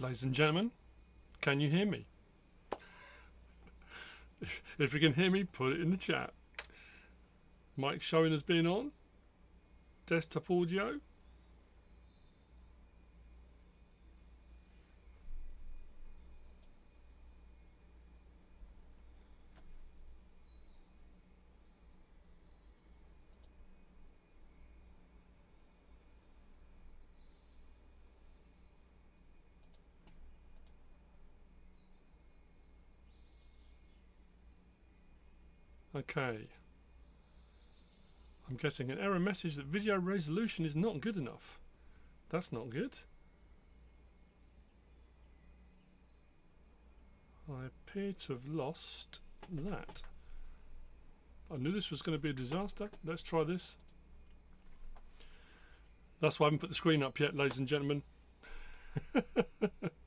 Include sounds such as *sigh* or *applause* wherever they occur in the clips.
Ladies and gentlemen, can you hear me? if you can hear me, put it in the chat. Mic showing as being on. Desktop audio. Okay. I'm getting an error message that video resolution is not good enough. That's not good. I appear to have lost that. I knew this was going to be a disaster. Let's try this. That's why I haven't put the screen up yet, ladies and gentlemen. *laughs*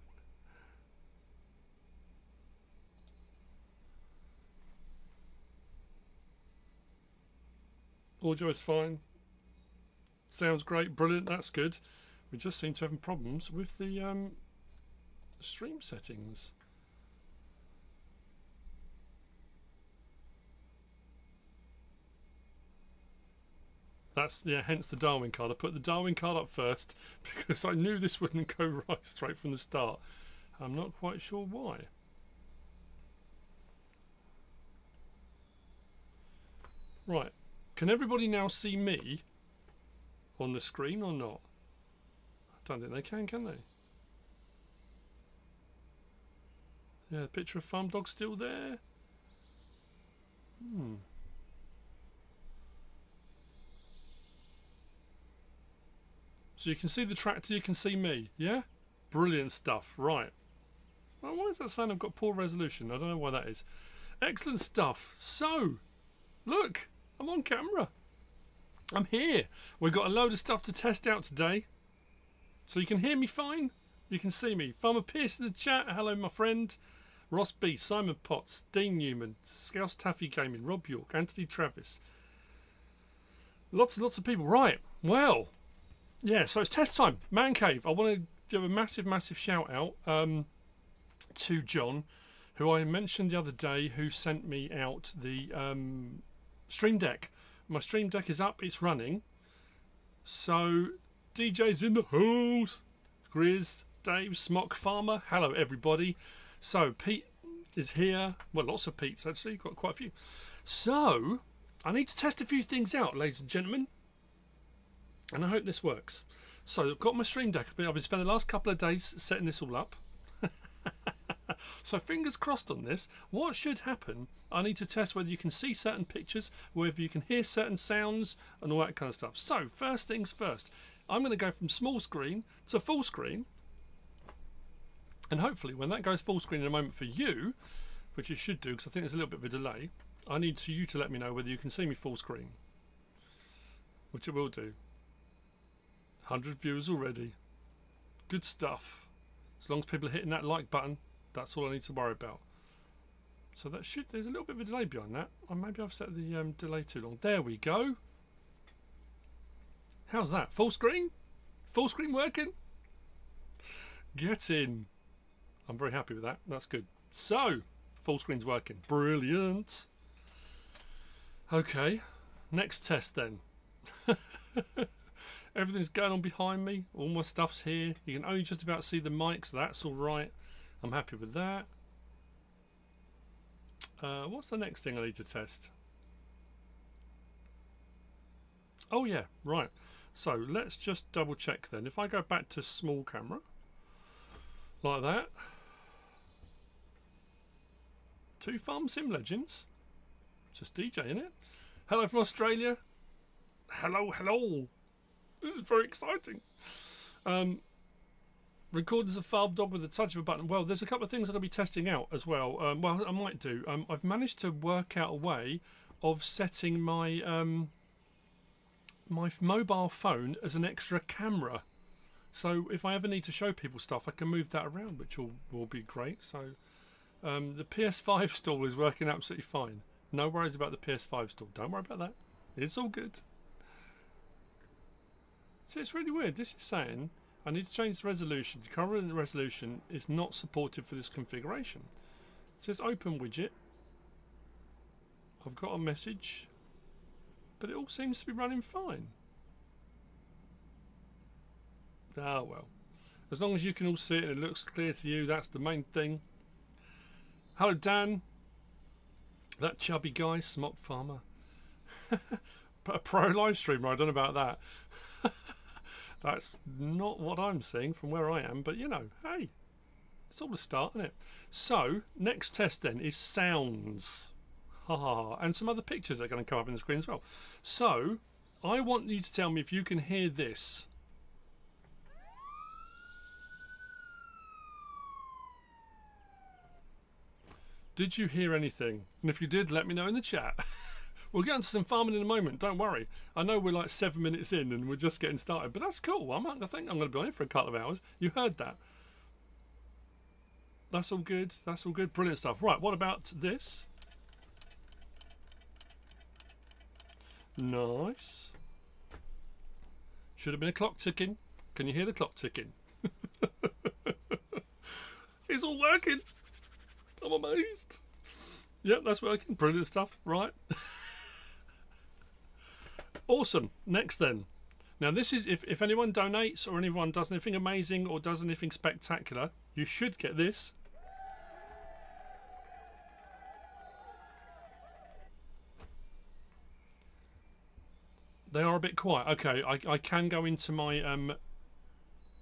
Audio is fine. Sounds great, brilliant, that's good. We just seem to have problems with the um, stream settings. That's yeah, hence the Darwin card. I put the Darwin card up first *laughs* because I knew this wouldn't go *laughs* right straight from the start. I'm not quite sure why. Right, can everybody now see me on the screen or not? I don't think they can, can they? Yeah, the picture of Farm Dog still there. Hmm. So you can see the tractor, you can see me, yeah? Brilliant stuff, right. Well, why is that saying I've got poor resolution? I don't know why that is. Excellent stuff. So, look, I'm on camera. I'm here. We've got a load of stuff to test out today. So you can hear me fine. You can see me. Farmer Pierce in the chat. Hello, my friend. Ross B, Simon Potts, Dean Newman, Scouse Taffy Gaming, Rob York, Anthony Travis. Lots and lots of people. Right. Well, yeah, so it's test time. Man Cave. I want to give a massive, massive shout out um, to John, who I mentioned the other day, who sent me out the um, Stream Deck. My Stream Deck is up, it's running. So, DJ's in the house. Grizz, Dave, Smock, Farmer. Hello, everybody. So, Pete is here. Well, lots of Pete's actually, got quite a few. So, I need to test a few things out, ladies and gentlemen. And I hope this works. So, I've got my Stream Deck. I've been spending the last couple of days setting this all up. *laughs* *laughs* so fingers crossed on this. What should happen? I need to test whether you can see certain pictures, whether you can hear certain sounds, and all that kind of stuff. So first things first, I'm going to go from small screen to full screen. And hopefully when that goes full screen in a moment for you, which it should do because I think there's a little bit of a delay, I need to, you to let me know whether you can see me full screen. Which it will do. 100 viewers already. Good stuff. As long as people are hitting that like button, that's all I need to worry about. So that should, there's a little bit of a delay behind that. Or maybe I've set the um, delay too long. There we go. How's that? Full screen? Full screen working? Get in. I'm very happy with that. That's good. So, full screen's working. Brilliant. Okay, next test then. *laughs* Everything's going on behind me. All my stuff's here. You can only just about see the mics. That's all right. I'm happy with that. Uh, what's the next thing I need to test? Oh yeah, right. So let's just double check then. If I go back to small camera, like that. Two Farm Sim Legends. Just DJing it. Hello from Australia. Hello, hello. This is very exciting. Um, record as a farm dog with a touch of a button. Well, there's a couple of things I'm going to be testing out as well. Um, well, I might do. Um, I've managed to work out a way of setting my um, my mobile phone as an extra camera. So if I ever need to show people stuff, I can move that around, which will, will be great. So um, the PS5 *laughs* stall is working absolutely fine. No worries about the PS5 stall. Don't worry about that. It's all good. So it's really weird. This is saying I need to change the resolution. The current resolution is not supported for this configuration. It says open widget. I've got a message, but it all seems to be running fine. Ah well. As long as you can all see it and it looks clear to you, that's the main thing. Hello Dan. That chubby guy, Smop Farmer. *laughs* a pro live streamer, I don't know about that. *laughs* that's not what I'm seeing from where I am, but you know, hey, it's all a start, isn't it? So, next test then is sounds. Ha and some other pictures that are going to come up in the screen as well. So, I want you to tell me if you can hear this. Did you hear anything? And if you did, let me know in the chat. *laughs* we'll get into some farming in a moment. Don't worry. I know we're like seven minutes in and we're just getting started, but that's cool. I'm, I think I'm going to be on it for a couple of hours. You heard that. That's all good. That's all good. Brilliant stuff. Right, what about this? Nice. Should have been a clock ticking. Can you hear the clock ticking? *laughs* it's all working. I'm amazed. Yep, that's working. Brilliant stuff. Right. *laughs* awesome. Next then. Now this is if, if anyone donates or anyone does anything amazing or does anything spectacular, you should get this. They are a bit quiet. Okay, I, I can go into my um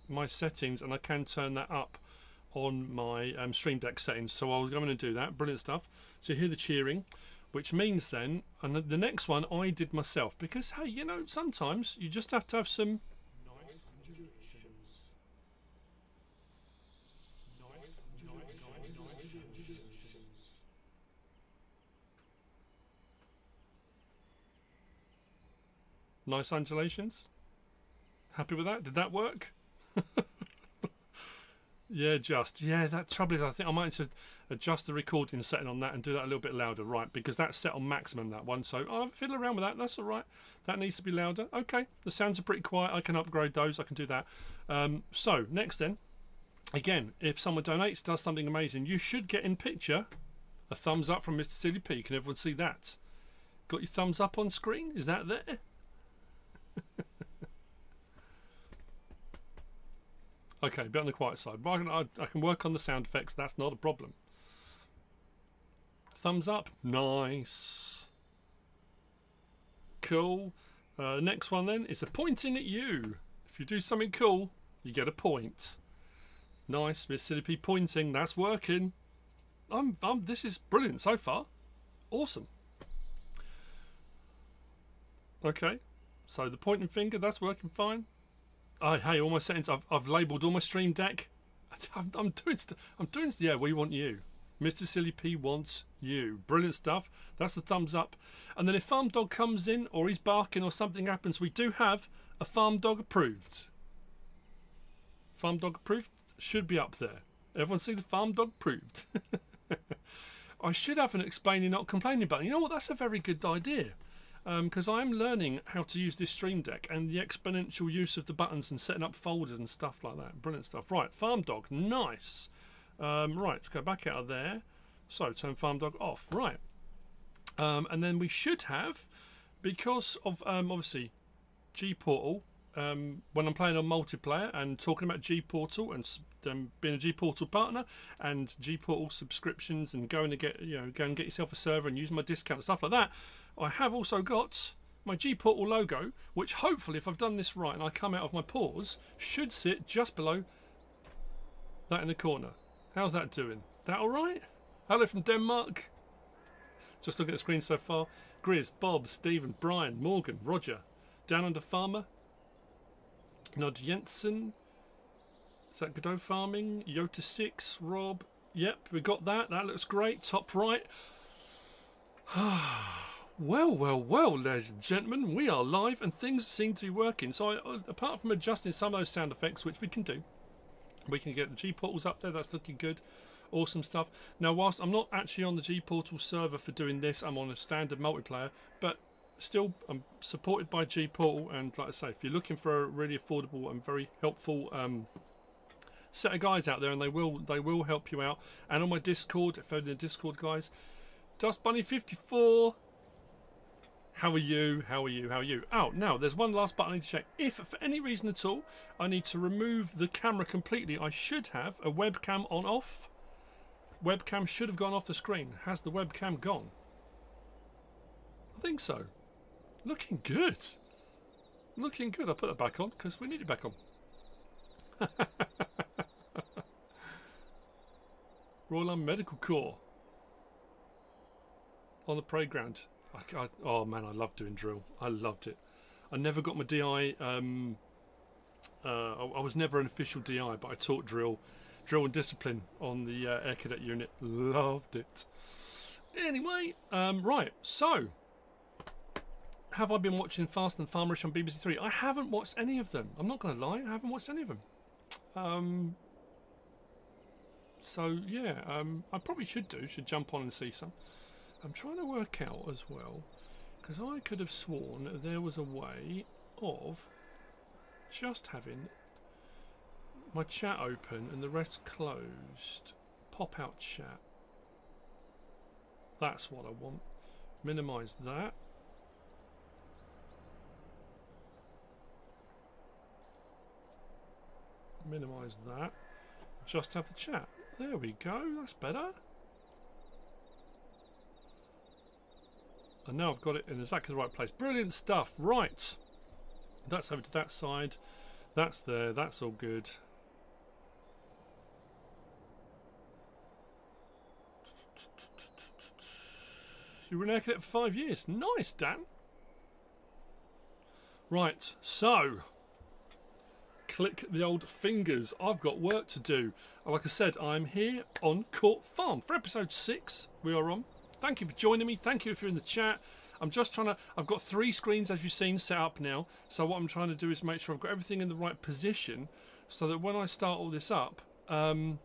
my settings and I can turn that up on my um, Stream Deck settings. So I was going to do that. Brilliant stuff. So you hear the cheering, which means then, and the next one I did myself because hey, you know, sometimes you just have to have some. Nice undulations. Nice, nice, nice, undulations. Nice undulations. Happy with that? Did that work? *laughs* Yeah, just yeah. That trouble is, I think I might to adjust the recording setting on that and do that a little bit louder, right? Because that's set on maximum that one. So I'll fiddle around with that. That's all right. That needs to be louder. Okay, the sounds are pretty quiet. I can upgrade those. I can do that. Um, so next then, again, if someone donates, does something amazing, you should get in picture a thumbs up from Mr. Sealy P. Can everyone see that? Got your thumbs up on screen? Is that there? *laughs* Okay, bit on the quiet side. I can, I, can work on the sound effects. That's not a problem. Thumbs up. Nice. Cool. Uh, next one then is a pointing at you. If you do something cool, you get a point. Nice, Mississippi pointing. That's working. I'm, I'm, this is brilliant so far. Awesome. Okay, so the pointing finger, that's working fine. Oh, hey, all my settings. I've, I've labelled all my stream deck. *laughs* I'm, I'm doing. I'm doing. Yeah, we want you. Mr. Sealy P wants you. Brilliant stuff. That's the thumbs up. And then if Farm Dog comes in or he's barking or something happens, we do have a Farm Dog approved. Farm Dog approved should be up there. Everyone see the Farm Dog approved. *laughs* I should have an explaining, not complaining button. You know what? That's a very good idea because um, I'm learning how to use this Stream Deck and the exponential use of the buttons and setting up folders and stuff like that. Brilliant stuff. Right, Farm Dog, nice. Um, right, let's go back out of there. So, turn Farm Dog off. Right. Um, and then we should have, because of um, obviously G Portal, um, when I'm playing on multiplayer and talking about G Portal and um, being a G Portal partner and G Portal subscriptions and going to get you know go and get yourself a server and use my discount stuff like that. I have also got my G Portal logo, which hopefully, if I've done this right and I come out of my pause, should sit just below that in the corner. How's that doing? That all right? Hello from Denmark. Just looking at the screen so far. Grizz, Bob, Stephen, Brian, Morgan, Roger, Down Under Farmer, Nod Jensen. Is that Godot Farming? Yota 6, Rob. Yep, we got that. That looks great. Top right. *sighs* Well, well, well, ladies and gentlemen, we are live and things seem to be working. So, I, uh, apart from adjusting some of those sound effects, which we can do, we can get the G portals up there. That's looking good. Awesome stuff. Now, whilst I'm not actually on the G portal server for doing this, I'm on a standard multiplayer. But still I'm supported by G Portal, and like I say, if you're looking for a really affordable and very helpful um, set of guys out there, and they will they will help you out. And on my Discord, if you're in the Discord, guys, Dust Bunny 54. How are you? How are you? How are you? Oh, now there's one last button I need to check. If for any reason at all I need to remove the camera completely, I should have a webcam on off. Webcam should have gone off the screen. Has the webcam gone? I think so. Looking good. Looking good. I'll put that back on because we need it back on. *laughs* Royal Army Medical Corps on the playground. I, I, oh man, I love doing drill. I loved it. I never got my DI. Um, uh, I, I, was never an official DI, but I taught drill, drill and discipline on the uh, Air Cadet unit. Loved it. Anyway, um, right. So, have I been watching Fast and Farmerish on BBC Three? I haven't watched any of them. I'm not going to lie. I haven't watched any of them. Um, so yeah, um, I probably should do. Should jump on and see some. I'm trying to work out as well, because I could have sworn there was a way of just having my chat open and the rest closed. Pop out chat. That's what I want. Minimize that. Minimize that. Just have the chat. There we go. That's better. And now I've got it in exactly the right place. Brilliant stuff. Right. That's over to that side. That's there. That's all good. You were air cadet for five years. Nice, Dan. Right, so click the old fingers. I've got work to do. Like I said, I'm here on Court Farm for episode six. We are on thank you for joining me. Thank you if you're in the chat. I'm just trying to, I've got three screens as you've seen set up now. So what I'm trying to do is make sure I've got everything in the right position so that when I start all this up, um,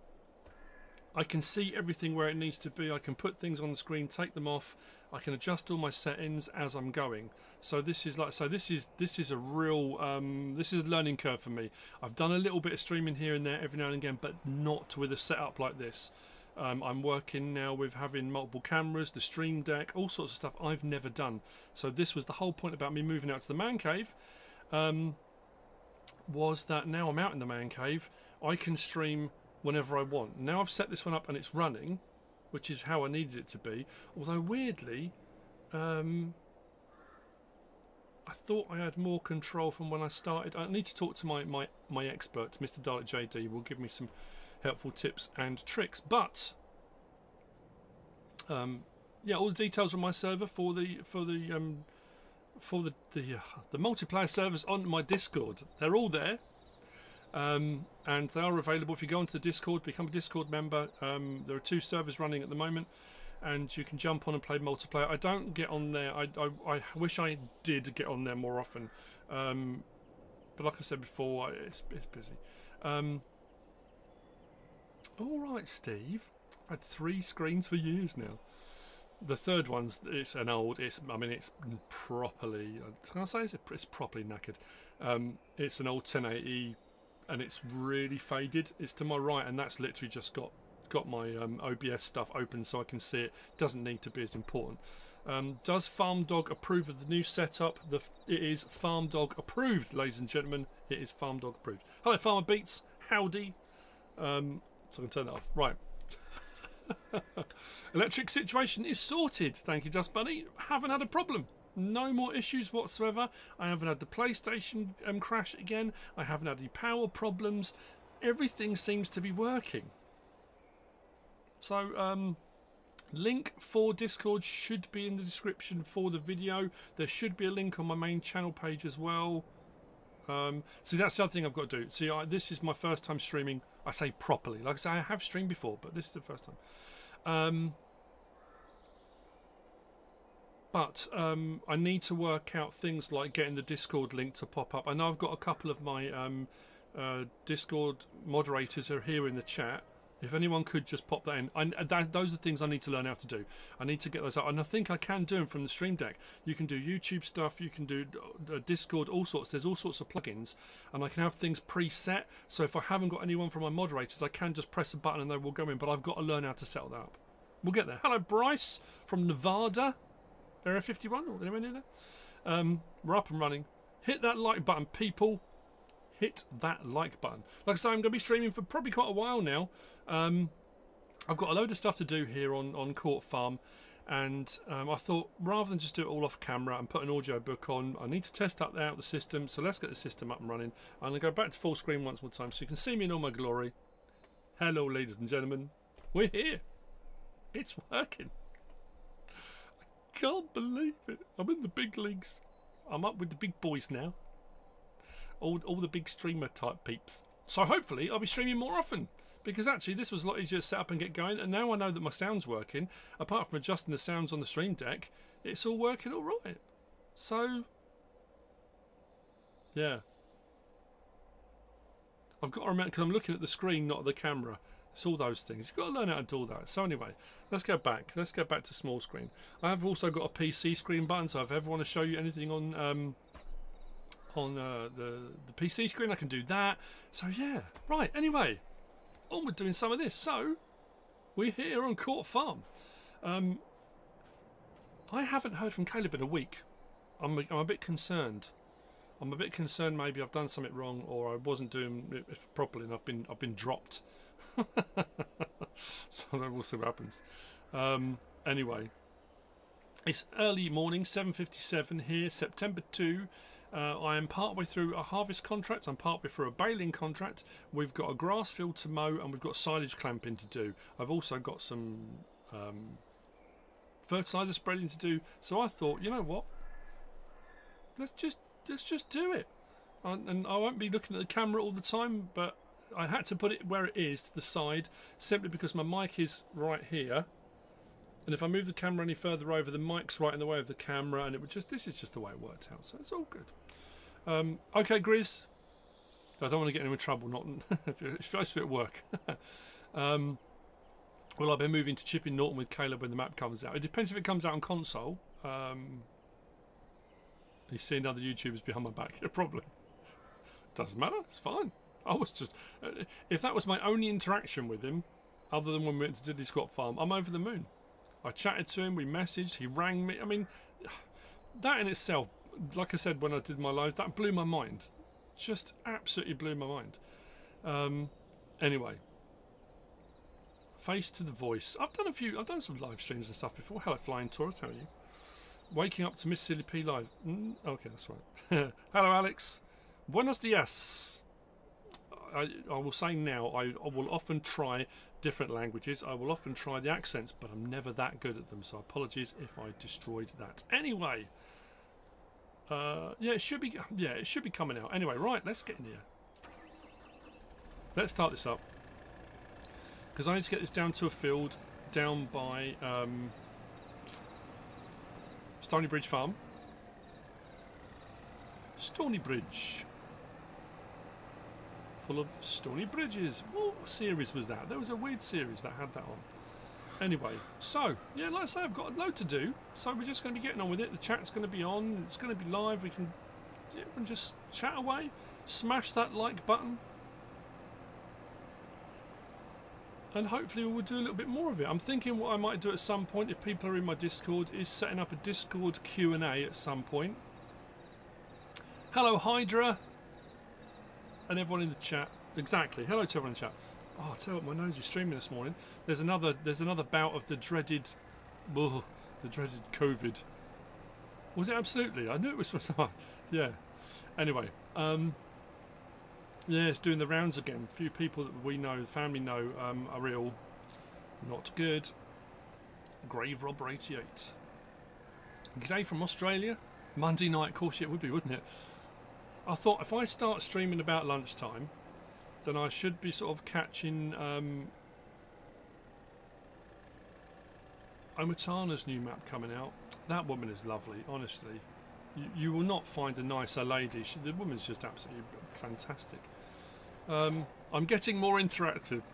I can see everything where it needs to be. I can put things on the screen, take them off. I can adjust all my settings as I'm going. So this is like so this is this is a real um, this is a learning curve for me. I've done a little bit of streaming here and there every now and again, but not with a setup like this. Um, I'm working now with having multiple cameras, the stream deck, all sorts of stuff I've never done. So this was the whole point about me moving out to the man cave. Um, was that now I'm out in the man cave, I can stream whenever I want. Now I've set this one up and it's running, which is how I needed it to be. Although weirdly, um, I thought I had more control from when I started. I need to talk to my my my expert, Mr. Dalek JD, will give me some helpful tips and tricks. But um, yeah, all the details on my server for the for the um, for the the, uh, the multiplayer servers on my Discord. They're all there, um, and they are available. If you go onto the Discord, become a Discord member. Um, there are two servers running at the moment, and you can jump on and play multiplayer. I don't get on there. I I, I wish I did get on there more often, um, but like I said before, it's it's busy. Um, all right, Steve. I've had three screens for years now. The third one's it's an old. It's I mean it's properly. Can I say it's, it's properly knackered? Um, it's an old 1080, and it's really faded. It's to my right, and that's literally just got got my um, OBS stuff open so I can see it. Doesn't need to be as important. Um, does Farm Dog approve of the new setup? The, it is Farm Dog approved, ladies and gentlemen. It is Farm Dog approved. Hello, Farmer Beats. Howdy. Um, so I can turn that off. Right. *laughs* Electric situation is sorted. Thank you, Dust Bunny. Haven't had a problem. No more issues whatsoever. I haven't had the PlayStation um, crash again. I haven't had any power problems. Everything seems to be working. So, um, link for Discord should be in the description for the video. There should be a link on my main channel page as well. Um, see, that's the other thing I've got to do. See, I, this is my first time streaming. I say properly. Like I say, I have streamed before, but this is the first time. Um, but um, I need to work out things like getting the Discord link to pop up. I know I've got a couple of my um, uh, Discord moderators are here in the chat. If anyone could just pop that in, I, that, those are things I need to learn how to do. I need to get those out, and I think I can do them from the Stream Deck. You can do YouTube stuff, you can do uh, Discord, all sorts. There's all sorts of plugins, and I can have things preset. So if I haven't got anyone from my moderators, I can just press a button and they will go in. But I've got to learn how to set that up. We'll get there. Hello, Bryce from Nevada, Area 51, or anywhere near there. Um, we're up and running. Hit that like button, people hit that like button. Like I say, I'm going to be streaming for probably quite a while now. Um, I've got a load of stuff to do here on, on Court Farm, and um, I thought rather than just do it all off camera and put an audio book on, I need to test out the system. So let's get the system up and running. I'm going to go back to full screen once more time so you can see me in all my glory. Hello, ladies and gentlemen. We're here. It's working. Can't believe it. I'm in the big leagues. I'm up with the big boys now all, all the big streamer type peeps. So hopefully I'll be streaming more often because actually this was a lot easier to set up and get going and now I know that my sound's working apart from adjusting the sounds on the stream deck it's all working all right so yeah I've got to remember because I'm looking at the screen not at the camera it's all those things you've got to learn how to do all that so anyway let's go back let's go back to small screen I have also got a PC screen button so if I ever want to show you anything on um, on uh, the, the PC screen. I can do that. So yeah, right. Anyway, on with doing some of this. So we're here on Court Farm. Um, I haven't heard from Kaleb in a week. I'm a, I'm a bit concerned. I'm a bit concerned. Maybe I've done something wrong, or I wasn't doing it properly, and I've been I've been dropped. *laughs* so we'll see what happens. Um, anyway, it's early morning, 7:57 here, September 2. Uh, I am partway through a harvest contract. I'm partway through a baling contract. We've got a grass field to mow and we've got silage clamping to do. I've also got some um, fertilizer spreading to do. So I thought, you know what? Let's just let's just do it. And I won't be looking at the camera all the time, but I had to put it where it is to the side simply because my mic is right here. And if I move the camera any further over, the mic's right in the way of the camera, and it would just this is just the way it worked out. So it's all good. Um, okay, Grizz. I don't want to get into trouble. Not *laughs* if you're supposed to be at work. *laughs* um, well, I've been moving to Chipping Norton with Kaleb when the map comes out. It depends if it comes out on console. Um, he's seeing other YouTubers behind my back. *laughs* Yeah, probably. Doesn't matter. It's fine. *laughs* I was just uh, if that was my only interaction with him, other than when we went to Diddly Squat Farm, I'm over the moon. I chatted to him. We messaged. He rang me. I mean, *sighs* that in itself like I said when I did my live, that blew my mind. Just absolutely blew my mind. Um, anyway, face to the voice. I've done a few. I've done some live streams and stuff before. Hello, Flying Taurus. How are you? Waking up to Miss Silly P live. Mm, okay, that's right. *laughs* Hello, Alex. Buenos dias. I, I will say now. I, I will often try different languages. I will often try the accents, but I'm never that good at them. So apologies if I destroyed that. Anyway. Uh, yeah, it should be. Yeah, it should be coming out. Anyway, right. Let's get in here. Let's start this up because I need to get this down to a field down by um, Stony Bridge Farm. Stony Bridge. Full of stony bridges. What series was that? There was a weird series that had that on. Anyway, so, yeah, like I say, I've got a load to do. So we're just going to be getting on with it. The chat's going to be on. It's going to be live. We can, yeah, we can just chat away. Smash that like button. And hopefully we'll do a little bit more of it. I'm thinking what I might do at some point, if people are in my Discord, is setting up a Discord Q&A at some point. Hello, Hydra. And everyone in the chat. Exactly. Hello to everyone in the chat. Oh, I tell you my nose is streaming this morning. There's another. There's another bout of the dreaded, oh, the dreaded COVID. Was it absolutely? I knew it was for someone. *laughs* Yeah. Anyway, um, yeah, it's doing the rounds again. A few people that we know, family know, um, are ill. Not good. Grave Robber 88. G'day from Australia. Monday night, of course it would be, wouldn't it? I thought if I start streaming about lunchtime, then I should be sort of catching um, OmaTana's new map coming out. That woman is lovely, honestly. You, you will not find a nicer lady. She, the woman's just absolutely fantastic. Um, I'm getting more interactive. *laughs*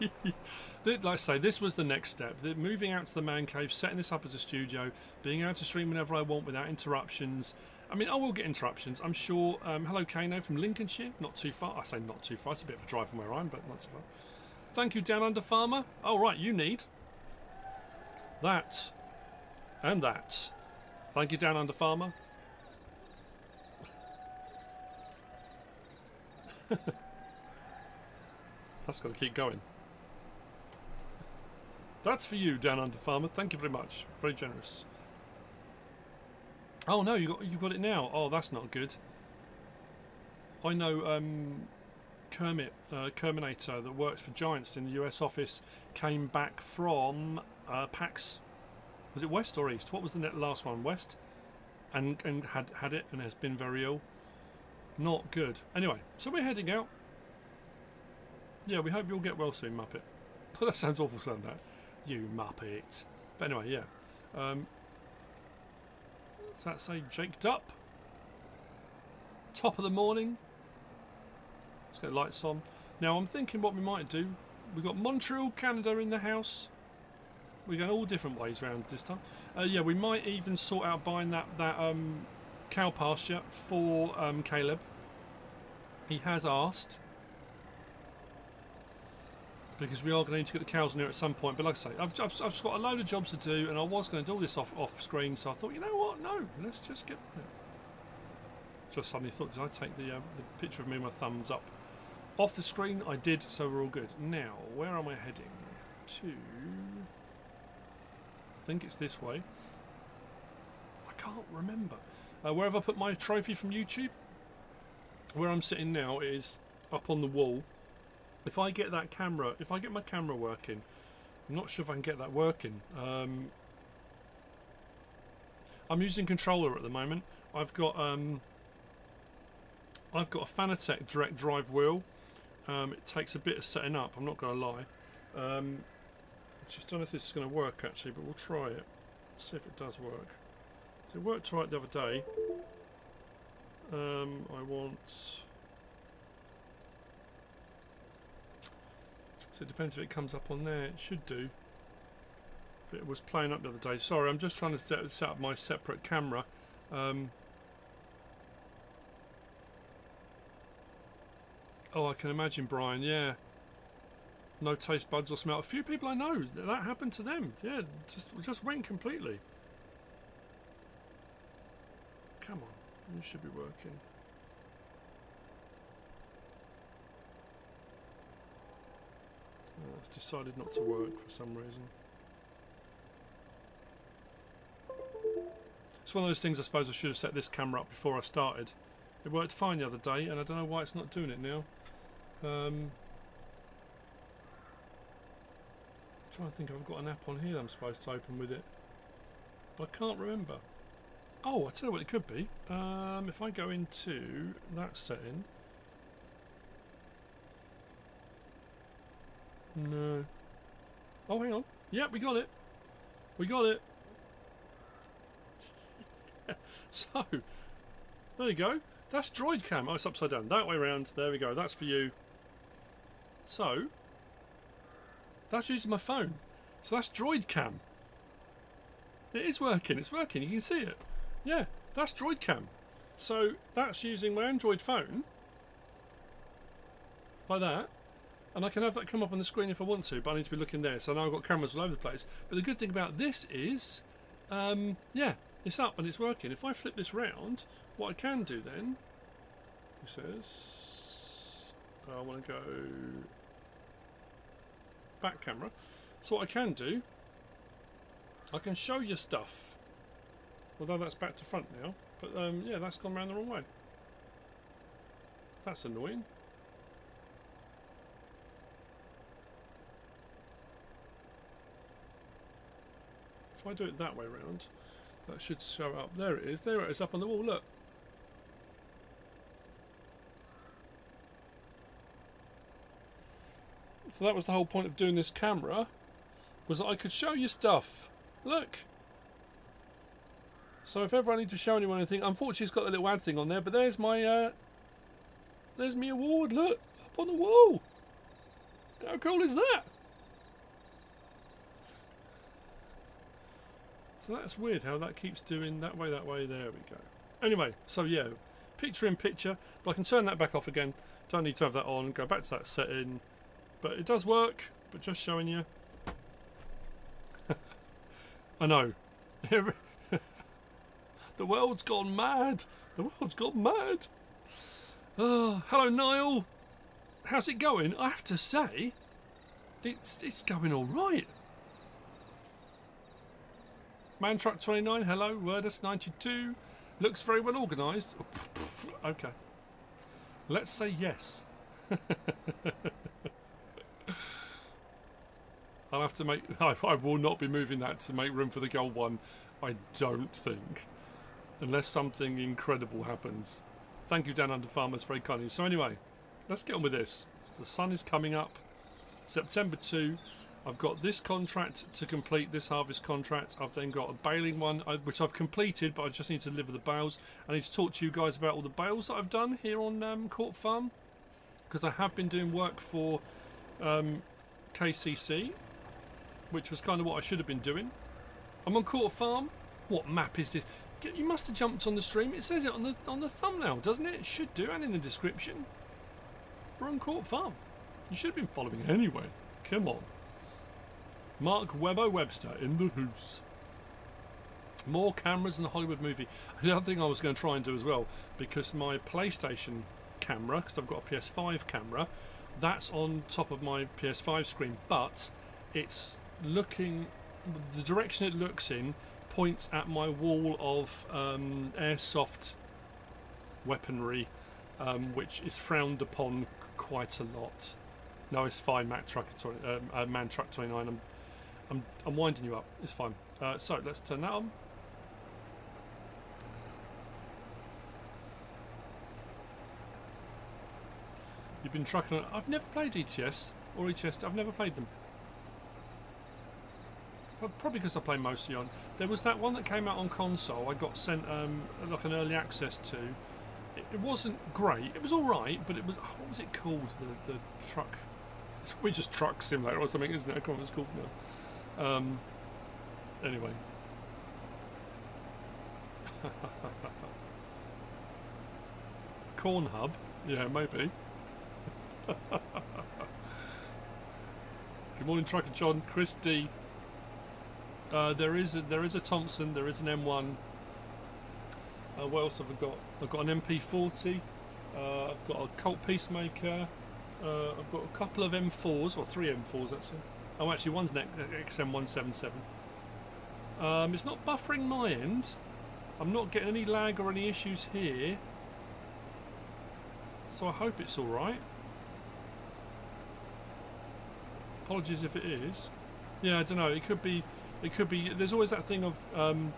*laughs* like I say, this was the next step. Moving out to the man cave, setting this up as a studio, being able to stream whenever I want without interruptions. I mean, I will get interruptions, I'm sure. Um, hello, Kano from Lincolnshire. Not too far. I say not too far. It's a bit of a drive from where I am, but not too far. Thank you, Down Under Farmer. Oh, right, you need that and that. Thank you, Down Under Farmer. *laughs* That's got to keep going. That's for you, Down Under Farmer. Thank you very much. Very generous. Oh no, you got you got it now. Oh, that's not good. I know um, Kermit, uh, Kerminator, that works for Giants in the US office, came back from uh, PAX. Was it West or East? What was the last one? West, and and had had it and has been very ill. Not good. Anyway, so we're heading out. Yeah, we hope you'll get well soon, Muppet. *laughs* that sounds awful saying that. You Muppet. But anyway, yeah. Um, does that say jaked up? Top of the morning. Let's get lights on. Now I'm thinking what we might do. We've got Montreal, Canada in the house. We're going all different ways around this time. Uh, yeah, we might even sort out buying that, that um, cow pasture for um, Kaleb. He has asked because we are going to need to get the cows in here at some point. But like I say, I've, I've, I've just got a load of jobs to do, and I was going to do all this off off screen. So I thought, you know what? No, let's just get. Just suddenly thought, did I take the uh, the picture of me with my thumbs up off the screen? I did, so we're all good. Now, where am I heading to? I think it's this way. I can't remember. Uh, where have I put my trophy from YouTube? Where I'm sitting now is up on the wall if I get that camera, if I get my camera working, I'm not sure if I can get that working. Um, I'm using controller at the moment. I've got um, I've got a Fanatec direct drive wheel. Um, it takes a bit of setting up. I'm not going to lie. Um, just don't know if this is going to work actually, but we'll try it. See if it does work. It worked right the other day. Um, I want So it depends if it comes up on there. It should do. But it was playing up the other day. Sorry, I'm just trying to set, up my separate camera. Um, oh, I can imagine, Brian. Yeah. No taste buds or smell. A few people I know, that happened to them. Yeah, just just went completely. Come on. You should be working. It's decided not to work for some reason. It's one of those things I suppose I should have set this camera up before I started. It worked fine the other day and I don't know why it's not doing it now. Um, I'm trying to think I've got an app on here I'm supposed to open with it. But I can't remember. Oh, I tell you what it could be. Um, if I go into that setting, No. Oh, hang on. Yeah, we got it. We got it. *laughs* so, there you go. That's DroidCam. Oh, it's upside down. That way around. There we go. That's for you. So, that's using my phone. So that's DroidCam. It is working. It's working. You can see it. Yeah, that's DroidCam. So that's using my Android phone. Like that and I can have that come up on the screen if I want to, but I need to be looking there. So now I've got cameras all over the place. But the good thing about this is, um, yeah, it's up and it's working. If I flip this round, what I can do then, he says, I want to go back camera. So what I can do, I can show you stuff. Although that's back to front now. But um, yeah, that's gone around the wrong way. That's annoying. If I do it that way around, that should show up. There it is. There it is up on the wall. Look. So that was the whole point of doing this camera, was that I could show you stuff. Look. So if ever I need to show anyone anything, unfortunately it's got the little ad thing on there, but there's my, uh, there's my award, look, up on the wall. How cool is that? So that's weird how that keeps doing that way, that way. There we go. Anyway, so yeah, picture in picture, but I can turn that back off again. Don't need to have that on. Go back to that setting. But it does work, but just showing you. *laughs* I know. *laughs* the world's gone mad. The world's gone mad. Oh, hello, Niall. How's it going? I have to say, it's it's going all right. Man Truck 29, hello. Wordus 92. Looks very well organised. *laughs* okay. Let's say yes. *laughs* I'll have to make. *laughs* I, I, will not be moving that to make room for the gold one. I don't think, unless something incredible happens. Thank you, Dan Under Farmers, very kindly. So anyway, let's get on with this. The sun is coming up. September 2. I've got this contract to complete, this harvest contract. I've then got a baling one, uh, which I've completed, but I just need to deliver the bales. I need to talk to you guys about all the bales that I've done here on um, Court Farm. Because I have been doing work for um, KCC, which was kind of what I should have been doing. I'm on Court Farm. What map is this? You must have jumped on the stream. It says it on the on the thumbnail, doesn't it? It should do, and in the description. We're on Court Farm. You should have been following anyway. Come on. Mark Webber Webster in the house. More cameras than a Hollywood movie. The other thing I was going to try and do as well, because my PlayStation camera, because I've got a PS5 camera, that's on top of my PS5 screen, but it's looking, the direction it looks in points at my wall of um, airsoft weaponry, um, which is frowned upon quite a lot. No, it's fine, Mac Truck, uh, uh, Man Truck 29. I'm I'm, I'm winding you up. It's fine. Uh, so let's turn that on. You've been trucking. I've never played ETS or ETS. I've never played them. Probably because I play mostly on. There was that one that came out on console. I got sent um, like an early access to. It, it wasn't great. It was all right, but it was what was it called? The the truck. It's we just truck simulator or something, isn't it? I can't remember what it's called now. Um, anyway. *laughs* Corn Hub? Yeah, maybe. *laughs* Good morning, Trucker John. Chris D. Uh, there is a, there is a Thompson. There is an M1. Uh, what else have I got? I've got an MP40. Uh, I've got a Colt Peacemaker. Uh, I've got a couple of M4s, or three M4s actually. Oh, actually, one's an XM177. Um, it's not buffering my end. I'm not getting any lag or any issues here. So I hope it's alright. Apologies if it is. Yeah, I don't know. It could be. It could be. There's always that thing of. Um,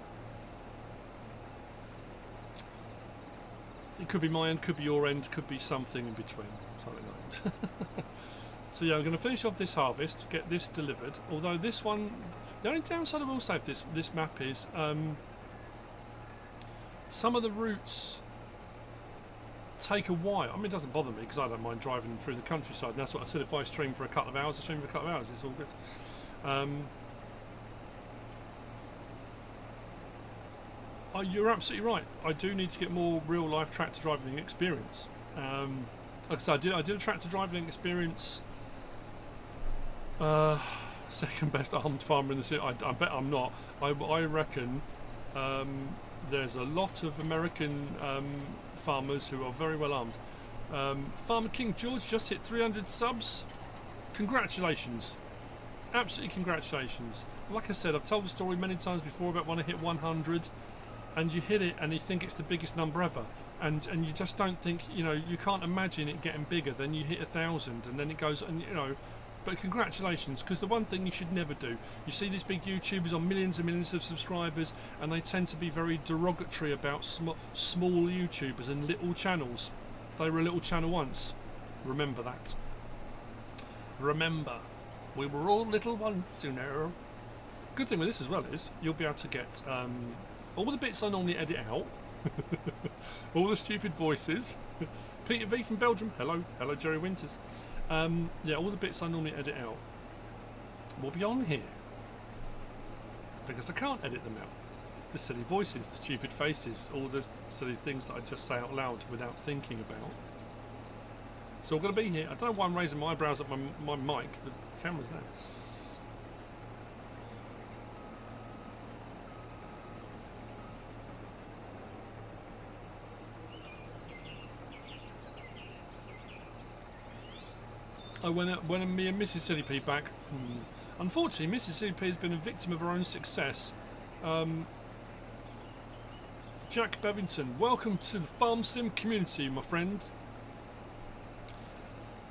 it could be my end, could be your end, could be something in between. Something like that. *laughs* So yeah, I'm going to finish off this harvest, get this delivered. Although this one, the only downside I will say of this this map is um, some of the routes take a while. I mean, it doesn't bother me because I don't mind driving through the countryside. And that's what I said. If I stream for a couple of hours, I stream for a couple of hours. It's all good. Um, you're absolutely right. I do need to get more real life tractor driving experience. Um, like I said, I did, I did a tractor driving experience uh, *laughs* second best armed farmer in the city. I, I bet I'm not. I, I reckon um, there's a lot of American um, farmers who are very well armed. Um, Farmer King George just hit 300 subs. Congratulations. Absolutely congratulations. Like I said, I've told the story many times before about when I hit 100 and you hit it and you think it's the biggest number ever. And, and you just don't think, you know, you can't imagine it getting bigger. Then you hit a thousand and then it goes, and you know, but congratulations, because the one thing you should never do, you see these big YouTubers on millions and millions of subscribers, and they tend to be very derogatory about sm small YouTubers and little channels. They were a little channel once. Remember that. Remember, we were all little once, you know. Good thing with this as well is you'll be able to get um, all the bits I normally edit out, *laughs* all the stupid voices. *laughs* Peter V from Belgium, hello, hello Jerry Winters. Um, yeah, all the bits I normally edit out will be on here because I can't edit them out. The silly voices, the stupid faces, all the silly things that I just say out loud without thinking about. So all going to be here. I don't know why I'm raising my eyebrows at my, my mic. The camera's there. Oh, when, uh, when me and Mrs. P back. Hmm. Unfortunately, Mrs. P has been a victim of her own success. Um, Jack Bevington, welcome to the Farm Sim community, my friend.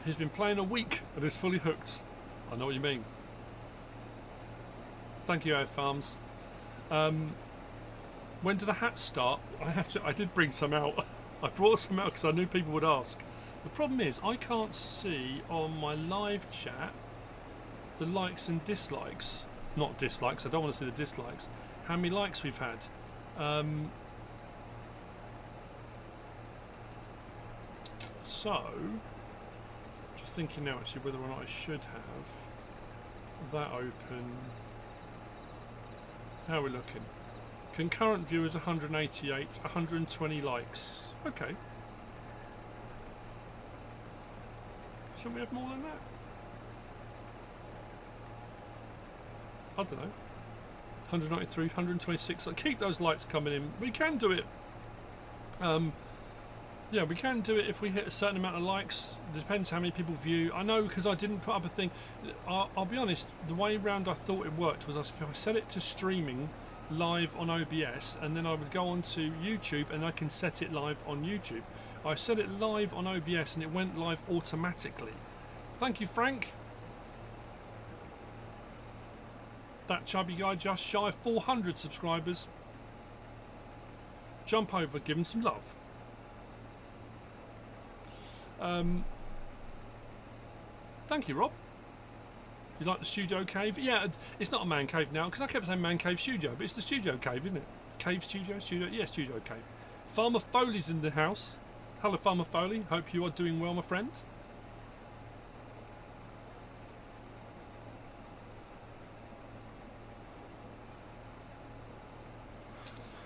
He's been playing a week and is fully hooked. I know what you mean. Thank you, Air Farms. Um, when do the hats start? I had to, I did bring some out. *laughs* I brought some out because I knew people would ask. The problem is I can't see on my live chat the likes and dislikes. Not dislikes, I don't want to see the dislikes. How many likes we've had. Um, so, just thinking now actually whether or not I should have that open. How are we looking? Concurrent viewers 188, 120 likes. Okay. Shouldn't we have more than that? I don't know. 193, 126. keep those lights coming in. We can do it. Um, yeah, we can do it if we hit a certain amount of likes. It depends how many people view. I know because I didn't put up a thing. I'll, I'll, be honest. The way round I thought it worked was I set it to streaming live on OBS, and then I would go on to YouTube, and I can set it live on YouTube. I set it live on OBS and it went live automatically. Thank you, Frank. That chubby guy just shy of 400 subscribers. Jump over, give him some love. Um, thank you, Rob. You like the studio cave? Yeah, it's not a man cave now because I kept saying man cave studio, but it's the studio cave, isn't it? Cave studio, studio, yeah, studio cave. Farmer Foley's in the house. Hello, Farmer Foley. Hope you are doing well, my friend.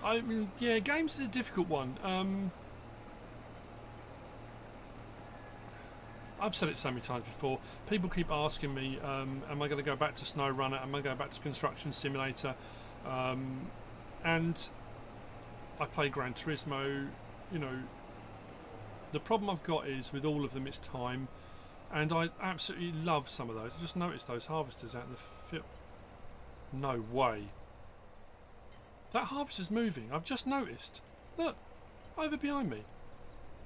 I mean, yeah, games is a difficult one. Um, I've said it so many times before. People keep asking me, um, am I going to go back to SnowRunner? Am I going back to Construction Simulator? Um, and I play Gran Turismo, you know, the problem I've got is with all of them, it's time, and I absolutely love some of those. I just noticed those harvesters out in the field. No way. That harvester's moving. I've just noticed. Look, over behind me.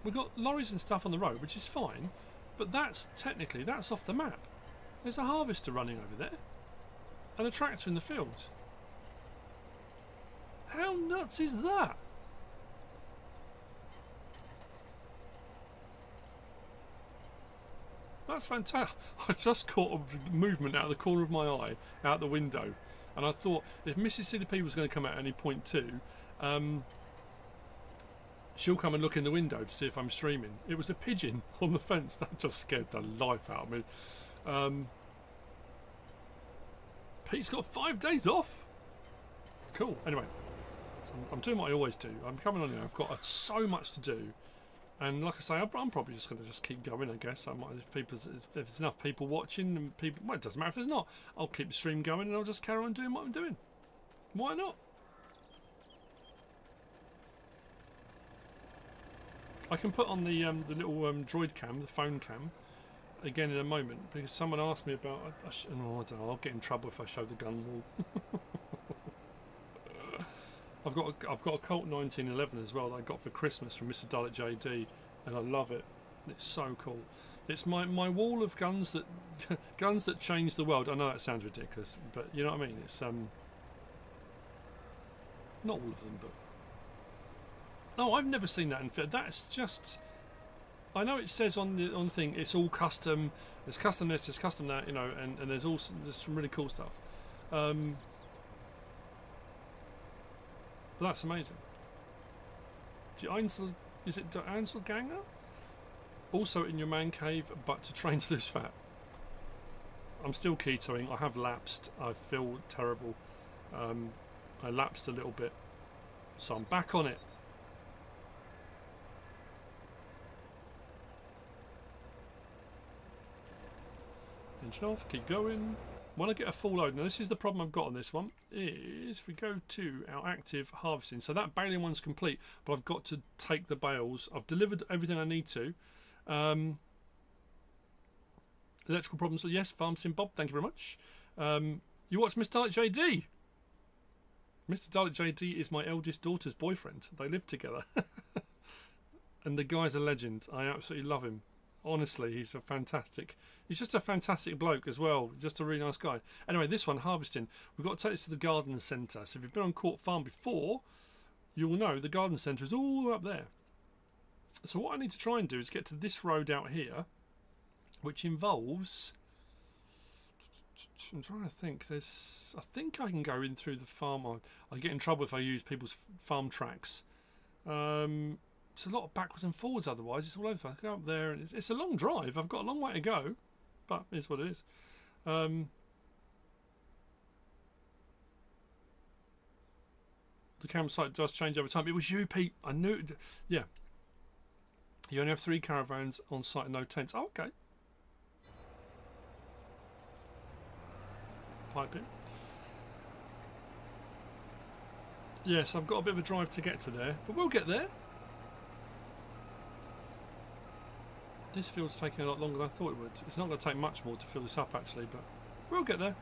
We've got lorries and stuff on the road, which is fine, but that's technically that's off the map. There's a harvester running over there, and a tractor in the field. How nuts is that? That's fantastic. *laughs* I just caught a movement out of the corner of my eye, out the window, and I thought if Mrs. P was going to come out at any point too, um, she'll come and look in the window to see if I'm streaming. It was a pigeon *laughs* on the fence. That just scared the life out of me. Um, Pete's got five days off. Cool. Anyway, so I'm doing what I always do. I'm coming on here. I've got so much to do. And like I say, I'm probably just going to just keep going. I guess I might if people if there's enough people watching and people. Well, it doesn't matter if there's not. I'll keep the stream going and I'll just carry on doing what I'm doing. Why not? I can put on the um, the little um, DroidCam, the phone cam, again in a moment because someone asked me about. I, I, oh, I don't know. I'll get in trouble if I show the gun wall. *laughs* I've got a, I've got a Colt 1911 as well that I got for Christmas from Mr. Dull at JD, and I love it. It's so cool. It's my, my wall of guns that *laughs* guns that change the world. I know that sounds ridiculous, but you know what I mean. It's um not all of them, but oh, I've never seen that in film. That's just. I know it says on the on the thing it's all custom. There's custom this, there's custom that, you know, and, and there's also there's some really cool stuff. Um, but that's amazing. Die Einzel, is it Die Einzelganger? Also in your man cave, but to train to lose fat. I'm still ketoing. I have lapsed. I feel terrible. Um, I lapsed a little bit. So I'm back on it. Engine off, keep going. When I get a full load, now this is the problem I've got on this one, is if we go to our active harvesting, so that baling one's complete, but I've got to take the bales. I've delivered everything I need to. Um, electrical problems, yes, Farm Sim Bob, thank you very much. Um, you watch Mr. Dalek JD? Mr. Dalek JD is my eldest daughter's boyfriend. They live together. *laughs* and the guy's a legend. I absolutely love him honestly, he's a fantastic. He's just a fantastic bloke as well. Just a really nice guy. Anyway, this one harvesting. We've got to take this to the garden centre. So if you've been on Court Farm before, you'll know the garden centre is all up there. So what I need to try and do is get to this road out here, which involves. I'm trying to think. There's. I think I can go in through the farm. I, I get in trouble if I use people's farm tracks. Um, it's a lot of backwards and forwards otherwise. It's all over. I go up there and it's, it's, a long drive. I've got a long way to go, but it's what it is. Um, the campsite does change over time. It was you, Pete. I knew. Yeah. You only have three caravans on site and no tents. Oh, okay. Pipe it. Yes, I've got a bit of a drive to get to there, but we'll get there. This field's taking a lot longer than I thought it would. It's not going to take much more to fill this up actually, but we'll get there.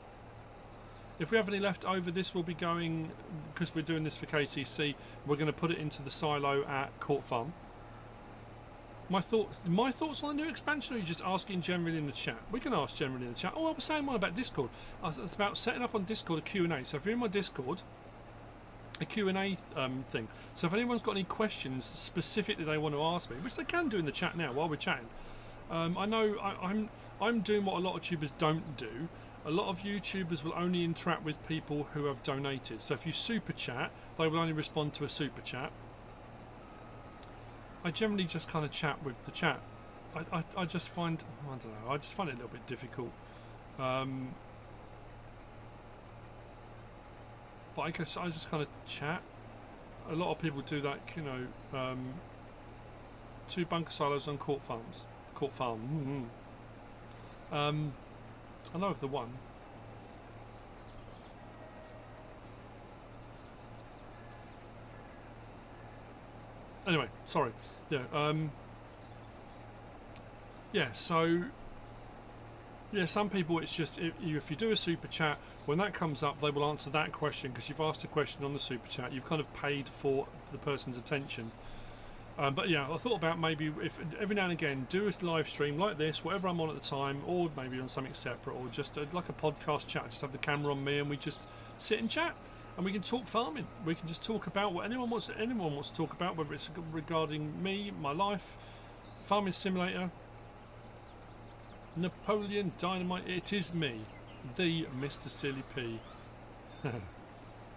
If we have any left over, this will be going, because we're doing this for KCC, we're going to put it into the silo at Court Farm. My thoughts, my thoughts on the new expansion, or you just asking generally in the chat? We can ask generally in the chat. Oh, I was saying one about Discord. It's about setting up on Discord a Q&A. So if you're in my Discord, a Q&A um, thing. So if anyone's got any questions specifically they want to ask me, which they can do in the chat now while we're chatting, um, I know I, I'm I'm doing what a lot of tubers don't do. A lot of YouTubers will only interact with people who have donated. So if you super chat, they will only respond to a super chat. I generally just kind of chat with the chat. I, I, I just find I don't know. I just find it a little bit difficult. Um, but I guess I just kind of chat. A lot of people do that, you know. Um, two bunker silos on court farms, court farm. Mm -hmm. um, I know of the one. Anyway, sorry. Yeah. Um, yeah. So yeah, some people it's just if, if you do a super chat, when that comes up, they will answer that question because you've asked a question on the super chat. You've kind of paid for the person's attention. Um, but yeah, I thought about maybe if every now and again do a live stream like this, whatever I'm on at the time, or maybe on something separate, or just a, like a podcast chat. Just have the camera on me and we just sit and chat, and we can talk farming. We can just talk about what anyone wants. Anyone wants to talk about, whether it's regarding me, my life, farming simulator, Napoleon Dynamite, it is me, the Mr. Sealy P. *laughs*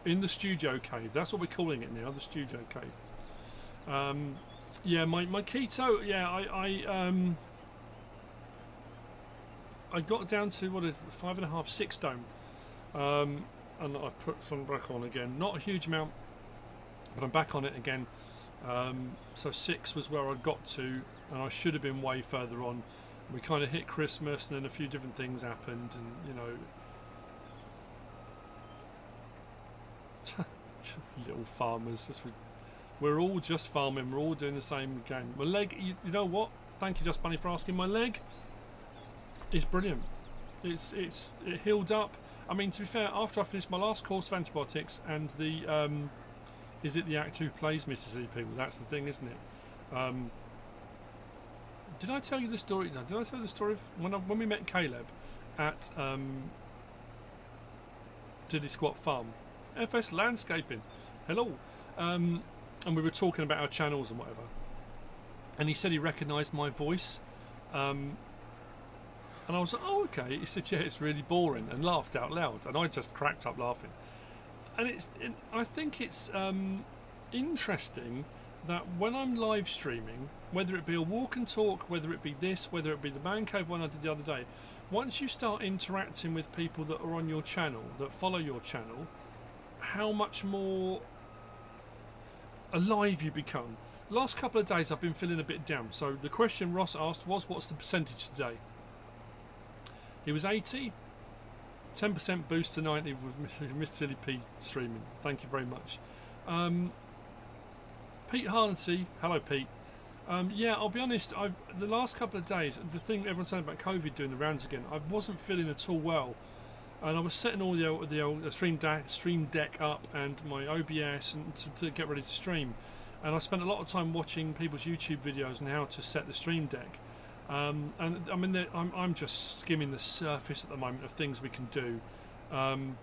In the studio cave, that's what we're calling it now, the studio cave. Um, yeah, my, my keto, yeah, I, I, um, I got down to what a five and a half, six stone, um, and I've put some back on again. Not a huge amount, but I'm back on it again. Um, so six was where I got to, and I should have been way further on we kind of hit Christmas and then a few different things happened and you know *laughs* little farmers we're all just farming we're all doing the same game. My leg you, you, know what? Thank you just bunny for asking. My leg is brilliant. It's it's it healed up. I mean to be fair after I finished my last course of antibiotics and the um, is it the Act who plays Mississippi well that's the thing isn't it? Um, did I tell you the story? Did I tell you the story of when I, when we met Kaleb at um, Diddly Squat Farm, FS Landscaping. Hello, um, and we were talking about our channels and whatever. And he said he recognised my voice, um, and I was like, "Oh, okay." He said, "Yeah, it's really boring," and laughed out loud, and I just cracked up laughing. And it's, it, I think it's um, interesting that when I'm live streaming, whether it be a walk and talk, whether it be this, whether it be the man cave one I did the other day, once you start interacting with people that are on your channel, that follow your channel, how much more alive you become. Last couple of days I've been feeling a bit down. So the question Ross asked was, what's the percentage today? He was 80, 10% boost to 90 with Mr. Sealy P streaming. Thank you very much. Um, Pete Harnessy, hello Pete. Um, yeah, I'll be honest. i the last couple of days, the thing everyone's saying about COVID doing the rounds again, I wasn't feeling at all well, and I was setting all the the, the stream deck, stream deck up and my OBS and to, to, get ready to stream, and I spent a lot of time watching people's YouTube videos on how to set the stream deck. Um, and I mean, I'm I'm just skimming the surface at the moment of things we can do. Um,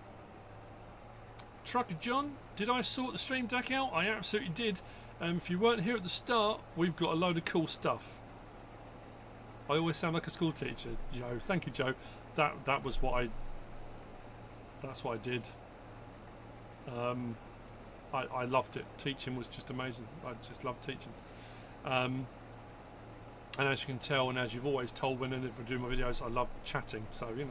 Trucker John, did I sort the stream deck out? I absolutely did. Um, if you weren't here at the start, we've got a load of cool stuff. I always sound like a school teacher, Joe. Thank you, Joe. That that was what I. That's what I did. Um, I I loved it. Teaching was just amazing. I just loved teaching. Um, and as you can tell, and as you've always told when I do my videos, I love chatting. So you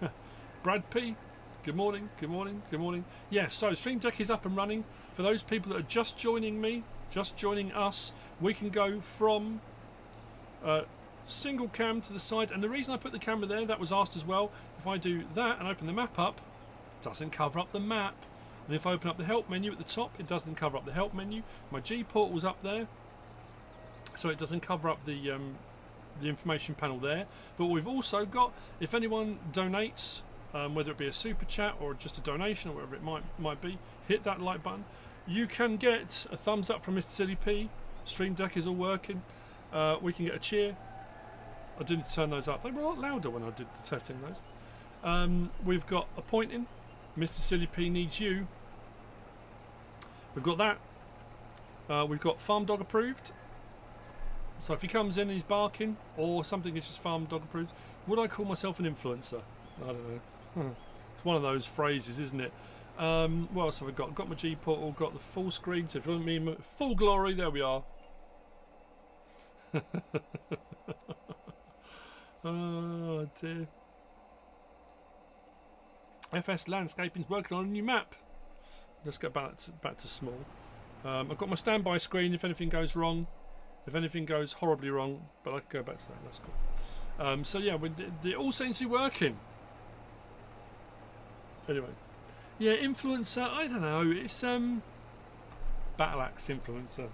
know, *laughs* Brad P. Good morning. Good morning. Good morning. Yeah. So Stream Deck is up and running. For those people that are just joining me, just joining us, we can go from uh, single cam to the side. And the reason I put the camera there, that was asked as well. If I do that and open the map up, doesn't cover up the map. And if I open up the help menu at the top, it doesn't cover up the help menu. My G port was up there, so it doesn't cover up the um, the information panel there. But we've also got, if anyone donates, um, whether it be a super chat or just a donation or whatever it might might be, hit that like button. You can get a thumbs up from Mr. Sealy P. Stream Deck is all working. Uh, we can get a cheer. I didn't turn those up. They were a lot louder when I did the testing those. Um, we've got a pointing. Mr. Sealy P needs you. We've got that. Uh, we've got farm dog approved. So if he comes in and he's barking, or something is just farm dog approved, would I call myself an influencer? I don't know. it's one of those phrases, isn't it? Um, what else have I got? Got my G portal, got the full screen. So if you want me full glory, there we are. *laughs* oh dear. FS Landscaping's working on a new map. Let's go back to, back to small. Um, I've got my standby screen if anything goes wrong. If anything goes horribly wrong, but I can go back to that. That's cool. Um, so yeah, it all seems to be working. Anyway. Yeah, influencer. I don't know. It's um, battle axe influencer.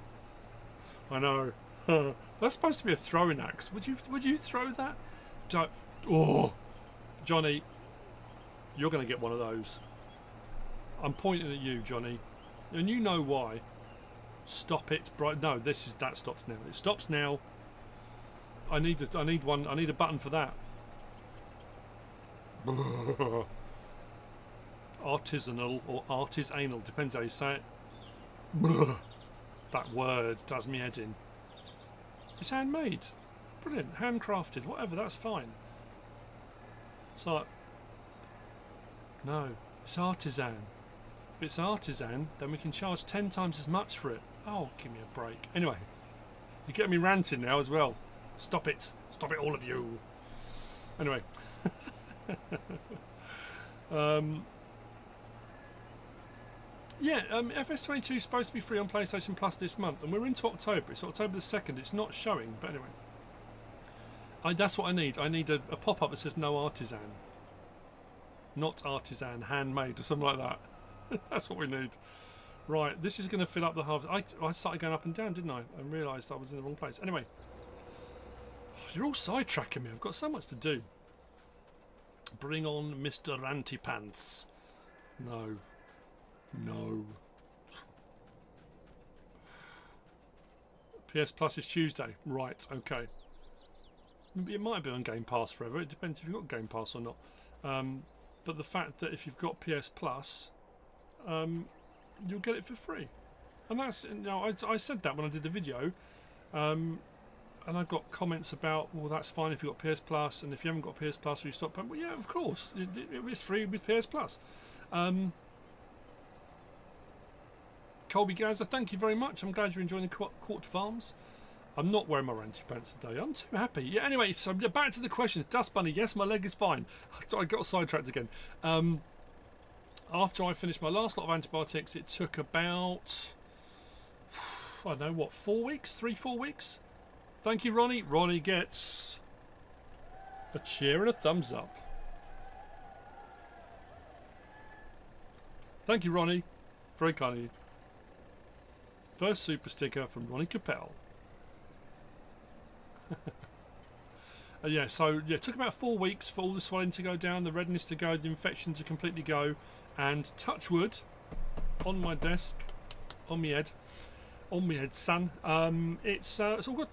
I know. *laughs* That's supposed to be a throwing axe. Would you would you throw that? Don't. Oh, Johnny, you're going to get one of those. I'm pointing at you, Johnny, and you know why. Stop it, bright. No, this is that stops now. It stops now. I need a, I need one. I need a button for that. *laughs* artisanal or artisanal, depends how you say it. *laughs* that word does me head in. It's handmade. Brilliant. Handcrafted. Whatever, that's fine. So, no, it's artisan. If it's artisan, then we can charge ten times as much for it. Oh, give me a break. Anyway, you're getting me ranting now as well. Stop it. Stop it, all of you. Anyway. *laughs* um, yeah, um, FS22 is supposed to be free on PlayStation Plus this month, and we're into October. It's October the 2nd. It's not showing, but anyway. I, that's what I need. I need a, a pop up that says no artisan. Not artisan, handmade, or something like that. *laughs* that's what we need. Right, this is going to fill up the halves. I, I started going up and down, didn't I? And realised I was in the wrong place. Anyway. *sighs* You're all sidetracking me. I've got so much to do. Bring on Mr. Rantipants. No. No. PS Plus is Tuesday. Right, okay. It might been on Game Pass forever. It depends if you've got Game Pass or not. Um, but the fact that if you've got PS Plus, um, you'll get it for free. And that's, you know, I, I said that when I did the video. Um, and I got comments about, well, that's fine if you've got PS Plus, and if you haven't got PS Plus, or you stop paying. Well, yeah, of course, it, it, it's free with PS Plus. Um, Colby Gaza, thank you very much. I'm glad you're enjoying the Court Farms. I'm not wearing my ranty pants today. I'm too happy. Yeah. Anyway, so back to the questions. Dust Bunny, yes, my leg is fine. *laughs* I got sidetracked again. Um, after I finished my last lot of antibiotics, it took about *sighs* I don't know what four weeks, three, four weeks. Thank you, Ronnie. Ronnie gets a cheer and a thumbs up. Thank you, Ronnie. Very kind of you. First super sticker from Ronnie Capel. *laughs* uh, yeah, so yeah, it took about four weeks for all the swelling to go down, the redness to go, the infection to completely go, and touch wood on my desk, on my head, on my head, son. Um, it's uh, it's all good.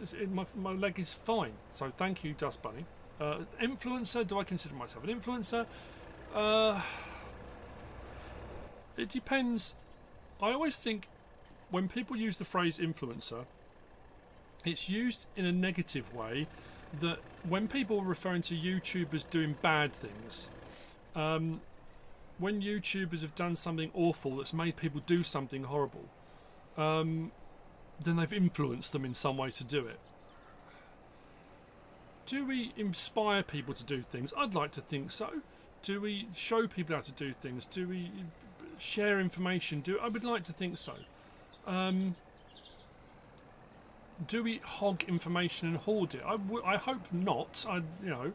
It's, it, my my leg is fine. So thank you, Dust Bunny. Uh, influencer? Do I consider myself an influencer? Uh, it depends. I always think when people use the phrase influencer, it's used in a negative way that when people are referring to YouTubers doing bad things, um, when YouTubers have done something awful that's made people do something horrible, um, then they've influenced them in some way to do it. Do we inspire people to do things? I'd like to think so. Do we show people how to do things? Do we share information? Do I would like to think so. Um, do we hog information and hoard it? I, I hope not. I you know.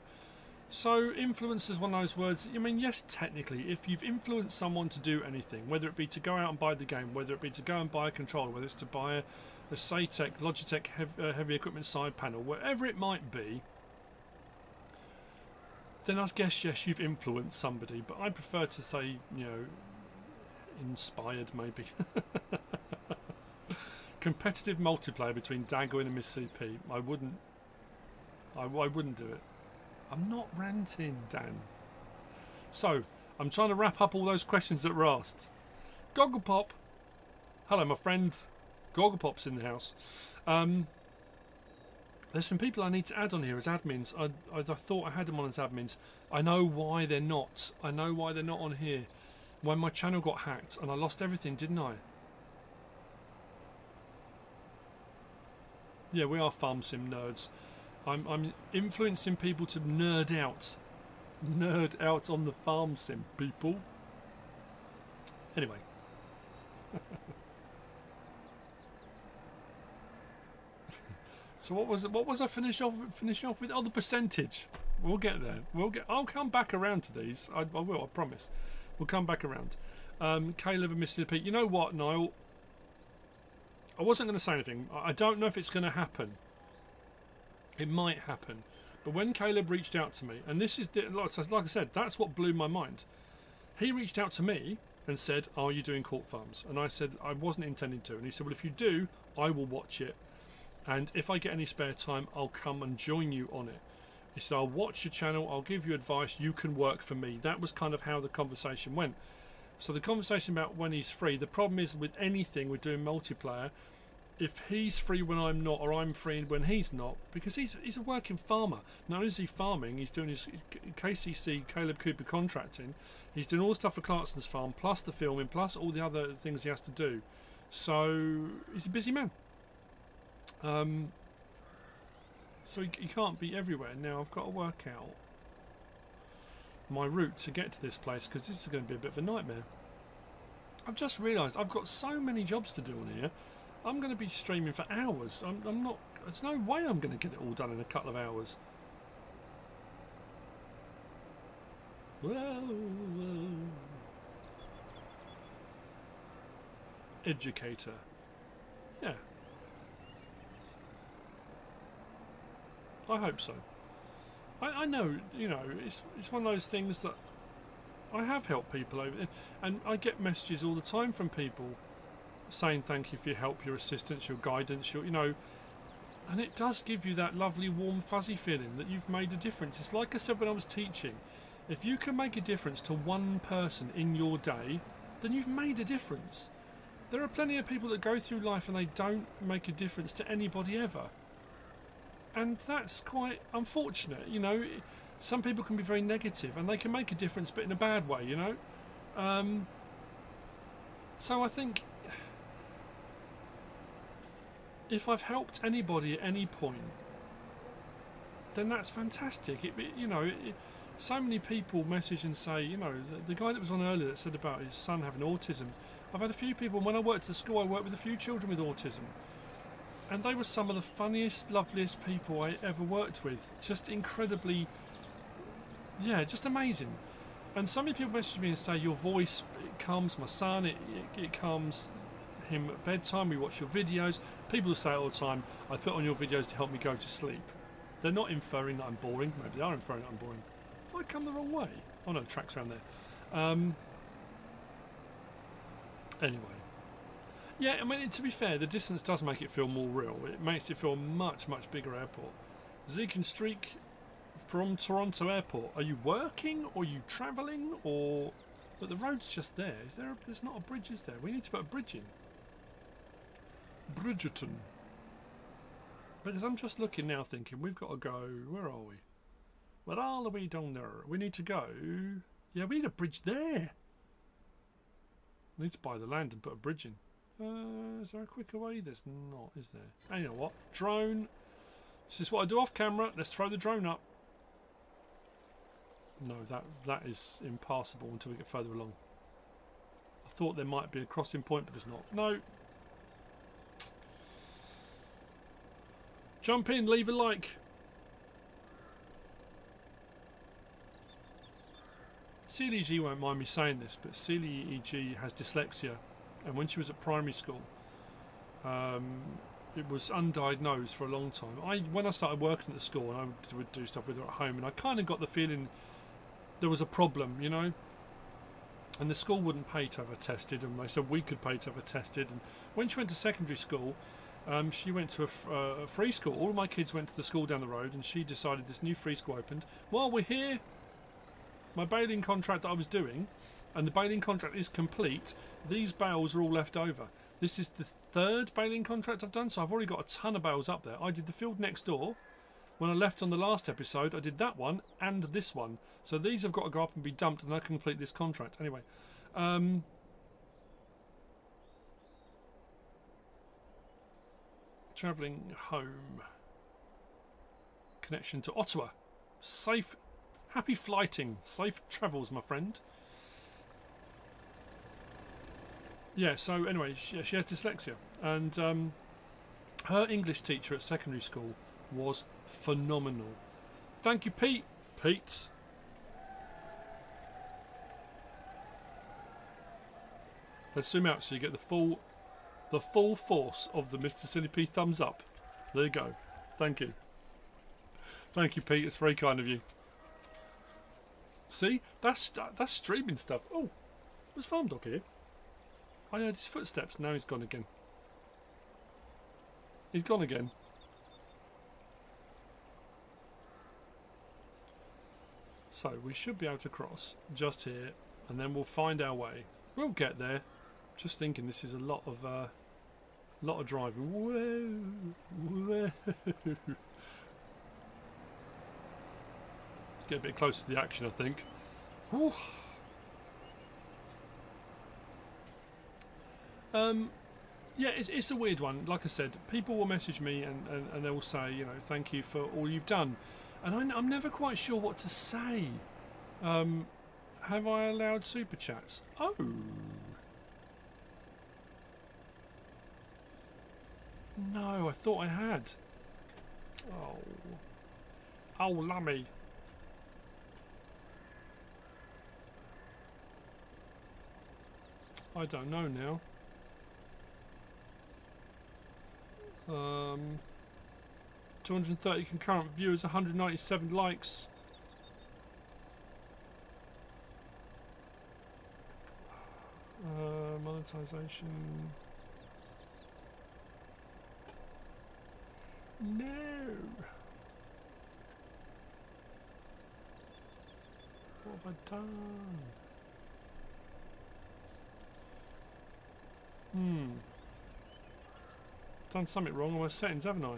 So influence is one of those words. I mean, yes, technically, if you've influenced someone to do anything, whether it be to go out and buy the game, whether it be to go and buy a controller, whether it's to buy a, a Saitek, Logitech heavy, uh, heavy equipment side panel, whatever it might be, then I guess yes, you've influenced somebody. But I prefer to say, you know, inspired maybe. *laughs* Competitive multiplayer between Daggerwin and Miss CP, I wouldn't. I, I wouldn't do it. I'm not ranting, Dan. So, I'm trying to wrap up all those questions that were asked. Gogglepop. Hello, my friend. Gogglepop's in the house. Um, there's some people I need to add on here as admins. I, I, I, thought I had them on as admins. I know why they're not. I know why they're not on here. When my channel got hacked and I lost everything, didn't I? Yeah, we are farm sim nerds. I'm, I'm influencing people to nerd out. Nerd out on the farm sim, people. Anyway. *laughs* so what was? What was I finish off finish off with? Oh, the percentage. We'll get there. We'll get. I'll come back around to these. I, I will. I promise. We'll come back around. Um, Kaleb and Mister Mississippi. You know what, Niall? I wasn't going to say anything. I don't know if it's going to happen. It might happen. But when Kaleb reached out to me, and this is, like I said, that's what blew my mind. He reached out to me and said, Are you doing Court Farms? And I said, I wasn't intending to. And he said, Well, if you do, I will watch it. And if I get any spare time, I'll come and join you on it. He said, I'll watch your channel, I'll give you advice, you can work for me. That was kind of how the conversation went. So the conversation about when he's free, the problem is with anything we're doing multiplayer, if he's free when I'm not, or I'm free when he's not, because he's he's a working farmer. Not only is he farming, he's doing his KCC Kaleb Cooper contracting. He's doing all the stuff for Clarkson's farm, plus the filming, plus all the other things he has to do. So he's a busy man. Um, so he, he can't be everywhere. Now I've got to work out my route to get to this place because this is going to be a bit of a nightmare. I've just realised I've got so many jobs to do on here. I'm going to be streaming for hours. I'm, I'm not. There's no way I'm going to get it all done in a couple of hours. Whoa. Educator. Yeah. I hope so. I, I know, you know, it's it's one of those things that I have helped people over, and I get messages all the time from people saying thank you for your help, your assistance, your guidance, your, you know, and it does give you that lovely, warm, fuzzy feeling that you've made a difference. It's like I said when I was teaching, if you can make a difference to one person in your day, then you've made a difference. There are plenty of people that go through life and they don't make a difference to anybody ever and that's quite unfortunate. You know, some people can be very negative, and they can make a difference, but in a bad way. You know, um, so I think if I've helped anybody at any point, then that's fantastic. It, it you know, it, so many people message and say, you know, the, the guy that was on earlier that said about his son having autism. I've had a few people when I worked at the school. I worked with a few children with autism and they were some of the funniest, loveliest people I ever worked with. Just incredibly, yeah, just amazing. And so many people message me and say, your voice it calms my son. It, it, it calms him at bedtime. We watch your videos. People say all the time. I put on your videos to help me go to sleep. They're not inferring that I'm boring. Maybe they are inferring that I'm boring. I come the wrong way? Oh no, the track's around there. Um, anyway. Yeah, I mean, to be fair, the distance does make it feel more real. It makes it feel a much, much bigger airport. Zeke and Streak from Toronto Airport. Are you working or are you travelling or... But the road's just there. Is there a, there's not a bridge, is there? We need to put a bridge in. Bridgerton. Because I'm just looking now thinking, we've got to go... Where are we? Where are we down there? We need to go... Yeah, we need a bridge there. We need to buy the land and put a bridge in. Uh, is there a quicker way? There's not, is there? And you know what? Drone. This is what I do off camera. Let's throw the drone up. No, that that is impassable until we get further along. I thought there might be a crossing point, but there's not. No. Jump in, leave a like. Celia G won't mind me saying this, but Celia G has dyslexia, and when she was at primary school, um, it was undiagnosed for a long time. I when I started working at the school, and I would do stuff with her at home, and I kind of got the feeling there was a problem, you know. And the school wouldn't pay to have her tested, and they said we could pay to have her tested. And when she went to secondary school, um, she went to a, uh, a free school. All my kids went to the school down the road, and she decided this new free school opened. While we're here, my baling contract that I was doing, and the baling contract is complete. These bales are all left over. This is the third baling contract I've done, so I've already got a ton of bales up there. I did the field next door. When I left on the last episode, I did that one and this one. So these have got to go up and be dumped, and I complete this contract. Anyway, um, travelling home. Connection to Ottawa. Safe, happy flighting. Safe travels, my friend. Yeah, so anyway, she, she has dyslexia. And um, her English teacher at secondary school was phenomenal. Thank you, Pete. Pete. Let's zoom out so you get the full the full force of the Mr. Centipede thumbs up. There you go. Thank you. Thank you, Pete. It's very kind of you. See? That's that's streaming stuff. Oh, was Farm Dog here? I heard his footsteps. Now he's gone again. He's gone again. So we should be able to cross just here, and then we'll find our way. We'll get there. Just thinking, this is a lot of uh, lot of driving. Whoa, whoa. Let's get a bit closer to the action, I think. Whew. Um, yeah, it's, it's a weird one. Like I said, people will message me and, and, and they'll say, you know, thank you for all you've done. And I, am never quite sure what to say. Um, have I allowed super chats? Oh. No, I thought I had. Oh. Oh, lummy. I don't know now. Um, 230 concurrent viewers, 197 likes. Uh, monetization. No. What have I done? Hmm. Done something wrong on my settings, haven't I?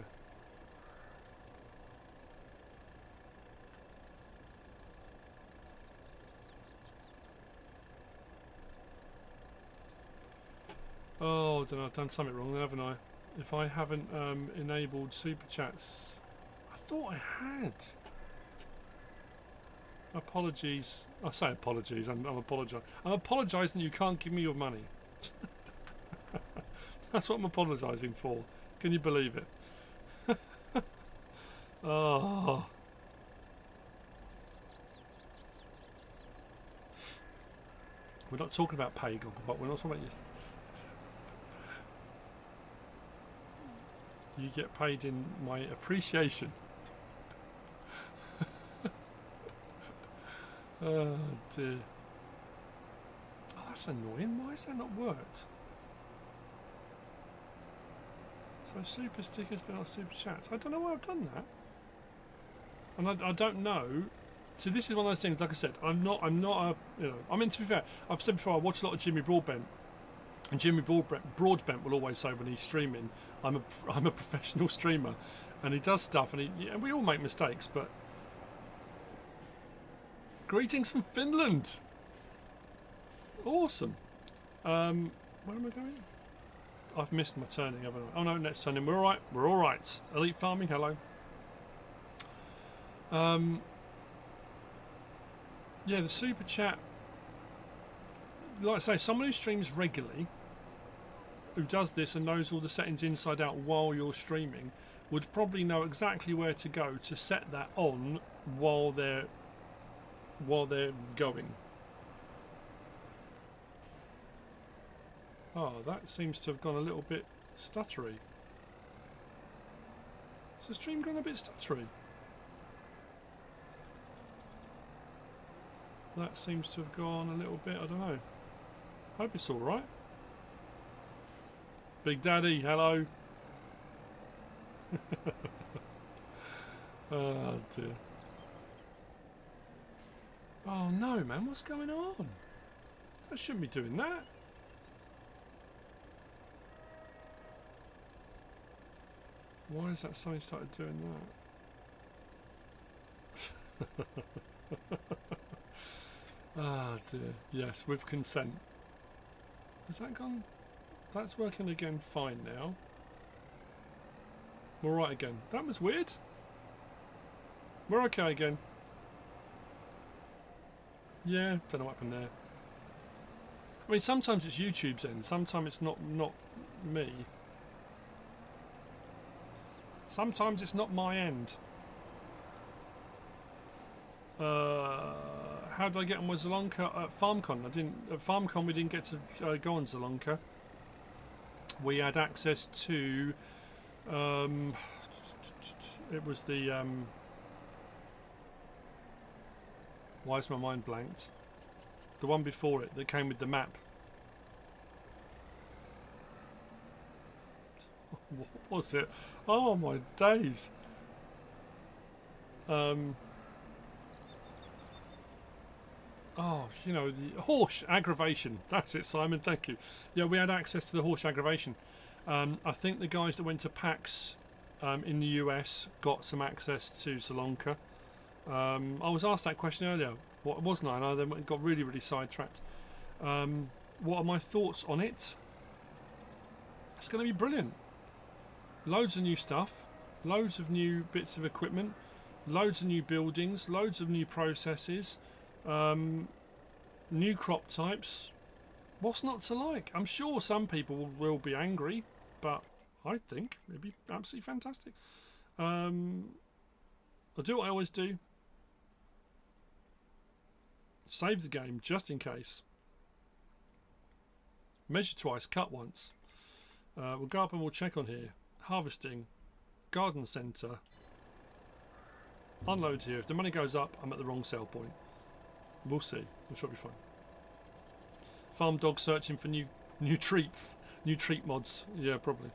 Oh, know, I've done something wrong, haven't I? if I haven't um, enabled super chats. I thought I had. Apologies. I say apologies. I'm, I'm apologising. I'm apologising you can't give me your money. *laughs* That's what I'm apologising for. Can you believe it? oh. *laughs* We're not talking about pay, but we're not talking about your. You get paid in my appreciation. oh *laughs* dear. Oh, that's annoying. Why has that not worked? So super stickers but not super chats. I don't know why I've done that. And I, I don't know. So this is one of those things. Like I said, I'm not. I'm not a. You know. I mean, to be fair, I've said before. I watch a lot of Jimmy Broadbent, and Jimmy Broadbent, Broadbent will always say when he's streaming, "I'm a. *laughs* I'm a professional streamer," and he does stuff, and he. And we all make mistakes, but. Greetings from Finland. Awesome. Um, where am I going? I've missed my turning, haven't I? Oh no, next turning. We're alright. We're alright. Elite farming, hello. Um, yeah, the super chat. Like I say, someone who streams regularly, who does this and knows all the settings inside out while you're streaming, would probably know exactly where to go to set that on while they're while they're going. Oh, that seems to have gone a little bit stuttery. Has the stream gone a bit stuttery? That seems to have gone a little bit, I don't know. Hope it's alright. Big Daddy, hello. oh *laughs* dear. Oh no, man, what's going on? I shouldn't be doing that. Why has that suddenly started doing that? *laughs* ah dear. Yes, with consent. Has that gone? That's working again fine now. We're right again. That was weird. We're okay again. Yeah, don't know what happened there. I mean, sometimes it's YouTube's end. Sometimes it's not not me. Sometimes it's not my end. Uh, how did I get on with Zielonka at FarmCon? I didn't. At FarmCon, we didn't get to uh, go on Zielonka. We had access to. Um, it was the. Um, why is my mind blanked? The one before it that came with the map. What was it? Oh my days. Um. Oh, you know, the horse aggravation. That's it, Simon. Thank you. Yeah, we had access to the horse aggravation. Um, I think the guys that went to PAX um, in the US got some access to Zielonka. Um, I was asked that question earlier, what wasn't I? And I then got really, really sidetracked. Um, what are my thoughts on it? It's going to be brilliant loads of new stuff, loads of new bits of equipment, loads of new buildings, loads of new processes, um, new crop types. What's not to like? I'm sure some people will be angry, but I think it'd be absolutely fantastic. Um, I'll do what I always do. Save the game just in case. Measure twice, cut once. Uh, we'll go up and we'll check on here harvesting, garden centre, unload here. If the money goes up, I'm at the wrong sell point. We'll see. Sure it'll be fine. Farm dog searching for new new treats, new treat mods. Yeah, probably.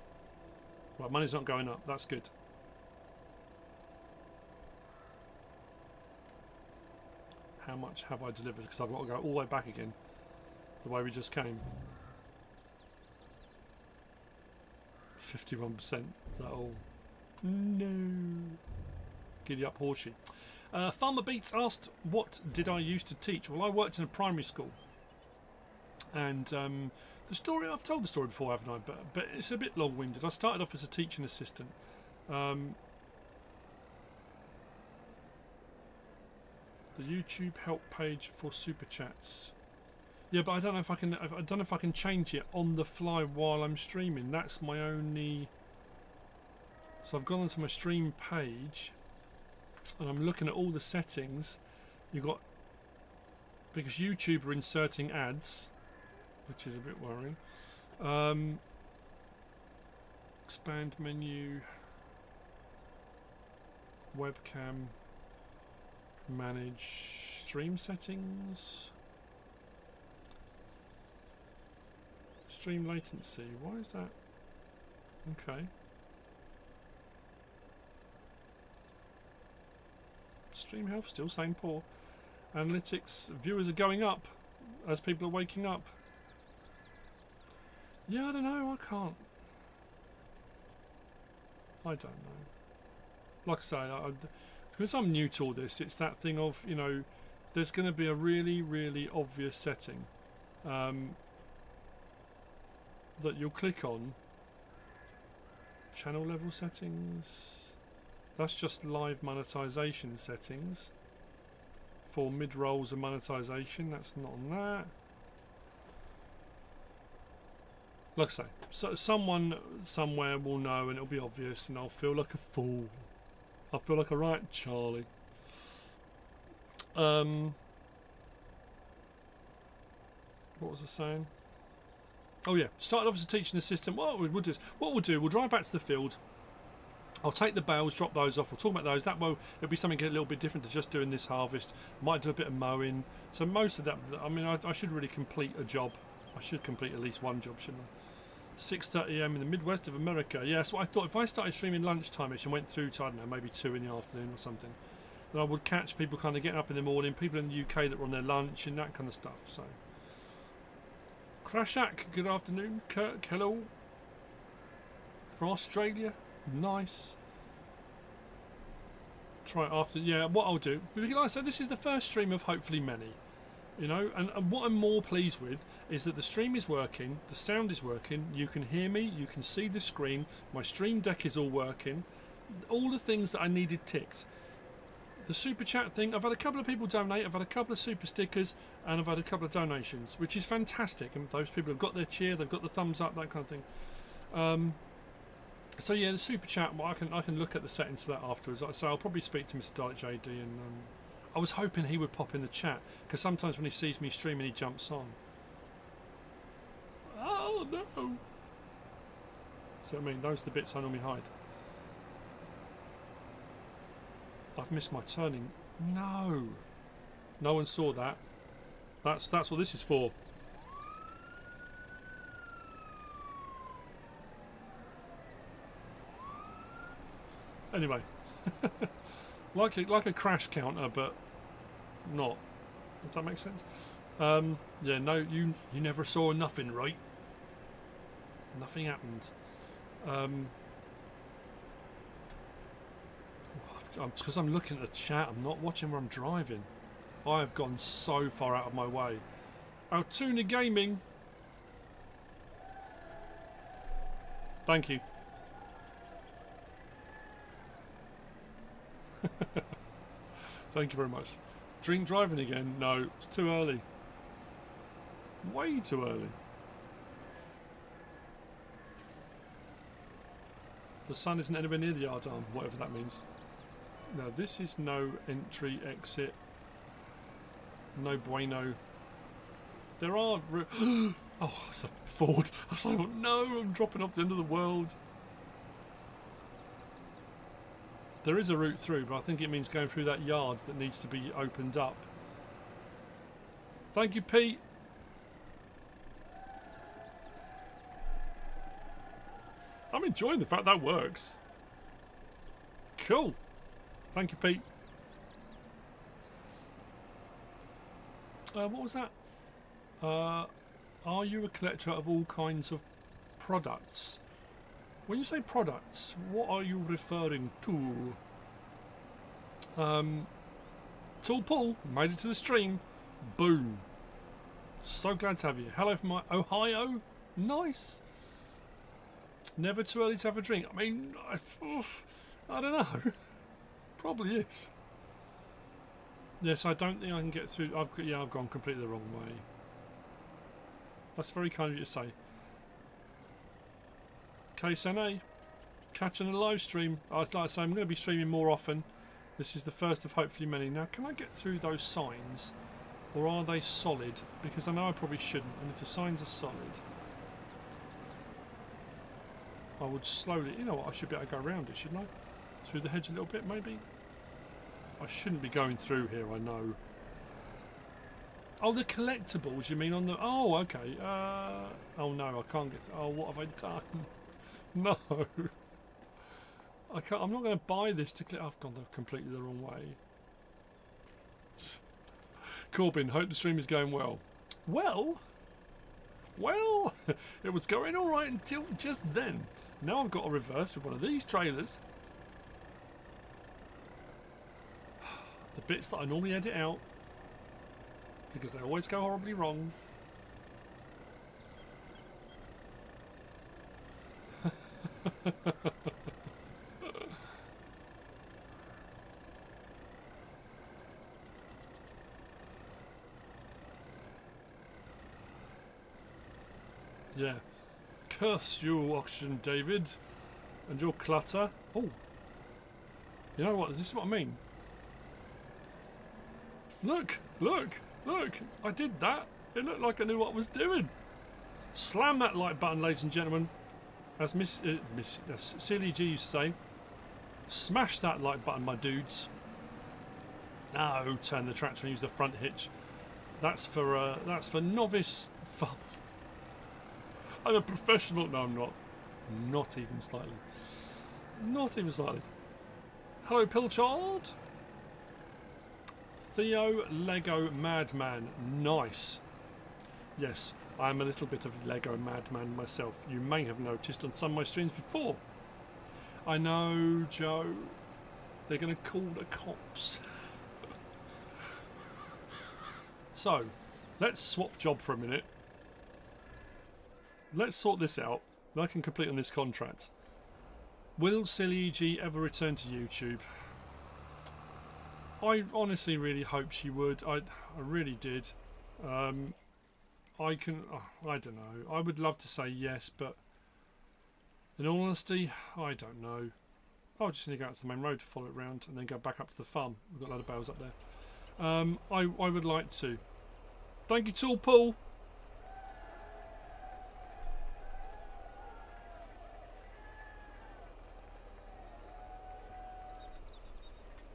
Right, money's not going up. That's good. How much have I delivered? Because I've got to go all the way back again, the way we just came. 51%. Is that all? No. Giddy up horsey. Uh, Farmer Beats asked, what did I used to teach? Well, I worked in a primary school. And um, the story I've told the story before, haven't I? But but it's a bit long-winded. I started off as a teaching assistant. Um, the YouTube help page for super chats. Yeah, but I don't know if I can. I don't know if I can change it on the fly while I'm streaming. That's my only. So I've gone onto my stream page, and I'm looking at all the settings. You've got because YouTube are inserting ads, which is a bit worrying. Um, expand menu, webcam, manage stream settings. Stream latency. Why is that? Okay. Stream health still same poor. Analytics viewers are going up as people are waking up. Yeah, I don't know. I can't. I don't know. Like I say, I, because I'm new to all this, it's that thing of you know, there's going to be a really, really obvious setting. Um, that you'll click on channel level settings. That's just live monetization settings. For mid rolls and monetization that's not on that. Like I say so someone somewhere will know and it'll be obvious and I'll feel like a fool. I'll feel like a right Charlie. Um what was I saying Oh yeah, started off as a teaching assistant. What we'll do, what we'll do, we'll drive back to the field. I'll take the bales, drop those off. We'll talk about those. That will it'll be something a little bit different to just doing this harvest. Might do a bit of mowing. So most of that, I mean, I, I should really complete a job. I should complete at least one job, shouldn't I? 6.30am in the Midwest of America. Yeah, so I thought if I started streaming lunchtime-ish and went through to, I don't know, maybe 2 in the afternoon or something, then I would catch people kind of getting up in the morning, people in the UK that were on their lunch and that kind of stuff. So Krashak, good afternoon. Kirk, hello. From Australia. Nice. Try it after. Yeah, what I'll do. Like I said, this is the first stream of hopefully many. You know, and, and what I'm more pleased with is that the stream is working, the sound is working, you can hear me, you can see the screen, my stream deck is all working. All the things that I needed ticked the super chat thing, I've had a couple of people donate, I've had a couple of super stickers, and I've had a couple of donations, which is fantastic. And those people have got their cheer, they've got the thumbs up, that kind of thing. Um, so yeah, the super chat. Well, I can I can look at the settings for that afterwards. So I'll probably speak to Mr. Dalek JD, and um, I was hoping he would pop in the chat because sometimes when he sees me streaming, he jumps on. Oh no! So I mean, those are the bits I normally hide. I've missed my turning. No. No one saw that. That's that's what this is for. Anyway, *laughs* like a, like a crash counter, but not. If that makes sense. Um, yeah, no, you you never saw nothing, right? Nothing happened. Um, because I'm looking at the chat, I'm not watching where I'm driving. I have gone so far out of my way. Altoona Gaming. Thank you. *laughs* Thank you very much. Drink driving again? No, it's too early. Way too early. The sun isn't anywhere near the yard arm, whatever that means. Now this is no entry, exit. No bueno. There are... *gasps* oh, it's a Ford. I was like, no, I'm dropping off the end of the world. There is a route through, but I think it means going through that yard that needs to be opened up. Thank you, Pete. I'm enjoying the fact that works. Cool. Thank you, Pete. Uh, what was that? Uh, are you a collector of all kinds of products? When you say products, what are you referring to? Um, Tool Paul made it to the stream. Boom. So glad to have you. Hello from my Ohio. Nice. Never too early to have a drink. I mean, I, I don't know. *laughs* Probably is. Yes, I don't think I can get through. I've yeah, I've gone completely the wrong way. That's very kind of you to say. KSNA, catching a live stream. Like I say, I'm going to be streaming more often. This is the first of hopefully many. Now, can I get through those signs? Or are they solid? Because I know I probably shouldn't. And if the signs are solid, I would slowly... You know what? I should be able to go around it, shouldn't I? Through the hedge a little bit, maybe? I shouldn't be going through here, I know. Oh, the collectibles, you mean on the... Oh, okay. Uh, oh, no, I can't get... Oh, what have I done? *laughs* No. I can't... I'm not going to buy this to... I've gone the, completely the wrong way. *laughs* Corbin, hope the stream is going well. Well... Well, *laughs* it was going alright until just then. Now I've got a reverse with one of these trailers. The bits that I normally edit out because they always go horribly wrong. *laughs* yeah. Curse you, Oxygendavid, and your clutter. Oh. You know what? This is what I mean. Look! Look! Look, I did that. It looked like I knew what I was doing. Slam that like button, ladies and gentlemen. As Miss, uh, Miss uh, Sealy G used to say. Smash that like button, my dudes. No, turn the tractor and use the front hitch. That's for uh, that's for novice *laughs* farmers. I'm a professional. No, I'm not. Not even slightly. Not even slightly. Hello, Pilchard. Theo Lego Madman. Nice. Yes, I am a little bit of Lego Madman myself. You may have noticed on some of my streams before. I know, Joe. They're going to call the cops. *laughs* so, let's swap job for a minute. Let's sort this out. I can complete on this contract. Will Silly ever return to YouTube? I honestly really hope she would. I, I really did. Um, I can. Oh, I don't know. I would love to say yes, but in all honesty, I don't know. I'll just need to go out to the main road to follow it around and then go back up to the farm. We've got a lot of bales up there. Um, I, I would like to. Thank you, Tall Paul.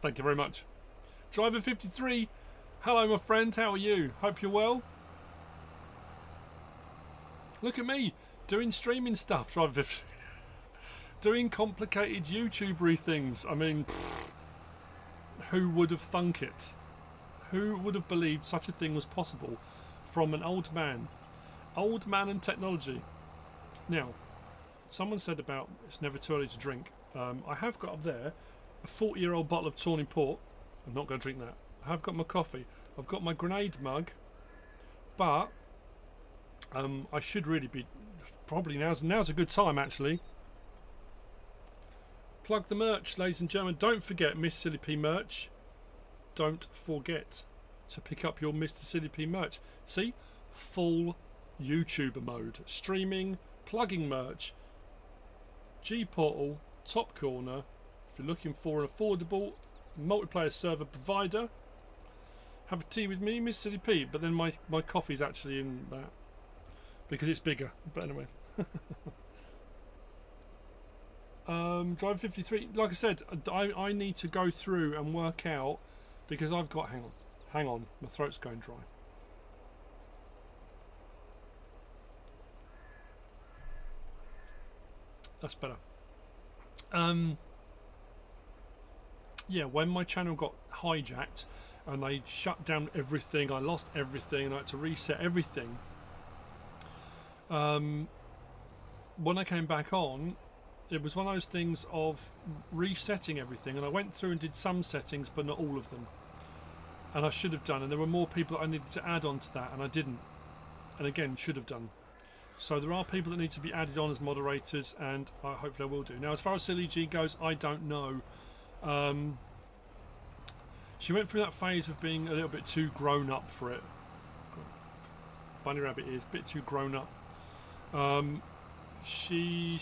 Thank you very much. Driver 53, hello my friend, how are you? Hope you're well. Look at me, doing streaming stuff, Driver 53. doing complicated YouTubery things. I mean, pfft, who would have thunk it? Who would have believed such a thing was possible from an old man? Old man and technology. Now, someone said about it's never too early to drink. Um, I have got up there a 40 year old bottle of Tawny Port I'm not going to drink that. I have got my coffee. I've got my grenade mug, but um, I should really be. Probably now's now's a good time actually. Plug the merch, ladies and gentlemen. Don't forget Miss Sealy P merch. Don't forget to pick up your Mr. Sealy P merch. See, full YouTuber mode, streaming, plugging merch, G Portal, top corner. If you're looking for an affordable multiplayer server provider. Have a tea with me, Miss Sealy P. But then my, my coffee's actually in that. Because it's bigger. But anyway. *laughs* um, Driver 53. Like I said, I, I need to go through and work out. Because I've got... Hang on. Hang on. My throat's going dry. That's better. Um, yeah, when my channel got hijacked and they shut down everything, I lost everything, and I had to reset everything. Um, when I came back on, it was one of those things of resetting everything, and I went through and did some settings, but not all of them. And I should have done, and there were more people that I needed to add on to that, and I didn't. and again should have done. So there are people that need to be added on as moderators, and I hopefully I will do. Now, as far as Sealy G goes, I don't know. Um, she went through that phase of being a little bit too grown up for it. Bunny Rabbit is a bit too grown up. Um, she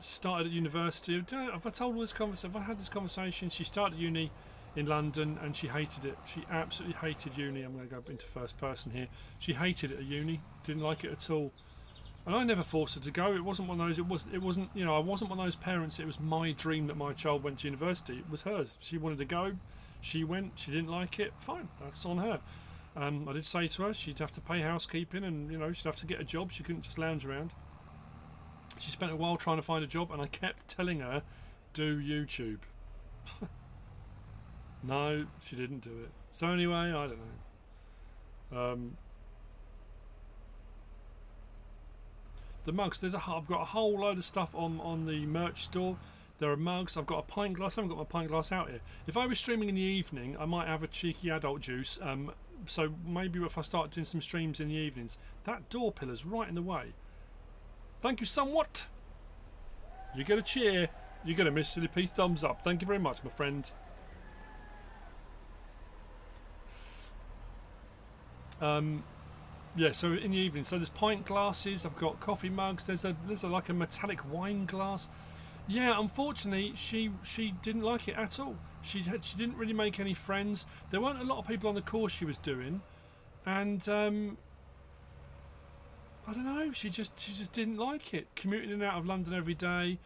started at university. Have I told all this conversation? Have I had this conversation? She started uni in London and she hated it. She absolutely hated uni. I'm going to go into first person here. She hated it at uni. Didn't like it at all. And I never forced her to go. It wasn't one of those. It was. It wasn't. You know, I wasn't one of those parents. It was my dream that my child went to university. It was hers. She wanted to go. She went. She didn't like it. Fine. That's on her. Um, I did say to her she'd have to pay housekeeping and you know she'd have to get a job. She couldn't just lounge around. She spent a while trying to find a job, and I kept telling her, "Do YouTube." *laughs* no, she didn't do it. So anyway, I don't know. Um, the mugs. There's a I've got a whole load of stuff on on the merch store. There are mugs. I've got a pint glass. I haven't got my pint glass out here. If I was streaming in the evening, I might have a cheeky adult juice. Um, so maybe if I start doing some streams in the evenings, that door pillar's right in the way. Thank you somewhat. You get a cheer. You get a Sealy P thumbs up. Thank you very much, my friend. Um, yeah, so in the evening, so there's pint glasses. I've got coffee mugs. There's a there's a, like a metallic wine glass. Yeah, unfortunately, she she didn't like it at all. She had, she didn't really make any friends. There weren't a lot of people on the course she was doing, and um, I don't know. She just she just didn't like it. Commuting in and out of London every day.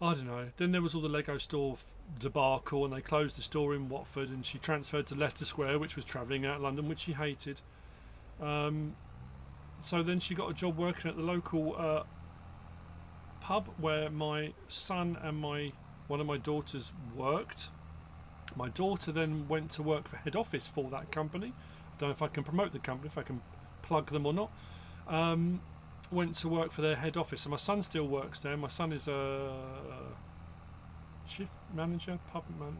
I don't know. Then there was all the Lego store debacle, and they closed the store in Watford, and she transferred to Leicester Square, which was travelling out of London, which she hated. Um, so then she got a job working at the local uh, pub where my son and my one of my daughters worked. My daughter then went to work for head office for that company. I don't know if I can promote the company, if I can plug them or not. Um, went to work for their head office, and my son still works there. My son is a shift manager, pub man,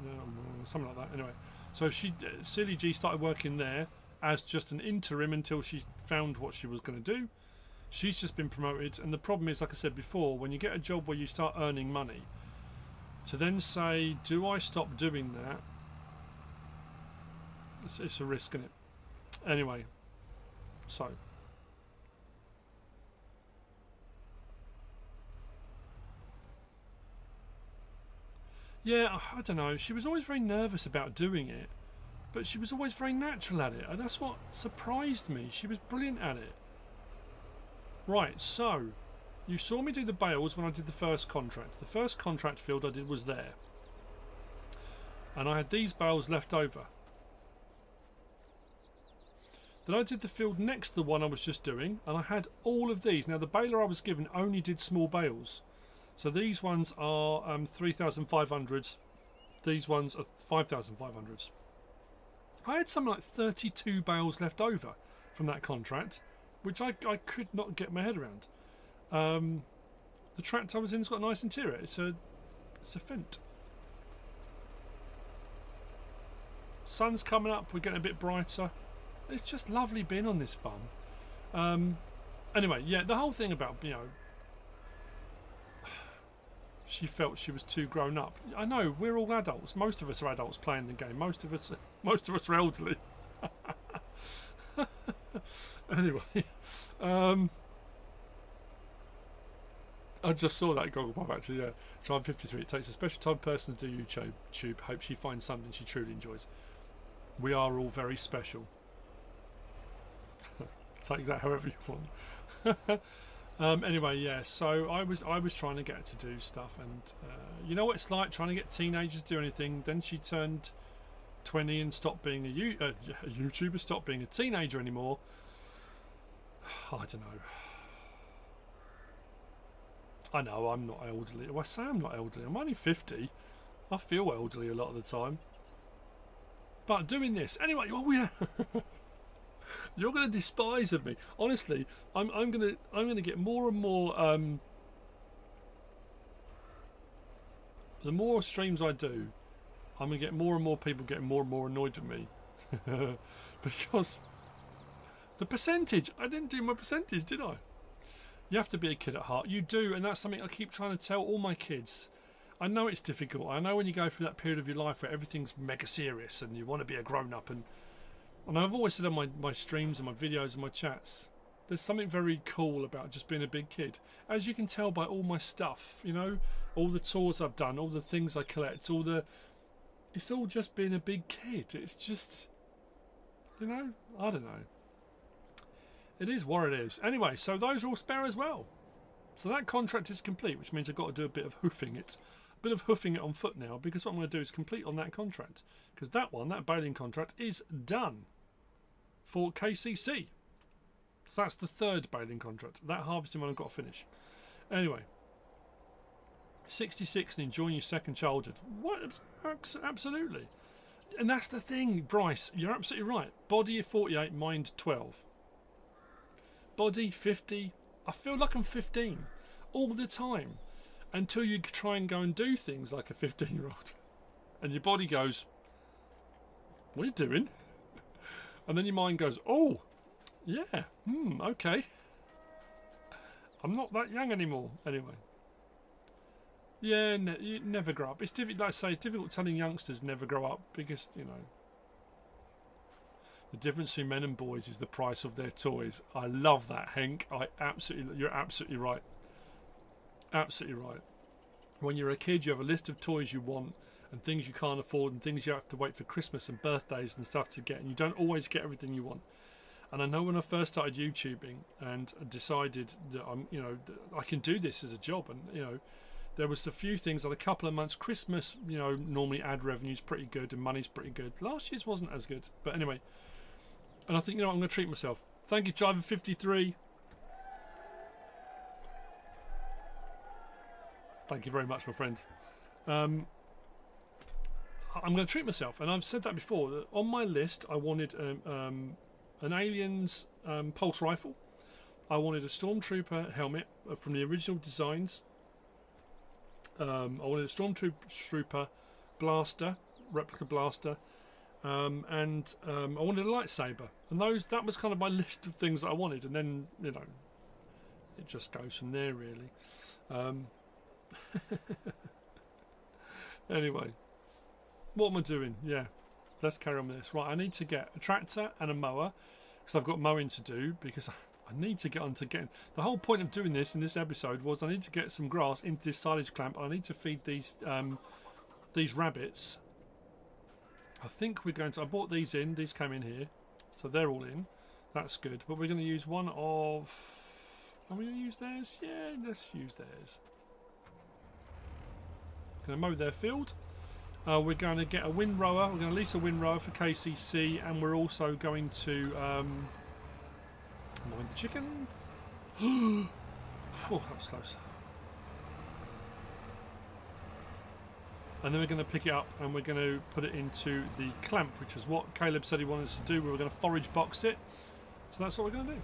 something like that. Anyway, so she, Sealy G, started working there as just an interim until she found what she was going to do. She's just been promoted, and the problem is, like I said before, when you get a job where you start earning money, to then say, "Do I stop doing that?" It's, it's a risk, isn't it? Anyway, so Yeah, I don't know. She was always very nervous about doing it, but she was always very natural at it, and that's what surprised me. She was brilliant at it. Right, so you saw me do the bales when I did the first contract. The first contract field I did was there, and I had these bales left over. Then I did the field next to the one I was just doing, and I had all of these. Now, the baler I was given only did small bales. So these ones are um, 3,500. These ones are 5,500. I had something like 32 bales left over from that contract, which I, I could not get my head around. Um, the tractor I was in's got a nice interior. It's a it's a Fendt. Sun's coming up. We're getting a bit brighter. It's just lovely being on this farm. Um, anyway, yeah, the whole thing about you know she felt she was too grown up. I know we're all adults. Most of us are adults playing the game. Most of us, *laughs* most of us are elderly. *laughs* anyway, um, I just saw that goggle pop actually. Yeah, Drive 53. It takes a special type of person to do YouTube. Tube. Hope she finds something she truly enjoys. We are all very special. *laughs* Take that however you want. Um, anyway, yeah. So I was I was trying to get her to do stuff, and uh, you know what it's like trying to get teenagers to do anything. Then she turned twenty and stopped being a, uh, a YouTuber, stopped being a teenager anymore. *sighs* I don't know. I know I'm not elderly. Well, I say I'm not elderly. I'm only fifty. I feel elderly a lot of the time. But doing this anyway. Oh yeah. *laughs* You're going to despise of me. Honestly, I'm I'm going to I'm going to get more and more. Um, the more streams I do, I'm going to get more and more people getting more and more annoyed with me *laughs* because The percentage. I didn't do my percentage, did I? You have to be a kid at heart. You do, and that's something I keep trying to tell all my kids. I know it's difficult. I know when you go through that period of your life where everything's mega serious and you want to be a grown up and and I've always said on my, my streams and my videos and my chats, there's something very cool about just being a big kid. As you can tell by all my stuff, you know, all the tours I've done, all the things I collect, all the it's all just being a big kid. It's just you know, I don't know. It is what it is. Anyway, so those are all spare as well. So that contract is complete, which means I've got to do a bit of hoofing it. A bit of hoofing it on foot now, because what I'm going to do is complete on that contract. Because that one, that baling contract, is done for KCC. So that's the third baling contract. That harvesting one I've got to finish. Anyway, 66 and enjoying your second childhood. What? Absolutely. And that's the thing, Bryce. You're absolutely right. Body of 48, mind 12 body 50 i feel like i'm 15 all the time until you try and go and do things like a 15 year old and your body goes what are you doing and then your mind goes oh yeah hmm okay *laughs* i'm not that young anymore anyway yeah ne you never grow up it's difficult like i say it's difficult telling youngsters never grow up because you know the difference between men and boys is the price of their toys. I love that, Hank. I absolutely, you're absolutely right. Absolutely right. When you're a kid, you have a list of toys you want and things you can't afford and things you have to wait for Christmas and birthdays and stuff to get, and you don't always get everything you want. And I know when I first started YouTubing and decided that I'm, you know, I can do this as a job, and you know, there was a few things like a couple of months. Christmas, you know, normally ad revenue's pretty good and money's pretty good. Last year's wasn't as good, but anyway, and I think, you know, I'm going to treat myself. Thank you, Driver53. Thank you very much, my friend. Um, I'm going to treat myself, and I've said that before. That on my list, I wanted um, um, an Aliens um, pulse rifle. I wanted a Stormtrooper helmet uh, from the original designs. Um, I wanted a Stormtrooper blaster, replica blaster, um, and um, I wanted a lightsaber, and those that was kind of my *laughs* list of things that I wanted, and then you know, it just goes from there really. Um, *laughs* anyway, what am I doing? Yeah, let's carry on with this. Right, I need to get a tractor and a mower because I've got mowing to do because I, need to get on to getting. The whole point of doing this in this episode was I need to get some grass into this silage clamp. I need to feed these um, these rabbits I think we're going to... I bought these in. These came in here. So they're all in. That's good. But we're going to use one of... Are we going to use theirs? Yeah, let's use theirs. Going to mow their field. Uh, we're going to get a windrower. We're going to lease a windrower for KCC. And we're also going to... Um, mind the chickens. *gasps* oh, that was close. and then we're going to pick it up and we're going to put it into the clamp which is what Kaleb said he wanted us to do we were going to forage box it so that's what we're going to do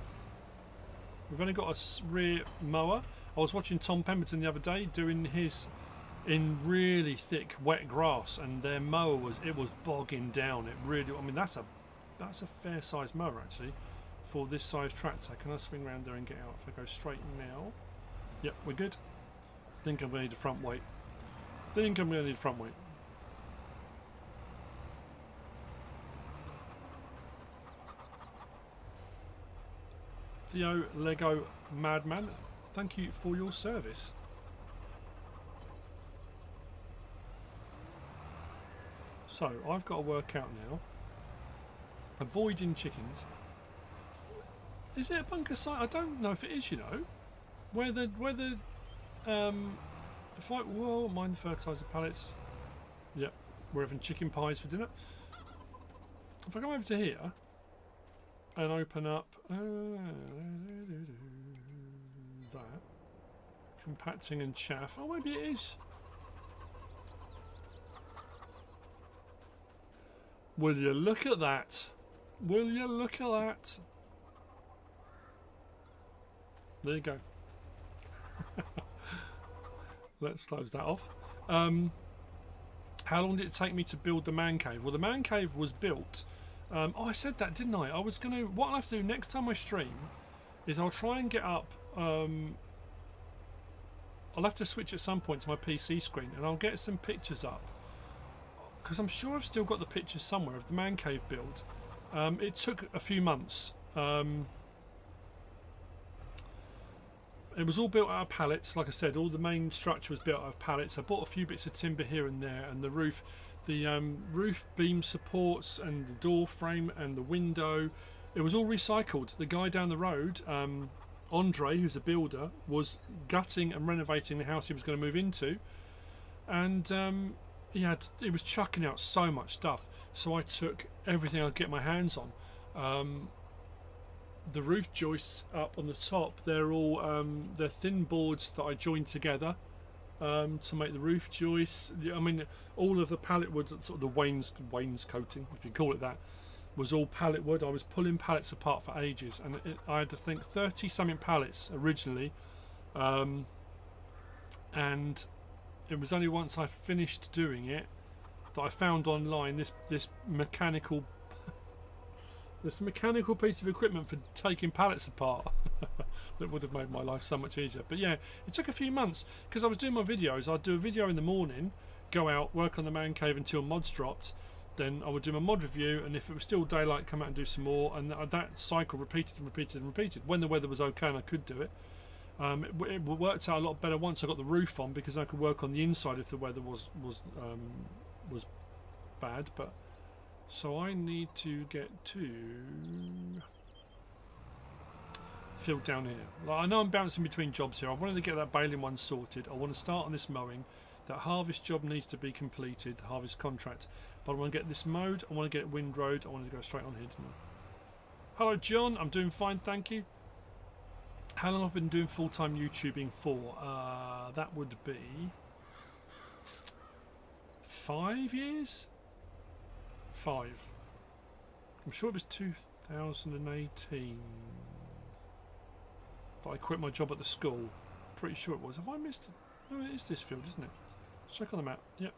we've only got a rear mower I was watching Tom Pemberton the other day doing his in really thick wet grass and their mower was it was bogging down. It really I mean that's a that's a fair size mower actually for this size tractor. Can I swing around there and get out? If I go straight now. Yep we're good. I think I'm to need a front weight. Think I'm to need front weight. Theo Lego Madman, thank you for your service. So, I've got to work out now. Avoiding chickens. Is it a bunker site? I don't know if it is, you know. Where the, where the um, if I, well mind the fertilizer pallets. Yep, we're having chicken pies for dinner. If I come over to here and open up uh, that, compacting and chaff. Oh, maybe it is. Will you look at that? Will you look at that? There you go. *laughs* let's close that off. Um, how long did it take me to build the man cave? Well, the man cave was built Um, oh, I said that, didn't I? I was going to... What I'll have to do next time I stream is I'll try and get up... Um, I'll have to switch at some point to my PC screen and I'll get some pictures up. Because I'm sure I've still got the pictures somewhere of the man cave build. Um, it took a few months. Um, it was all built out of pallets. Like I said, all the main structure was built out of pallets. I bought a few bits of timber here and there, and the roof, the um, roof beam supports, and the door frame, and the window. It was all recycled. The guy down the road, um, Andre, who's a builder, was gutting and renovating the house he was going to move into, and um, he had he was chucking out so much stuff. So I took everything I could get my hands on. Um, the roof joists up on the top, they're all um, they're thin boards that I joined together um, to make the roof joists. I mean, all of the pallet wood, sort of the wains wainscoting, if you call it that, was all pallet wood. I was pulling pallets apart for ages, and it, I had to think thirty something pallets originally, um, and it was only once I finished doing it that I found online this this mechanical *laughs* this mechanical piece of equipment for taking pallets apart *laughs* that would have made my life so much easier. But yeah, it took a few months because I was doing my videos. I'd do a video in the morning, go out, work on the man cave until mods dropped. Then I would do my mod review, and if it was still daylight, come out and do some more. And that, that cycle repeated and repeated and repeated. When the weather was okay and I could do it, um, it, it, worked out a lot better once I got the roof on because I could work on the inside if the weather was was um, was bad. But so I need to get to field down here. Like, I know I'm bouncing between jobs here. I wanted to get that baling one sorted. I want to start on this mowing. That harvest job needs to be completed, the harvest contract. But I want to get this mowed. I want to get windrowed. I want to go straight on here. Hello, John. I'm doing fine, thank you. How long I've I been doing full-time YouTubing for? Uh, that would be five years? Five. I'm sure it was 2018 that I quit my job at the school. Pretty sure it was. Have I missed... it? No, it is this field, isn't it? Let's check on the map. Yep.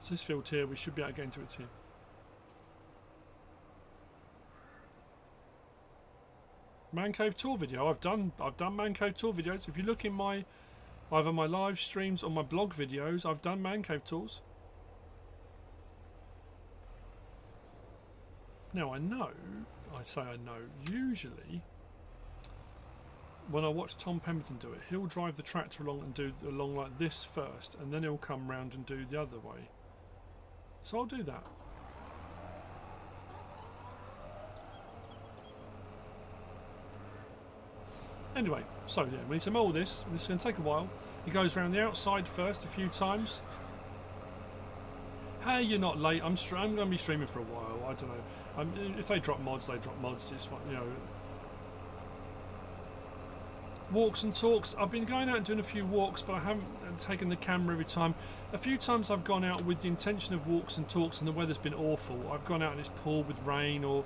It's this field here. We should be able to get into it here. Man Cave tour video. I've done I've done Man Cave tour videos. If you look in my either my live streams or my blog videos, I've done Man Cave tours. Now I know, I say I know, usually when I watch Tom Pemberton do it, he'll drive the tractor along and do along like this first, and then he'll come round and do the other way. So I'll do that. Anyway, so yeah, we need to mow this. This is going to take a while. He goes around the outside first a few times. Hey, you're not late. I'm I'm going to be streaming for a while. I don't know. Um, if they drop mods, they drop mods. It's you know. Walks and talks. I've been going out and doing a few walks, but I haven't taken the camera every time. A few times I've gone out with the intention of walks and talks, and the weather's been awful. I've gone out and it's poured with rain, or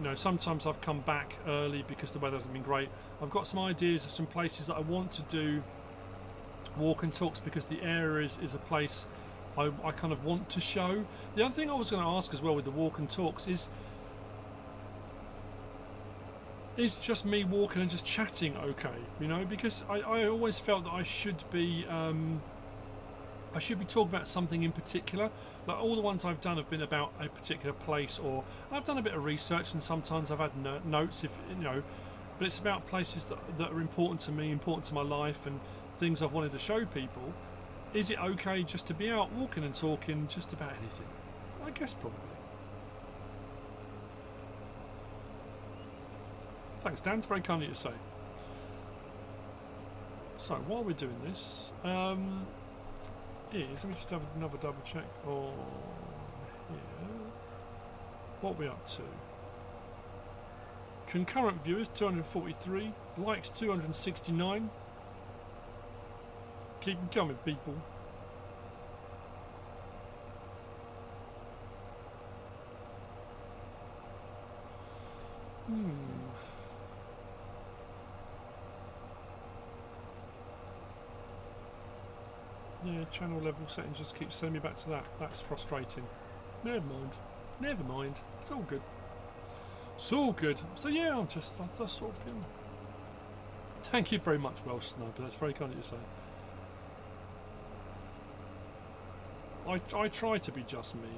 you know, sometimes I've come back early because the weather hasn't been great. I've got some ideas of some places that I want to do walk and talks because the area is, is a place I, I kind of want to show. The other thing I was going to ask as well with the walk and talks is is just me walking and just chatting okay you know because I, I always felt that I should be um, I should be talking about something in particular. Like all the ones I've done have been about a particular place, or I've done a bit of research, and sometimes I've had no notes, if you know. But it's about places that, that are important to me, important to my life, and things I've wanted to show people. Is it okay just to be out walking and talking just about anything? I guess probably. Thanks, Dan. It's very kind of you to say. So while we're doing this, um, is, let me just have another double check on here. What are we up to? Concurrent viewers 243, likes 269. Keep them coming, people. Hmm. Yeah, channel level settings just keep sending me back to that. That's frustrating. Never mind. Never mind. It's all good. It's all good. So yeah, I'm just I thought sort of. Know, thank you very much, Welsh Sniper. That's very kind of you to say. I I try to be just me.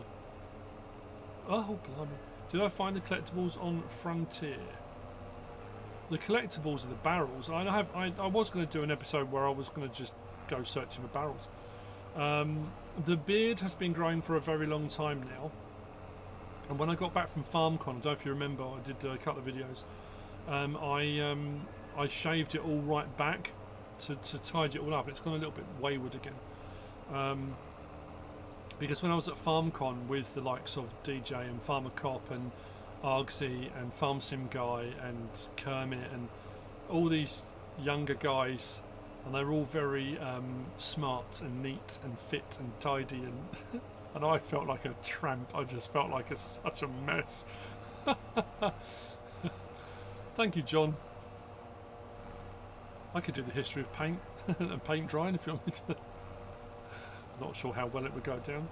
Oh blimey! Did I find the collectibles on Frontier? The collectibles are the barrels. I have. I, I was going to do an episode where I was going to just go searching for barrels. Um, the beard has been growing for a very long time now. And when I got back from FarmCon, I don't know if you remember, I did a couple of videos. Um, I um, I shaved it all right back to, to tidy it all up. It's gone a little bit wayward again. Um, because when I was at FarmCon with the likes of DJ and Farmer Cop and Argsy and Farm Sim Guy and Kermit and all these younger guys and they were all very um, smart and neat and fit and tidy and *laughs* and I felt like a tramp. I just felt like a, such a mess. *laughs* Thank you, John. I could do the history of paint *laughs* and paint drying if you want me to. Not sure how well it would go down.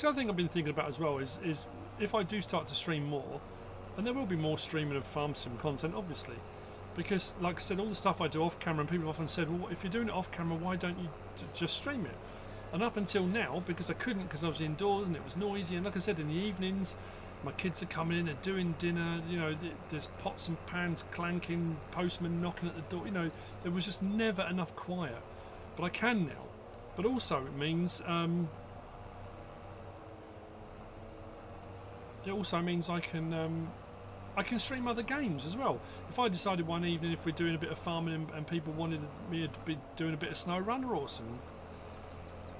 The other thing I've been thinking about as well is is if I do start to stream more, and there will be more streaming of farm sim content, obviously because like I said all the stuff I do off camera and people often said well if you're doing it off camera why don't you just stream it? And up until now because I couldn't because I was indoors and it was noisy and like I said in the evenings my kids are coming in they're doing dinner you know there's pots and pans clanking postman knocking at the door you know there was just never enough quiet. But I can now. But also it means um, it also means I can um, I can stream other games as well. If I decided one evening if we're doing a bit of farming and, and people wanted me to be doing a bit of SnowRunner or some,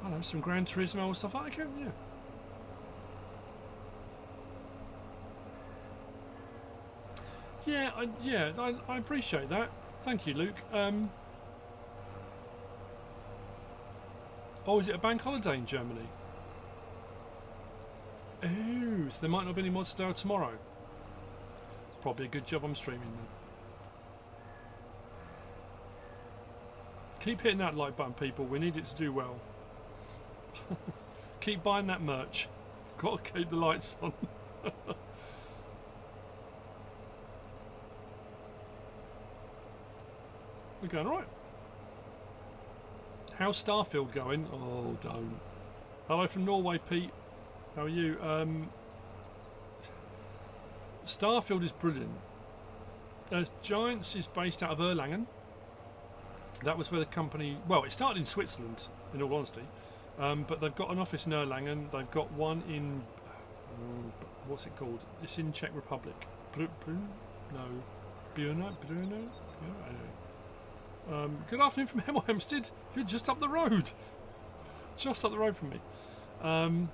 I don't know, some Gran Turismo or stuff, I can, yeah. Yeah, I, yeah, I, I appreciate that. Thank you, Luke. Um, oh, is it a bank holiday in Germany? Oh, so there might not be any to tomorrow. Probably a good job I'm streaming then. Keep hitting that like button, people. We need it to do well. *laughs* keep buying that merch. Got to keep the lights on. *laughs* We're going alright. How's Starfield going? Oh, don't. Hello from Norway, Pete. How are you? Um, Starfield is brilliant. Uh, Giants is based out of Erlangen. That was where the company. Well, it started in Switzerland, in all honesty, um, but they've got an office in Erlangen. They've got one in. Um, what's it called? It's in Czech Republic. No. Brno? Yeah, um, good afternoon from *laughs* Hemel Hempstead. You're just up the road. Just up the road from me. Um,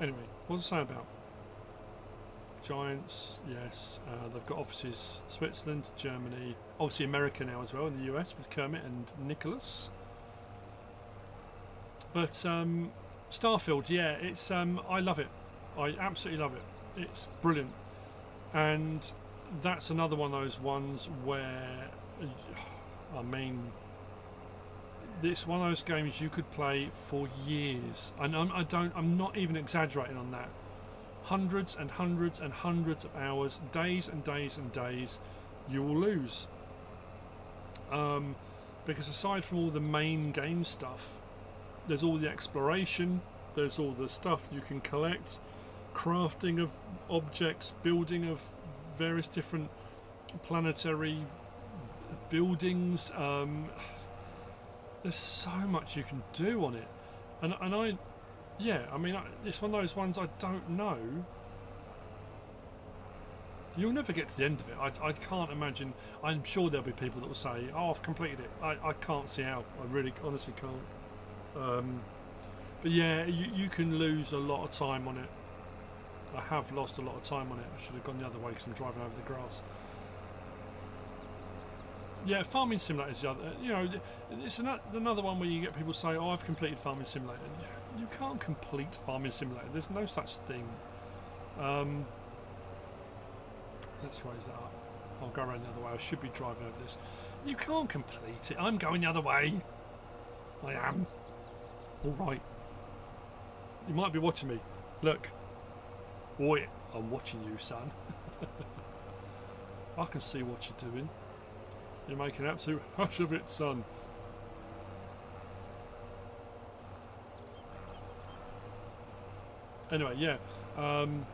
anyway, what was I saying about? Giants, yes. Uh, they've got offices Switzerland, Germany, obviously America now as well, in the US with Kermit and Nicholas. But um, Starfield, yeah, it's um, I love it. I absolutely love it. It's brilliant, and that's another one of those ones where, I mean, it's one of those games you could play for years, and I'm, I don't. I'm not even exaggerating on that. Hundreds and hundreds and hundreds of hours, days and days and days, you will lose. Um, because aside from all the main game stuff, there's all the exploration, there's all the stuff you can collect, crafting of objects, building of various different planetary buildings. Um, there's so much you can do on it, and and I, yeah, I mean, it's one of those ones I don't know. You'll never get to the end of it. I, I can't imagine. I'm sure there'll be people that will say, "Oh, I've completed it." I, I can't see how. I really, honestly can't. Um, but yeah, you you can lose a lot of time on it. I have lost a lot of time on it. I should have gone the other way because I'm driving over the grass. Yeah, Farming Simulator is the other. You know, it's another one where you get people say, "Oh, I've completed Farming Simulator." You can't complete Farming Simulator. There's no such thing. Um, let's raise that up. I'll go around the other way. I should be driving over this. You can't complete it. I'm going the other way. I am. All right. You might be watching me. Look. Oi, I'm watching you, son. *laughs* I can see what you're doing. You're making an absolute *laughs* hush of it, son. Anyway, yeah. Um,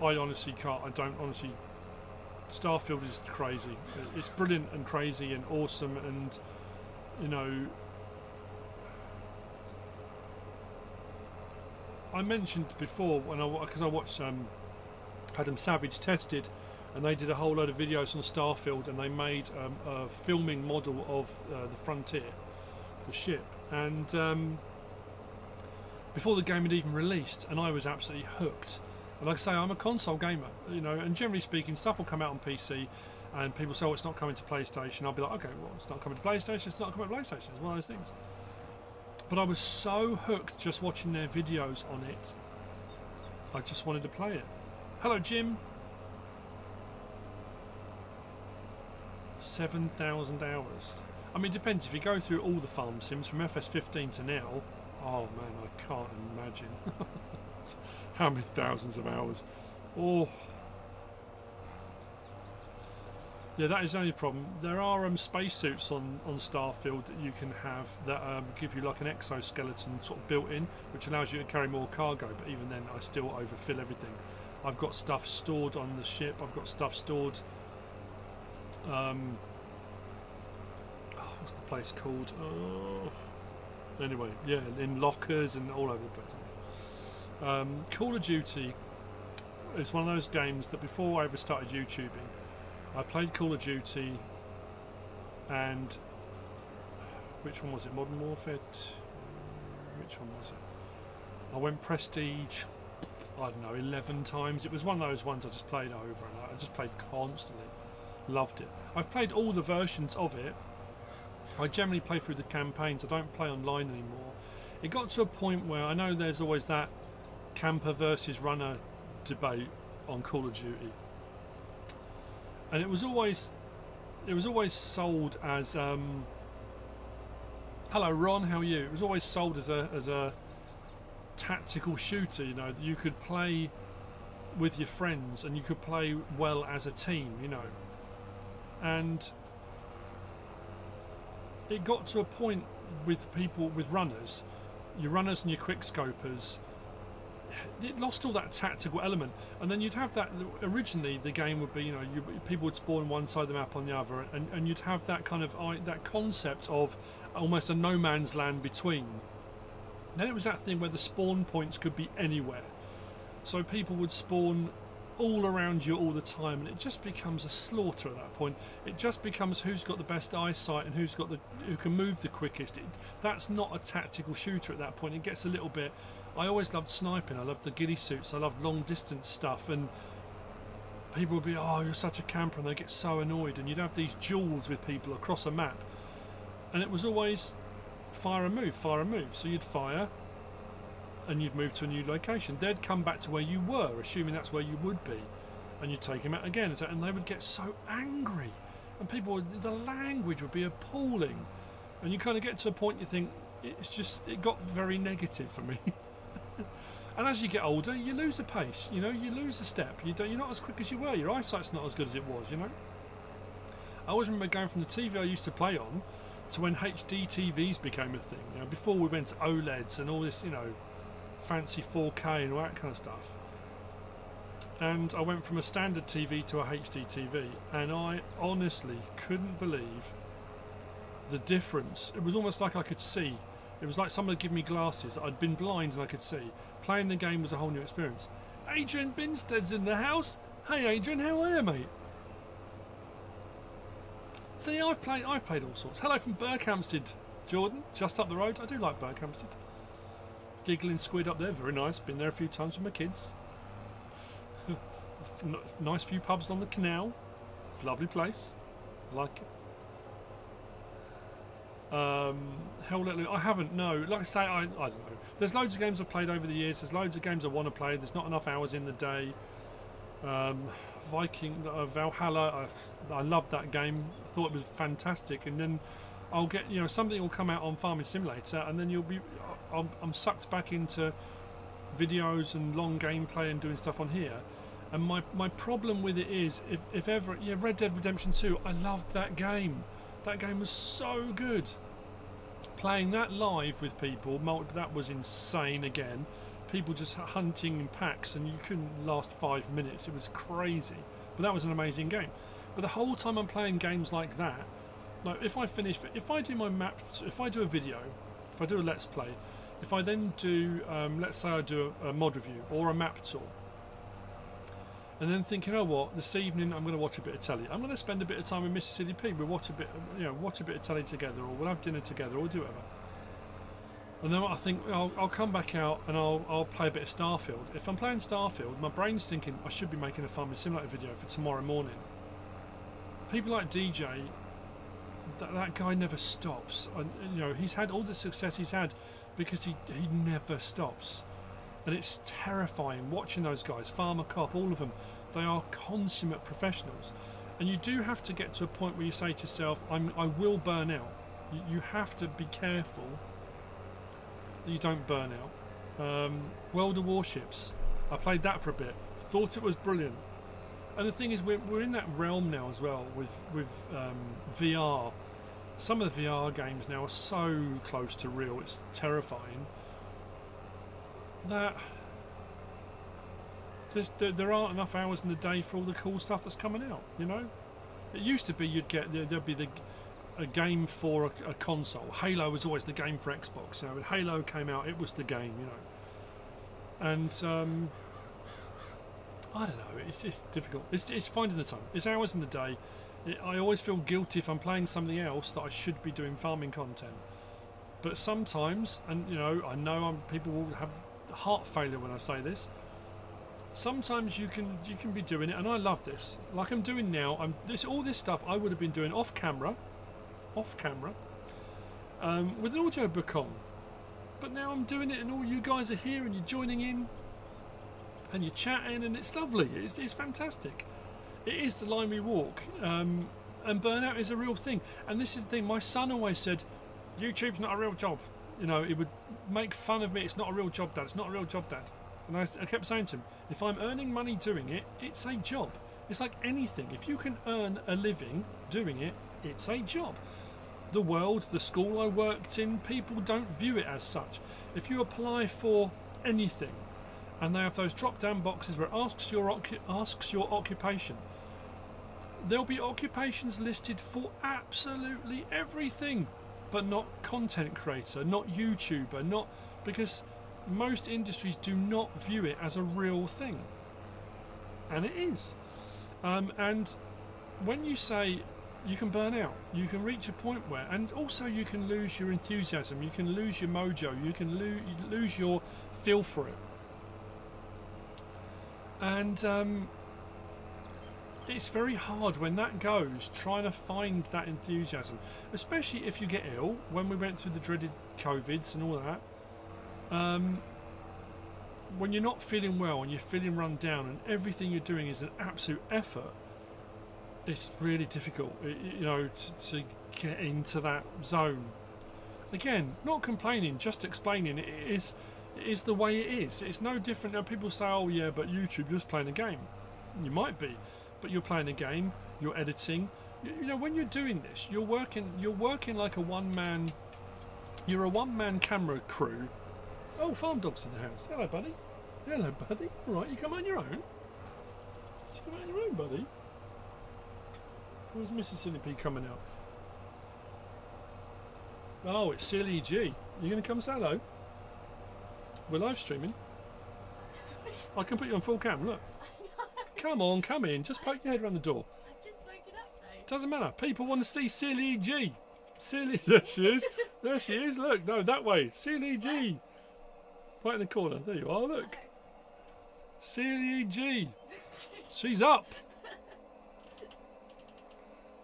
I honestly can't. I don't honestly. Starfield is crazy. It's brilliant and crazy and awesome and you know. I mentioned before when I because I watched um, Adam Savage tested, and they did a whole load of videos on Starfield, and they made um, a filming model of uh, the Frontier, the ship, and. Um, before the game had even released, and I was absolutely hooked. And like I say, I'm a console gamer, you know, and generally speaking, stuff will come out on PC, and people say, "Oh, it's not coming to PlayStation." I'll be like, "Okay, well, it's not coming to PlayStation. It's not coming to PlayStation. It's one of those things." But I was so hooked just watching their videos on it. I just wanted to play it. Hello, Jim. Seven thousand hours. I mean, it depends. If you go through all the farm sims from FS15 to now, Oh man, I can't imagine *laughs* how many thousands of hours. Oh. Yeah, that is the only problem. There are um, spacesuits on, on Starfield that you can have that um, give you like an exoskeleton sort of built in, which allows you to carry more cargo, but even then I still overfill everything. I've got stuff stored on the ship, I've got stuff stored... Um, oh, what's the place called? Oh, Anyway, yeah, in lockers and all over the place. Um, Call of Duty is one of those games that before I ever started YouTubing, I played Call of Duty and which one was it? Modern Warfare? Which one was it? I went Prestige, I don't know, 11 times. It was one of those ones I just played over and I just played constantly. Loved it. I've played all the versions of it I generally play through the campaigns. I don't play online anymore. It got to a point where I know there's always that camper versus runner debate on Call of Duty, and it was always it was always sold as um, hello Ron, how are you? It was always sold as a as a tactical shooter. You know, that you could play with your friends and you could play well as a team. You know, and it got to a point with people with runners, your runners and your quick scopers. It lost all that tactical element, and then you'd have that. Originally, the game would be, you know, you, people would spawn one side of the map on the other, and, and you'd have that kind of that concept of almost a no man's land between. Then it was that thing where the spawn points could be anywhere, so people would spawn all around you all the time and it just becomes a slaughter at that point. It just becomes who's got the best eyesight and who's got the who can move the quickest. It, that's not a tactical shooter at that point. It gets a little bit I always loved sniping. I loved the ghillie suits. I loved long distance stuff and people would be oh you're such a camper and they get so annoyed. And you'd have these duels with people across a map and it was always fire and move fire and move. So you'd fire and you'd move to a new location. They'd come back to where you were, assuming that's where you would be, and you'd take them out again, and they would get so angry, and people, would, the language would be appalling, and you kind of get to a point you think it's just it got very negative for me. *laughs* and as you get older, you lose a pace. You know, you lose a step. You don't. You're not as quick as you were. Your eyesight's not as good as it was. You know. I always remember going from the TV I used to play on to when HD TVs became a thing. You know, before we went to OLEDs and all this, you know, fancy 4K and all that kind of stuff. And I went from a standard TV to a HD TV, and I honestly couldn't believe the difference. It was almost like I could see. It was like someone had given me glasses that I'd been blind and I could see. Playing the game was a whole new experience. Adrian Binstead's in the house. Hey Adrian, how are you, mate? See, I've played. I've played all sorts. Hello from Berkhamsted, Jordan, just up the road. I do like Berkhamsted. Giggling squid up there, very nice. Been there a few times with my kids. *laughs* nice few pubs on the canal. It's a lovely place. I like it. Um, Hell Let Loose. I haven't, no. Like I say, I, I don't know. There's loads of games I've played over the years. There's loads of games I want to play. There's not enough hours in the day. Um, Viking, uh, Valhalla, I, I loved that game. I thought it was fantastic. And then I'll get, you know, something will come out on Farming Simulator and then you'll be I'm, I'm sucked back into videos and long gameplay and doing stuff on here. And my, my problem with it is, if, if ever, yeah, Red Dead Redemption 2, I loved that game. That game was so good. Playing that live with people, that was insane again. People just hunting in packs and you couldn't last five minutes. It was crazy. But that was an amazing game. But the whole time I'm playing games like that, like if I finish, if I do my map, if I do a video, if I do a let's play, if I then do, um, let's say I do a, a mod review or a map tour, and then think, you know what, this evening I'm going to watch a bit of telly. I'm going to spend a bit of time with Mrs. Sealy P. We'll watch a bit, you know, watch a bit of telly together, or we'll have dinner together, or do whatever. And then I think I'll, I'll come back out and I'll, I'll play a bit of Starfield. If I'm playing Starfield, my brain's thinking I should be making a Farming Simulator video for tomorrow morning. People like DJ, that, that guy never stops. And, you know, he's had all the success he's had because he, he never stops. And it's terrifying watching those guys, Farmer Cop, all of them. They are consummate professionals. And you do have to get to a point where you say to yourself, I'm, I will burn out. You, you have to be careful that you don't burn out. Um, World of Warships. I played that for a bit. Thought it was brilliant. And the thing is, we're, we're in that realm now as well with, with um, VR. Some of the VR games now are so close to real, it's terrifying that there, there aren't enough hours in the day for all the cool stuff that's coming out. You know, it used to be you'd get there'd be the a game for a, a, console. Halo was always the game for Xbox. So when Halo came out, it was the game. You know, and um, I don't know. It's just difficult. It's, it's finding the time. It's hours in the day. I always feel guilty if I'm playing something else that I should be doing farming content. But sometimes, and you know, I know I'm, people will have heart failure when I say this. Sometimes you can you can be doing it, and I love this. Like I'm doing now. I'm this all this stuff I would have been doing off camera, off camera, um, with an audio book on. But now I'm doing it, and all you guys are here, and you're joining in, and you're chatting, and it's lovely. It's, it's fantastic. It is the line we walk, um, and burnout is a real thing. And this is the thing. My son always said, "YouTube's not a real job." You know, it would make fun of me. It's not a real job, Dad. It's not a real job, Dad. And I, I kept saying to him, if I'm earning money doing it, it's a job. It's like anything. If you can earn a living doing it, it's a job. The world, the school I worked in, people don't view it as such. If you apply for anything, and they have those drop-down boxes where it asks your asks your occupation, there'll be occupations listed for absolutely everything but not content creator, not YouTuber, not because most industries do not view it as a real thing, and it is. Um, and when you say you can burn out, you can reach a point where, and also you can lose your enthusiasm, you can lose your mojo, you can lo- lose your feel for it. And um, it's very hard when that goes trying to find that enthusiasm, especially if you get ill. When we went through the dreaded COVIDs and all that, um, when you're not feeling well and you're feeling run down and everything you're doing is an absolute effort, it's really difficult, you know, to, to get into that zone. Again, not complaining, just explaining it is it is the way it is. It's no different. Now people say, "Oh yeah, but YouTube you're just playing a game." You might be, but you're playing a game, you're editing. You, you know, when you're doing this, you're working. You're working like a one-man. You're a one-man camera crew. Oh, farm dogs in the house. Hello, buddy. Hello, buddy. All right, you come on your own. You come on your own, buddy. Where's Mrs. Sealy P coming out? Oh, it's Sealy G. You're going to come say hello? We're live streaming. I can put you on full cam. Look. Come on, come in. Just poke your head around the door. I've just woken up. Doesn't matter. People want to see Sealy G. Sealy. *laughs* There she is. There she is. Look, no, that way. Sealy G. Right in the corner. There you are. Look. Sealy G. *laughs* She's up.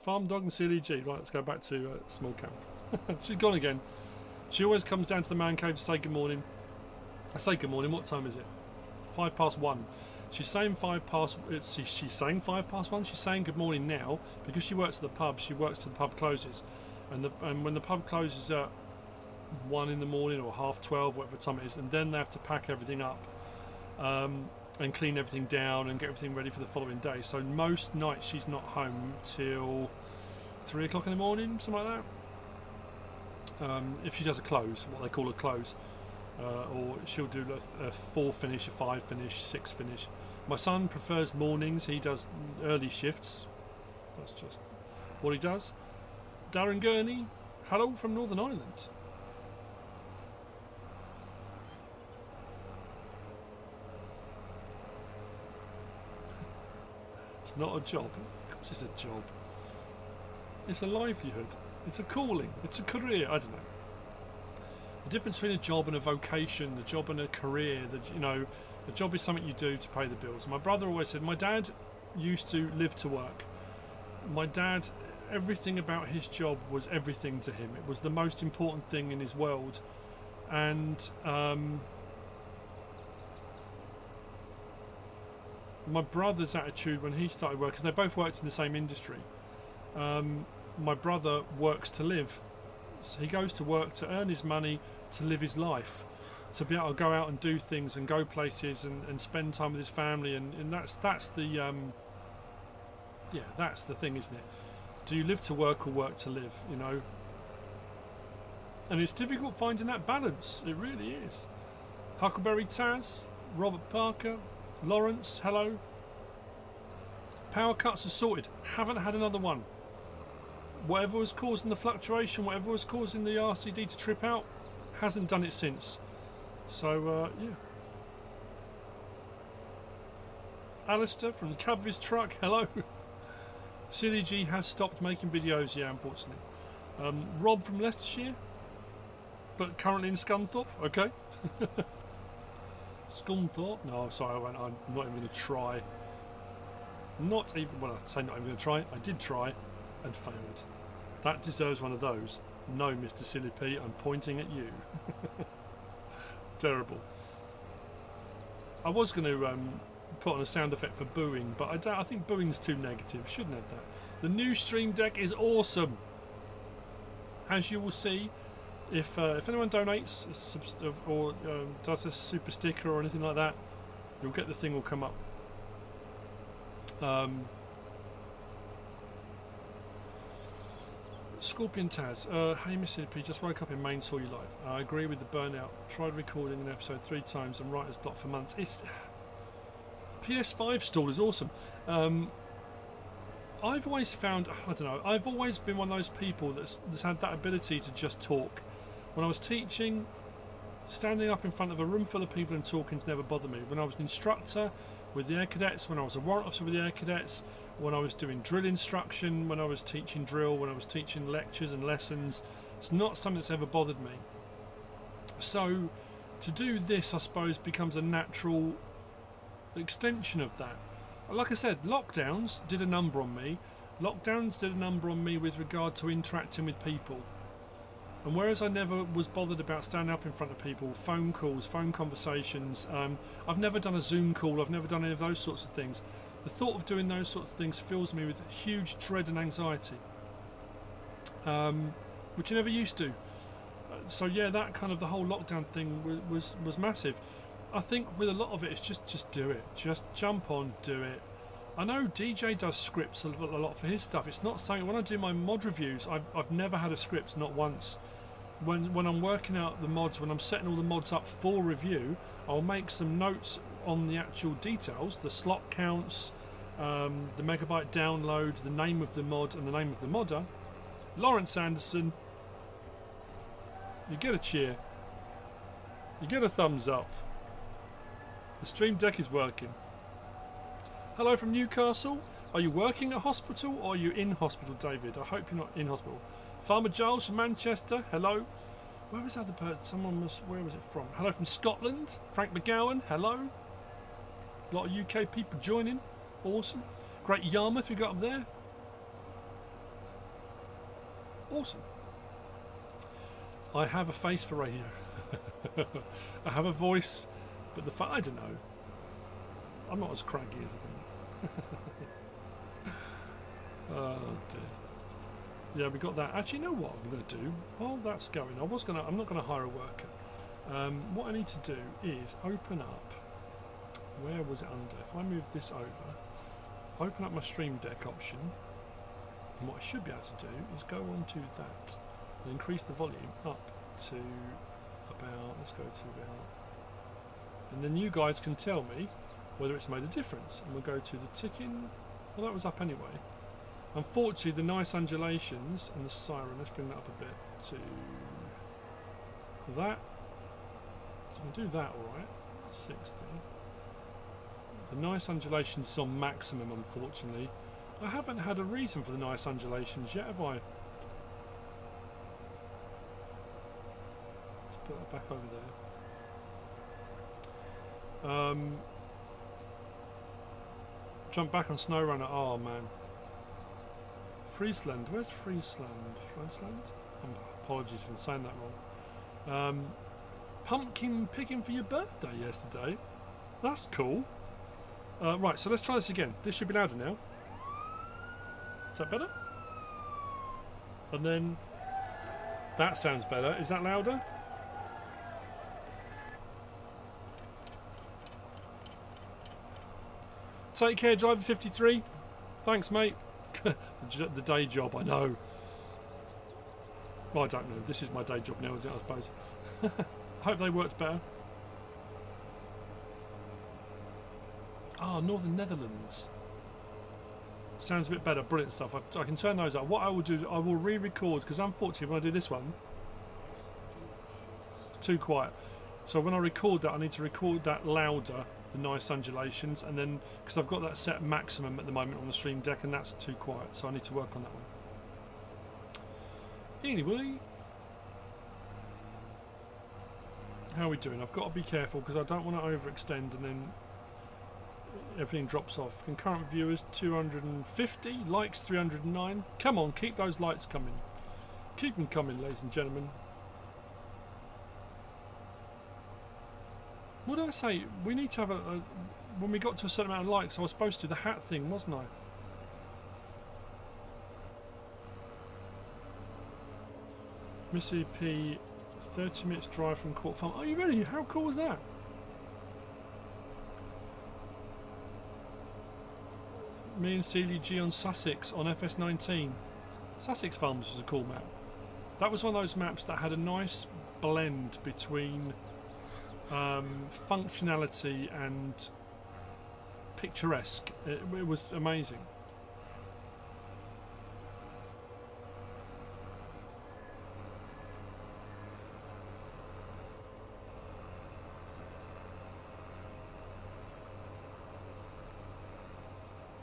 Farm dog and Sealy G. Right, let's go back to uh, small camp. *laughs* She's gone again. She always comes down to the man cave to say good morning. I say good morning. What time is it? Five past one. She's saying five past. She, she's saying five past one. She's saying good morning now because she works at the pub. She works till the pub closes, and the and when the pub closes at one in the morning or half twelve, whatever time it is, and then they have to pack everything up. um, and clean everything down and get everything ready for the following day. So most nights she's not home till three o'clock in the morning, something like that. Um, if she does a close, what they call a close, uh, or she'll do a, a four finish, a five finish, six finish. My son prefers mornings. He does early shifts. That's just what he does. Darren Gurney, hello from Northern Ireland. *laughs* it's not a job. Of course, it's a job. It's a livelihood. It's a calling. It's a career. I don't know. The difference between a job and a vocation, a job and a career, that you know, a job is something you do to pay the bills. My brother always said, my dad used to live to work. My dad, everything about his job was everything to him. It was the most important thing in his world, and um, my brother's attitude when he started work, because they both worked in the same industry. Um, my brother works to live. So he goes to work to earn his money to live his life, to be able to go out and do things and go places and, and spend time with his family and, and that's that's the um, yeah that's the thing, isn't it? Do you live to work or work to live? You know. And it's difficult finding that balance. It really is. Huckleberry Taz, Robert Parker, Lawrence, hello. Power cuts are sorted. Haven't had another one whatever was causing the fluctuation, whatever was causing the RCD to trip out, hasn't done it since. So, uh, yeah. Alistair from his truck, hello. *laughs* Sealy G has stopped making videos, yeah, unfortunately. Um, Rob from Leicestershire, but currently in Scunthorpe, okay. *laughs* Scunthorpe? No, I'm sorry, I'm not even going to try. Not even, well, I say not even going to try, I did try and failed. That deserves one of those. No, Mr. Sealy P, I'm pointing at you. *laughs* Terrible. I was going to um, put on a sound effect for booing, but I, doubt, I think booing's too negative. Shouldn't have that. The new Stream Deck is awesome. As you will see, if uh, if anyone donates or um, does a super sticker or anything like that, you'll get the thing will come up. Um, Scorpion Taz, uh, hey. P, just woke up in Maine, saw you live. I agree with the burnout. Tried recording an episode three times and writer's block for months. It's *sighs* PS5 stall is awesome. Um, I've always found, I don't know, I've always been one of those people that's, that's had that ability to just talk. When I was teaching, standing up in front of a room full of people and talking's never bothered me. When I was an instructor with the Air Cadets, when I was a warrant officer with the Air Cadets, when I was doing drill instruction, when I was teaching drill, when I was teaching lectures and lessons. It's not something that's ever bothered me. So to do this, I suppose, becomes a natural extension of that. Like I said, lockdowns did a number on me. Lockdowns did a number on me with regard to interacting with people. And whereas I never was bothered about standing up in front of people, phone calls, phone conversations, um, I've never done a Zoom call, I've never done any of those sorts of things. The thought of doing those sorts of things fills me with huge dread and anxiety, um, which I never used to. Uh, so yeah, that kind of the whole lockdown thing was, was was massive. I think with a lot of it, it's just just do it, just jump on, do it. I know DJ does scripts a lot for his stuff. It's not something when I do my mod reviews, I've, I've never had a script, not once. When when I'm working out the mods, when I'm setting all the mods up for review, I'll make some notes on the actual details, the slot counts, um, the megabyte download, the name of the mod, and the name of the modder, Lawrence Anderson, you get a cheer. You get a thumbs up. The stream deck is working. Hello from Newcastle. Are you working at hospital or are you in hospital, David? I hope you're not in hospital. Farmer Giles from Manchester. Hello. Where was the other person? Someone was. Where was it from? Hello from Scotland. Frank McGowan. Hello. A lot of UK people joining. Awesome. Great Yarmouth we got up there. Awesome. I have a face for radio. *laughs* I have a voice, but the I don't know. I'm not as craggy as I think. *laughs* oh dear. Yeah, we got that. Actually, you know what I'm going to do? While that's going, I was going to. I'm not going to hire a worker. Um, what I need to do is open up where was it under? If I move this over, open up my stream deck option, and what I should be able to do is go on to that and increase the volume up to about, let's go to about, and then you guys can tell me whether it's made a difference. And we'll go to the ticking, well that was up anyway. Unfortunately the nice undulations and the siren, let's bring that up a bit to that. So we'll do that alright, 60. The nice undulations is on maximum unfortunately. I haven't had a reason for the nice undulations yet have I? Let's put that back over there. Um, jump back on SnowRunner. Oh man. Friesland. Where's Friesland? Friesland? Um, apologies if I'm saying that wrong. Um, pumpkin picking for your birthday yesterday. That's cool. Uh, right, so let's try this again. This should be louder now. Is that better? And then that sounds better. Is that louder? Take care, driver 53. Thanks, mate. *laughs* the day job, I know. Well, I don't know. This is my day job now, is it, I suppose? I *laughs* hope they worked better. Ah, Northern Netherlands. Sounds a bit better. Brilliant stuff. I, I can turn those up. What I will do, I will re-record because unfortunately, when I do this one, it's too quiet. So when I record that, I need to record that louder, the nice undulations, and then because I've got that set maximum at the moment on the stream deck, and that's too quiet. So I need to work on that one. Anyway, how are we doing? I've got to be careful because I don't want to overextend and then everything drops off. Concurrent viewers 250, likes 309. Come on, keep those lights coming. Keep them coming, ladies and gentlemen. What did I say? We need to have a, a when we got to a certain amount of likes, I was supposed to do the hat thing, wasn't I? Missy P, 30 minutes drive from Court Farm. Are you ready? How cool was that? Me and Sealy G on Sussex on FS19. Sussex Farms was a cool map. That was one of those maps that had a nice blend between um, functionality and picturesque. It, it was amazing.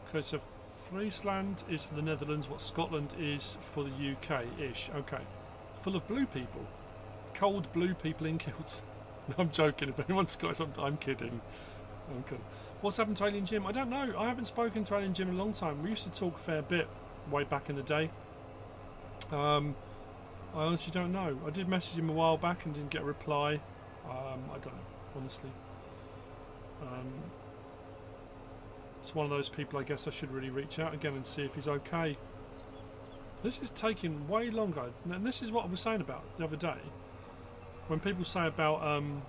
Okay, so Friesland is for the Netherlands, what Scotland is for the UK-ish. Okay. Full of blue people. Cold blue people in kilts. *laughs* I'm joking. If anyone's Scottish, I'm, I'm kidding. I'm. What's happened to Alien Jim? I don't know. I haven't spoken to Alien Jim in a long time. We used to talk a fair bit way back in the day. Um, I honestly don't know. I did message him a while back and didn't get a reply. Um, I don't know, honestly. Um, it's one of those people I guess I should really reach out again and see if he's okay. This is taking way longer. And this is what I was saying about the other day. When people say about... Um,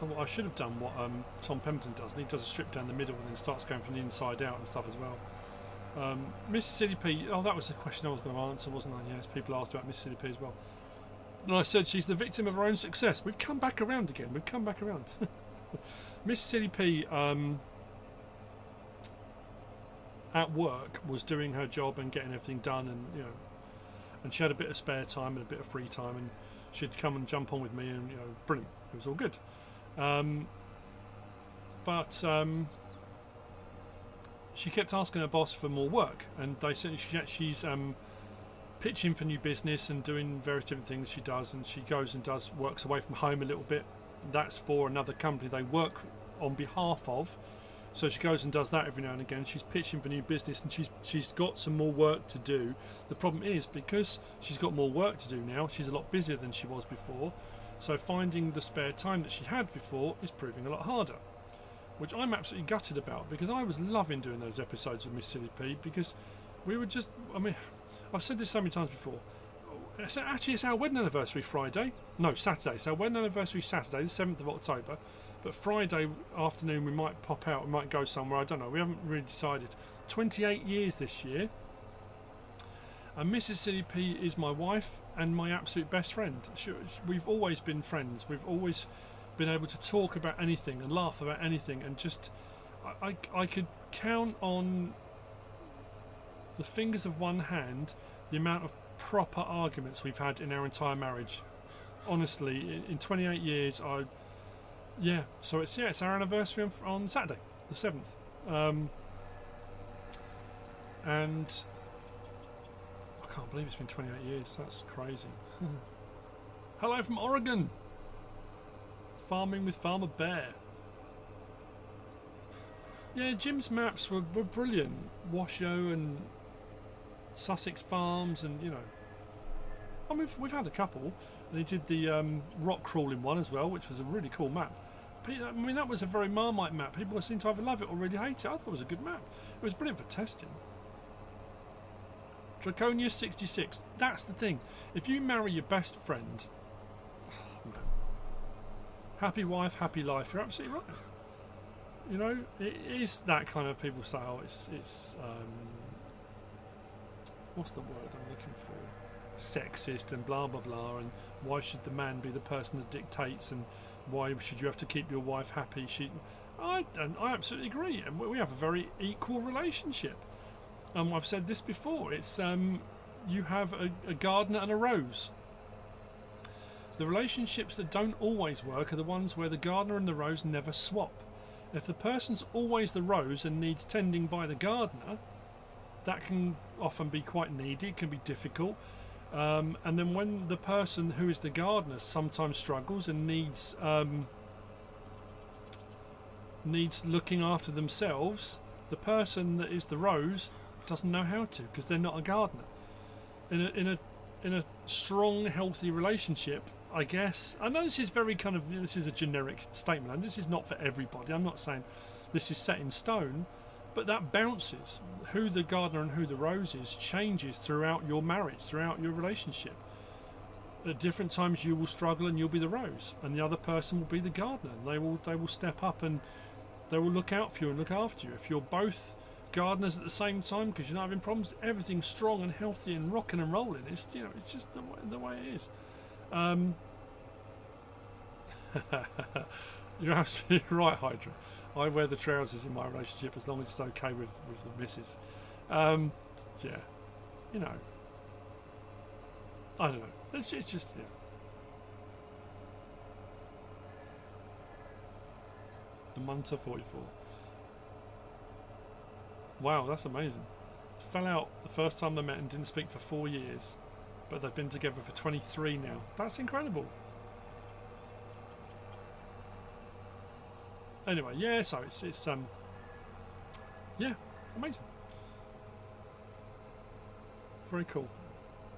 well, I should have done what um, Tom Pemberton does. And he does a strip down the middle and then starts going from the inside out and stuff as well. Um, Mrs. Sealy P. Oh, that was the question I was going to answer, wasn't I? Yes, people asked about Mrs. Sealy P as well. And I said she's the victim of her own success. We've come back around again. We've come back around. *laughs* Mrs. Sealy P um, at work was doing her job and getting everything done, and you know, and she had a bit of spare time and a bit of free time, and she'd come and jump on with me, and you know, brilliant. It was all good. Um, but um, she kept asking her boss for more work, and they said she, she's um, pitching for new business and doing various different things she does, and she goes and does works away from home a little bit that's for another company they work on behalf of. So she goes and does that every now and again. She's pitching for new business and she's she's got some more work to do. The problem is because she's got more work to do now, she's a lot busier than she was before. So finding the spare time that she had before is proving a lot harder. Which I'm absolutely gutted about because I was loving doing those episodes with Miss Sealy P because we were just I mean I've said this so many times before actually it's our wedding anniversary Friday. No, Saturday. So wedding anniversary Saturday, the seventh of October. But Friday afternoon we might pop out. We might go somewhere. I don't know. We haven't really decided. 28 years this year. And Mrs. Sealy P is my wife and my absolute best friend. We've always been friends. We've always been able to talk about anything and laugh about anything and just I, I, I could count on the fingers of one hand the amount of proper arguments we've had in our entire marriage. Honestly, in, in 28 years, I yeah. So it's yeah, it's our anniversary on, on Saturday, the seventh, um, and I can't believe it's been 28 years. That's crazy. *laughs* Hello from Oregon. Farming with Farmer Bear. Yeah, Jim's maps were, were brilliant. Washoe and Sussex Farms, and you know, I mean, we've had a couple. They did the um, rock crawling one as well, which was a really cool map. I mean, that was a very Marmite map. People seem to either love it or really hate it. I thought it was a good map. It was brilliant for testing. Draconia 66. That's the thing. If you marry your best friend, *sighs* happy wife, happy life. You're absolutely right. You know, it is that kind of people say, oh, it's it's um, what's the word I'm looking for? Sexist and blah blah blah. And why should the man be the person that dictates? And why should you have to keep your wife happy? She, I, and I absolutely agree. And we have a very equal relationship. Um, I've said this before. It's um, you have a, a gardener and a rose. The relationships that don't always work are the ones where the gardener and the rose never swap. If the person's always the rose and needs tending by the gardener, that can often be quite needy, it can be difficult. Um, and then when the person who is the gardener sometimes struggles and needs um, needs looking after themselves, the person that is the rose doesn't know how to because they're not a gardener. In a in a in a strong, healthy relationship, I guess. I know this is very kind of this is a generic statement, and this is not for everybody. I'm not saying this is set in stone, but that bounces. Who the gardener and who the rose is changes throughout your marriage, throughout your relationship. At different times, you will struggle and you'll be the rose, and the other person will be the gardener. And they will they will step up and they will look out for you and look after you. If you're both gardeners at the same time because you're not having problems, everything's strong and healthy and rocking and rolling. It's you know it's just the way, the way it is. Um, *laughs* you're absolutely *laughs* right, Hydra. I wear the trousers in my relationship as long as it's okay with, with the missus. Um, yeah, you know. I don't know. It's, it's just, yeah. The Munter 44. Wow, that's amazing. Fell out the first time they met and didn't speak for four years, but they've been together for 23 now. That's incredible. Anyway, yeah, so it's, it's um, yeah, amazing. Very cool.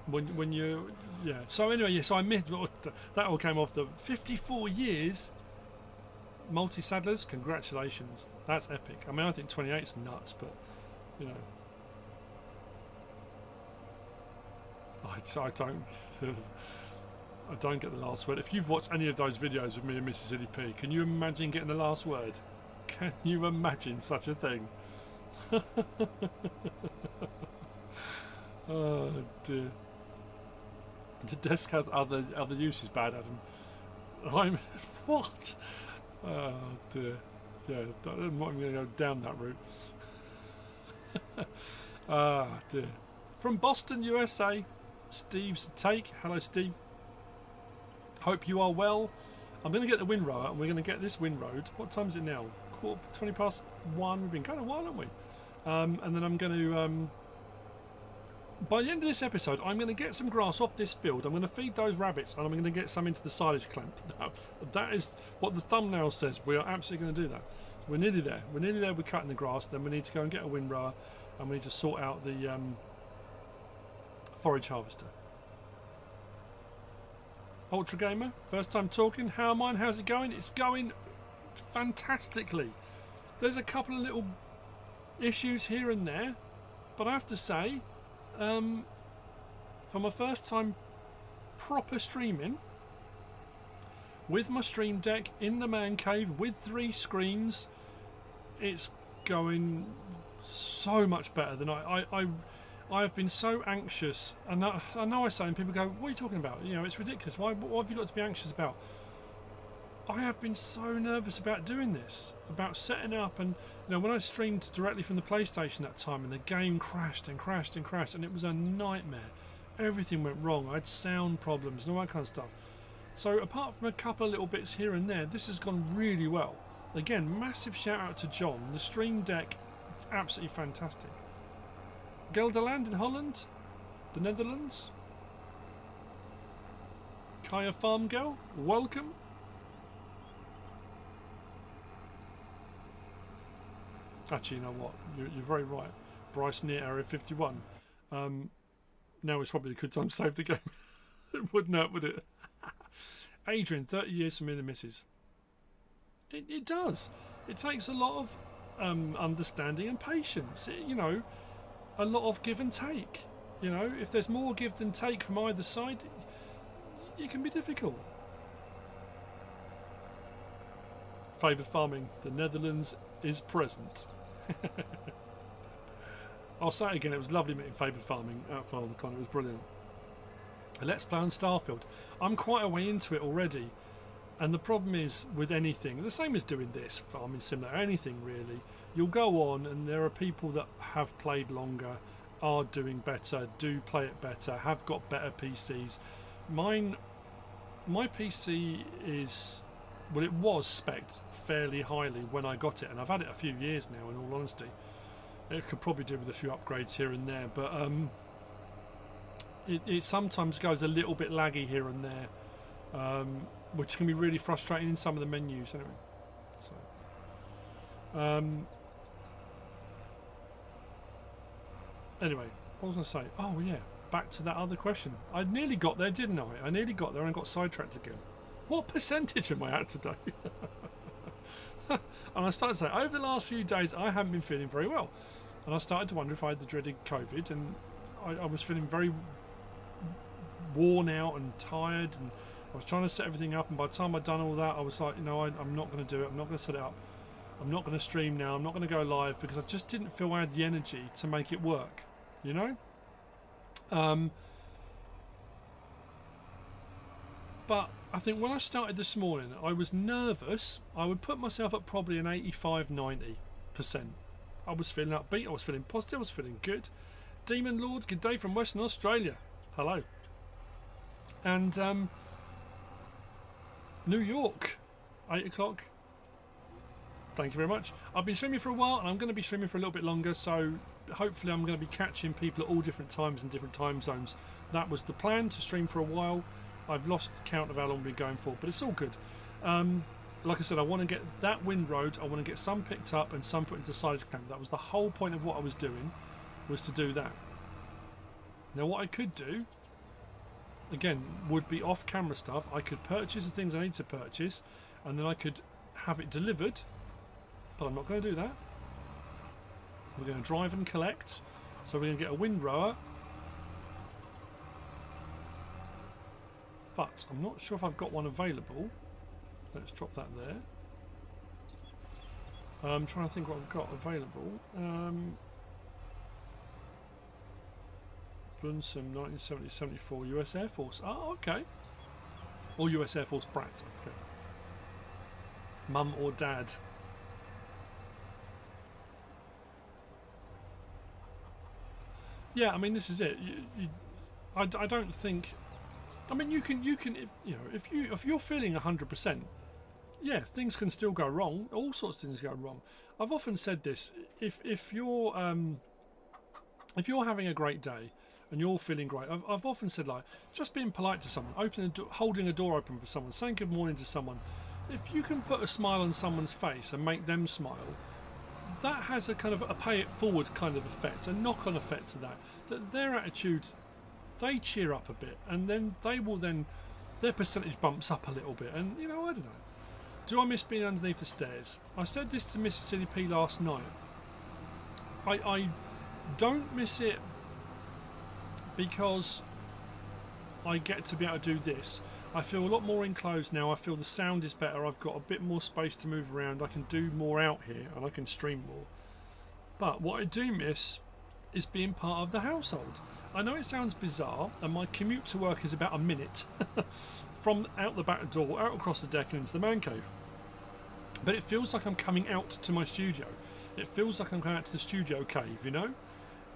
When when you yeah. So anyway, yeah. So I missed that all came off the 54 years. Multi saddlers, congratulations. That's epic. I mean, I think 28 is nuts, but you know, I, I don't. *laughs* I don't get the last word. If you've watched any of those videos with me and Mrs. Sealy P, can you imagine getting the last word? *laughs* Can you imagine such a thing? *laughs* oh dear. The desk has other other uses, bad Adam. I'm *laughs* what? Oh dear. Yeah, I'm not going to go down that route. ah dear. From Boston, USA, Steve's take. Hello, Steve. Hope you are well. I'm going to get the windrow and we're going to get this windrow. What time is it now? Quarter, 20 past one. We've been kind of while, haven't we? Um, and then I'm going to... Um, by the end of this episode, I'm going to get some grass off this field. I'm going to feed those rabbits and I'm going to get some into the silage clamp. *laughs* that is what the thumbnail says. We are absolutely going to do that. We're nearly there. We're nearly there. We're cutting the grass. Then we need to go and get a windrower and we need to sort out the um, forage harvester. Ultra Gamer, first time talking. How mine? How's it going? It's going fantastically. There's a couple of little issues here and there, but I have to say, um, for my first time proper streaming, with my stream deck in the man cave with three screens it's going so much better than I I, I I have been so anxious, and I, I know I say, and people go, "What are you talking about? You know, it's ridiculous. Why? What have you got to be anxious about?" I have been so nervous about doing this, about setting up, and you know, when I streamed directly from the PlayStation that time, and the game crashed and crashed and crashed, and it was a nightmare. Everything went wrong. I had sound problems and all that kind of stuff. So apart from a couple of little bits here and there, this has gone really well. Again, massive shout out to John. The stream deck, absolutely fantastic. Gelderland in Holland, the Netherlands. Kaya Farm Girl, welcome. Actually, you know what? You're, you're very right. Bryce near Area 51. Um, now is probably a good time to save the game. *laughs* it wouldn't hurt, would it? *laughs* Adrian, 30 years from me the missus. It, it does. It takes a lot of um, understanding and patience. It, you know, a lot of give and take. You know, if there's more give than take from either side, it can be difficult. Faber Farming, the Netherlands is present. *laughs* I'll say it again, it was lovely meeting Faber Farming out at FarmCon, it was brilliant. Let's play on Starfield. I'm quite a way into it already, and the problem is with anything, the same as doing this, Farming Simulator, anything really, you'll go on and there are people that have played longer, are doing better, do play it better, have got better PCs. Mine, my PC is, well, it was spec'd fairly highly when I got it, and I've had it a few years now. In all honesty, it could probably do with a few upgrades here and there, but um, it, it sometimes goes a little bit laggy here and there, um, which can be really frustrating in some of the menus. Anyway, so. Um, Anyway, what was I going to say? Oh, yeah, back to that other question. I nearly got there, didn't I? I nearly got there and got sidetracked again. What percentage am I at today? *laughs* and I started to say, over the last few days, I haven't been feeling very well. And I started to wonder if I had the dreaded COVID, and I, I was feeling very worn out and tired, and I was trying to set everything up. And by the time I'd done all that, I was like, you know, I, I'm not going to do it. I'm not going to set it up. I'm not going to stream now. I'm not going to go live because I just didn't feel I had the energy to make it work. You know? Um, but I think when I started this morning, I was nervous. I would put myself at probably an 85 90%. I was feeling upbeat. I was feeling positive. I was feeling good. Demon Lord, good day from Western Australia. Hello. And um, New York, 8 o'clock. Thank you very much. I've been streaming for a while and I'm going to be streaming for a little bit longer, so hopefully I'm going to be catching people at all different times in different time zones. That was the plan to stream for a while. I've lost count of how long we're going for, but it's all good. Um, like I said, I want to get that windrow. I want to get some picked up and some put into side camp. That was the whole point of what I was doing, was to do that. Now, what I could do, again, would be off-camera stuff. I could purchase the things I need to purchase, and then I could have it delivered. But I'm not going to do that. We're going to drive and collect. So we're going to get a windrower. But I'm not sure if I've got one available. Let's drop that there. I'm trying to think what I've got available. Um, Brunssum 1970-74 US Air Force. Oh, okay. Or US Air Force brats. Okay. Mum or dad. Yeah, I mean this is it. You, you, I, I don't think. I mean you can you can if, you know if you if you're feeling hundred percent, yeah, things can still go wrong. All sorts of things go wrong. I've often said this. If if you're um, if you're having a great day and you're feeling great, I've, I've often said like just being polite to someone, opening holding a door open for someone, saying good morning to someone. If you can put a smile on someone's face and make them smile, that has a kind of a pay it forward kind of effect, a knock on effect to that. That their attitude, they cheer up a bit, and then they will then, their percentage bumps up a little bit. And you know, I don't know. Do I miss being underneath the stairs? I said this to Mrs. Sealy P last night. I, I don't miss it because I get to be able to do this. I feel a lot more enclosed now. I feel the sound is better. I've got a bit more space to move around. I can do more out here and I can stream more. But what I do miss is being part of the household. I know it sounds bizarre, and my commute to work is about a minute *laughs* from out the back door, out across the deck, and into the man cave. But it feels like I'm coming out to my studio. It feels like I'm going out to the studio cave, you know?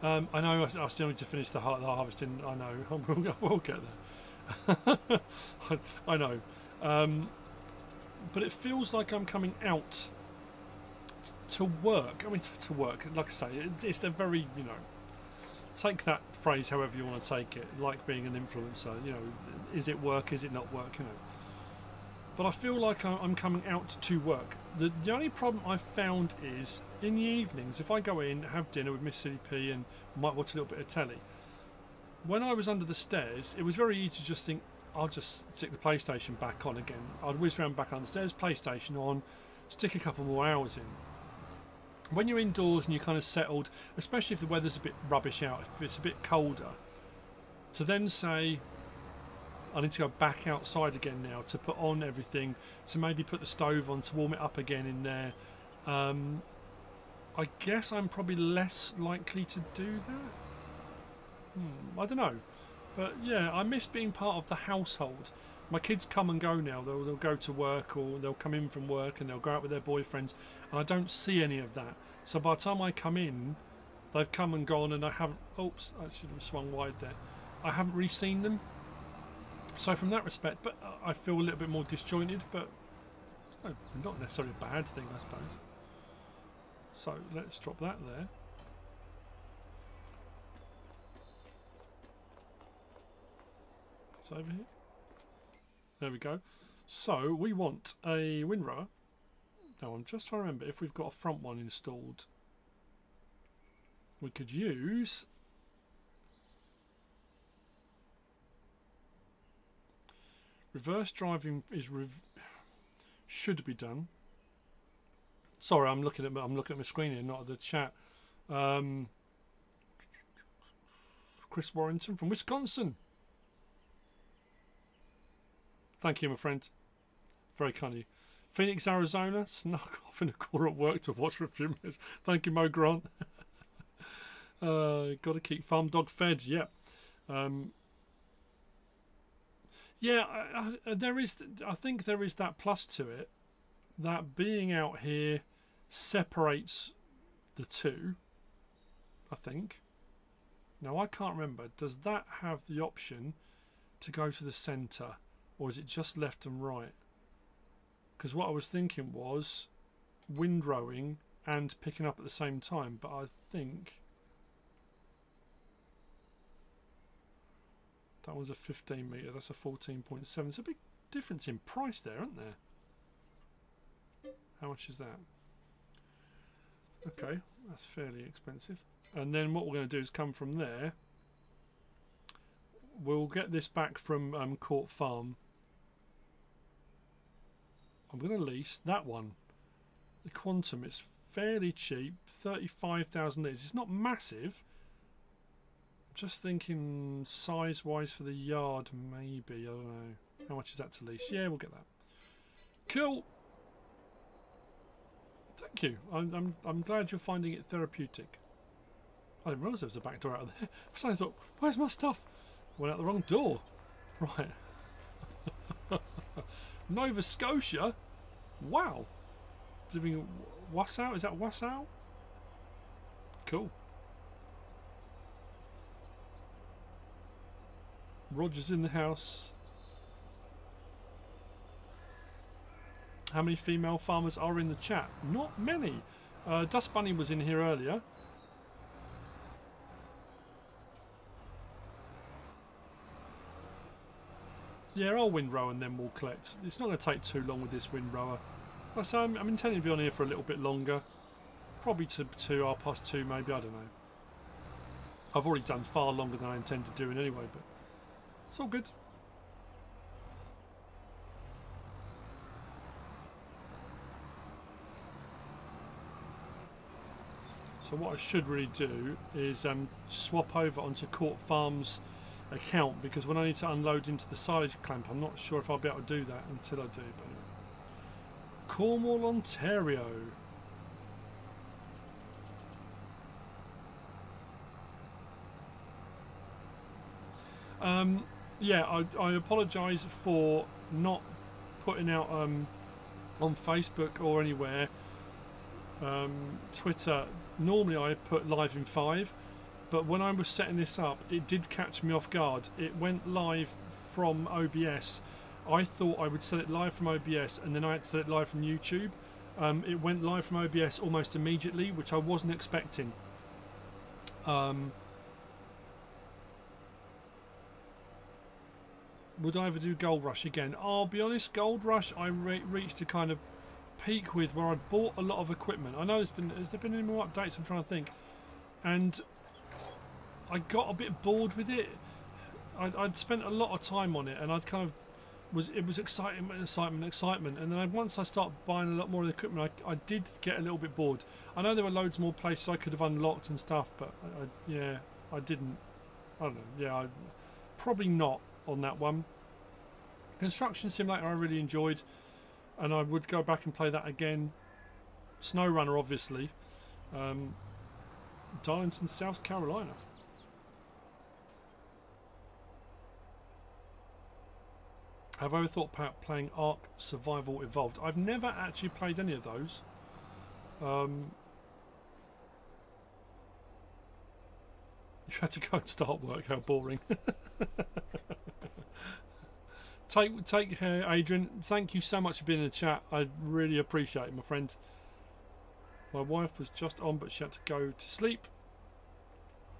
Um, I know I, I, still need to finish the, the harvesting. I know. *laughs* We'll, we'll get there. *laughs* I, I, know. Um, but it feels like I'm coming out to work. I mean, to work. Like I say, it, it's a very, you know, take that phrase however you want to take it. Like being an influencer, you know, is it work? Is it not work? You know. But I feel like I'm coming out to work. The, the only problem I've found is in the evenings, if I go in, have dinner with Miss CP and might watch a little bit of telly, when I was under the stairs, it was very easy to just think, I'll just stick the PlayStation back on again. I'd whiz around back on the stairs, PlayStation on, stick a couple more hours in. When you're indoors and you're kind of settled, especially if the weather's a bit rubbish out, if it's a bit colder, to then say, I need to go back outside again now to put on everything, to maybe put the stove on to warm it up again in there. Um, I guess I'm probably less likely to do that. Hmm, I don't know. But yeah, I miss being part of the household. My kids come and go now. They'll, they'll go to work or they'll come in from work and they'll go out with their boyfriends. And I don't see any of that. So by the time I come in, they've come and gone and I haven't... Oops, I should have swung wide there. I haven't really seen them. So from that respect, but uh, I feel a little bit more disjointed, but it's no, not necessarily a bad thing, I suppose. So let's drop that there. It's over here. There we go. So we want a windrower. Now I'm just trying to remember if we've got a front one installed. We could use reverse driving is rev should be done. Sorry, I'm looking at I'm looking at my screen here, not at the chat. Um, Chris Warrington from Wisconsin. Thank you, my friend. Very kind of you. Phoenix, Arizona. Snuck *laughs* off in a corner at work to watch for a few minutes. Thank you, Mo Grant. *laughs* uh, Got to keep farm dog fed. Yeah. Um, yeah, I, I, there is. I think there is that plus to it. That being out here separates the two. I think. Now I can't remember. Does that have the option to go to the centre? Or is it just left and right? Because what I was thinking was windrowing and picking up at the same time. But I think that was a 15 metre. That's a 14.7. There's a big difference in price there, isn't there? How much is that? Okay, that's fairly expensive. And then what we're going to do is come from there. We'll get this back from um, Court Farm I'm going to lease that one. The Quantum, it's fairly cheap, 35,000 litres. It's not massive. Just thinking size-wise for the yard, maybe. I don't know. How much is that to lease? Yeah, we'll get that. Cool. Thank you. I'm, I'm, I'm glad you're finding it therapeutic. I didn't realise there was a back door out of there. *laughs* So I thought, where's my stuff? Went out the wrong door. Right. *laughs* Nova Scotia? Wow. Living Wausau? Is that Wausau? Cool. Roger's in the house. How many female farmers are in the chat? Not many. Uh, Dust Bunny was in here earlier. Yeah, I'll windrow and then we'll collect. It's not going to take too long with this windrower. Say, I'm, I'm intending to be on here for a little bit longer. Probably to two, half past two maybe, I don't know. I've already done far longer than I intended doing anyway, but all good. So what I should really do is um, swap over onto Court Farms account because when I need to unload into the silage clamp, I'm not sure if I'll be able to do that until I do. But. Cornwall, Ontario. Um, yeah, I, I apologise for not putting out um, on Facebook or anywhere. Um, Twitter. Normally, I put live in five, but when I was setting this up, it did catch me off guard. It went live from OBS. I thought I would set it live from OBS, and then I had to set it live from YouTube. Um, it went live from OBS almost immediately, which I wasn't expecting. Um, would I ever do Gold Rush again? I'll be honest, Gold Rush I re reached a kind of peak with where I'd bought a lot of equipment. I know there's been has there been any more updates? I'm trying to think, and I got a bit bored with it. I'd, I'd spent a lot of time on it, and I'd kind of was it was excitement, excitement, excitement, and then I, once I started buying a lot more of the equipment, I, I did get a little bit bored. I know there were loads more places I could have unlocked and stuff, but I, I, yeah, I didn't. I don't know. Yeah, I, probably not on that one. Construction Simulator I really enjoyed, and I would go back and play that again. SnowRunner, obviously. Um, Darlington, South Carolina. Have I ever thought about playing Ark Survival Evolved? I've never actually played any of those. Um, you had to go and start work. How boring. *laughs* take take care, Adrian. Thank you so much for being in the chat. I really appreciate it, my friend. My wife was just on, but she had to go to sleep.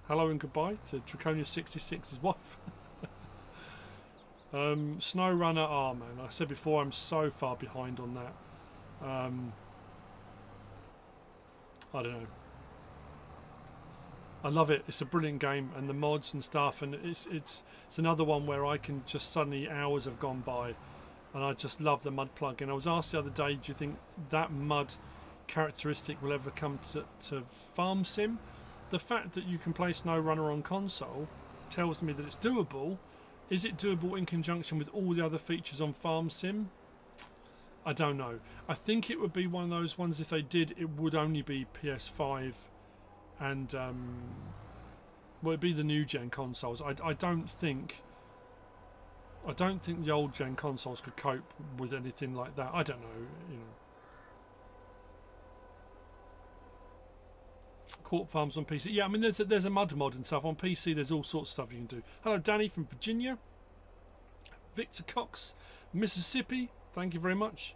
Hello and goodbye to Draconia66's wife. *laughs* um, SnowRunner, oh man, I said before, I'm so far behind on that. Um, I don't know. I love it. It's a brilliant game, and the mods and stuff, and it's it's it's another one where I can just suddenly hours have gone by, and I just love the mud plug. And I was asked the other day, do you think that mud characteristic will ever come to, to Farm Sim? The fact that you can play SnowRunner on console tells me that it's doable. Is it doable in conjunction with all the other features on Farm Sim? I don't know. I think it would be one of those ones if they did, it would only be PS5 and um, well, it'd be the new gen consoles. I, I don't think. I don't think the old gen consoles could cope with anything like that. I don't know, you know. Court Farms on PC. Yeah, I mean, there's a, there's a mud mod and stuff on PC. There's all sorts of stuff you can do. Hello, Danny from Virginia. Victor Cox, Mississippi. Thank you very much.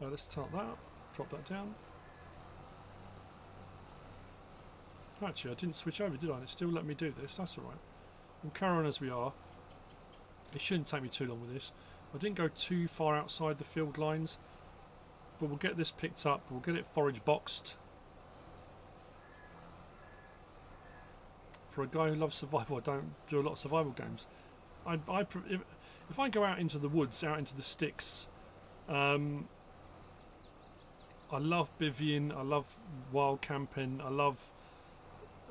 Uh, let's start that up. Drop that down. Actually, I didn't switch over, did I? It still let me do this. That's alright. We'll carry on as we are. It shouldn't take me too long with this. I didn't go too far outside the field lines. But we'll get this picked up. We'll get it forage boxed. For a guy who loves survival, *laughs* I don't do a lot of survival games. I, I if, if I go out into the woods, out into the sticks, um, I love bivvying, I love wild camping, I love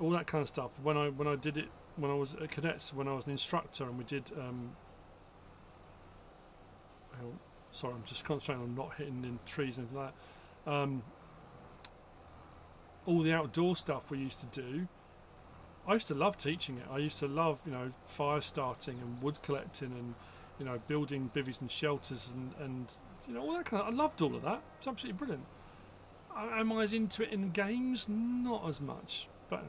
all that kind of stuff. When I when I did it when I was at cadets, when I was an instructor, and we did. Um, sorry, I'm just concentrating on not hitting in trees and that. Um, all the outdoor stuff we used to do. I used to love teaching it. I used to love, you know, fire starting and wood collecting and, you know, building bivvies and shelters and, and you know, all that kind of. I loved all of that. It's absolutely brilliant. Am I as into it in games? Not as much. But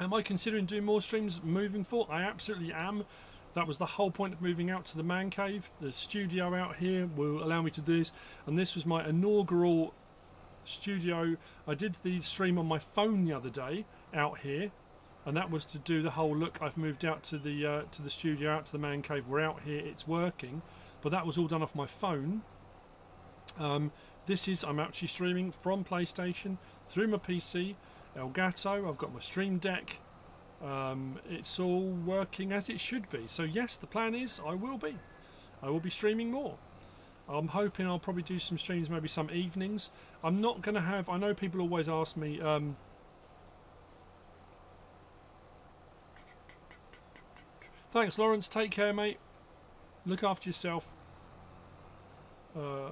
Am I considering doing more streams moving forward? I absolutely am. That was the whole point of moving out to the man cave. The studio out here will allow me to do this. And this was my inaugural studio. I did the stream on my phone the other day out here. And that was to do the whole look. I've moved out to the uh, to the studio, out to the man cave. We're out here. It's working. But that was all done off my phone. Um, this is, I'm actually streaming from PlayStation through my PC Elgato, I've got my Stream Deck. Um, it's all working as it should be. So yes, the plan is I will be. I will be streaming more. I'm hoping I'll probably do some streams, maybe some evenings. I'm not going to have. I know people always ask me. Um, Thanks, Lawrence. Take care, mate. Look after yourself. Uh,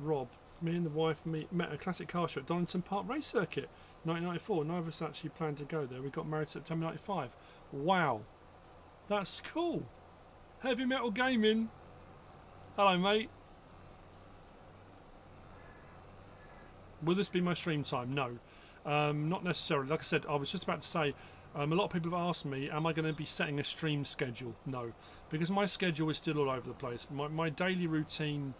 Rob, me and the wife meet, met a classic car show at Donington Park Race Circuit, 1994. Neither of us actually planned to go there. We got married September 95. Wow. That's cool. Heavy Metal Gaming. Hello, mate. Will this be my stream time? No. Um, not necessarily. Like I said, I was just about to say, um, a lot of people have asked me, am I going to be setting a stream schedule? No. Because my schedule is still all over the place. My, my daily routine,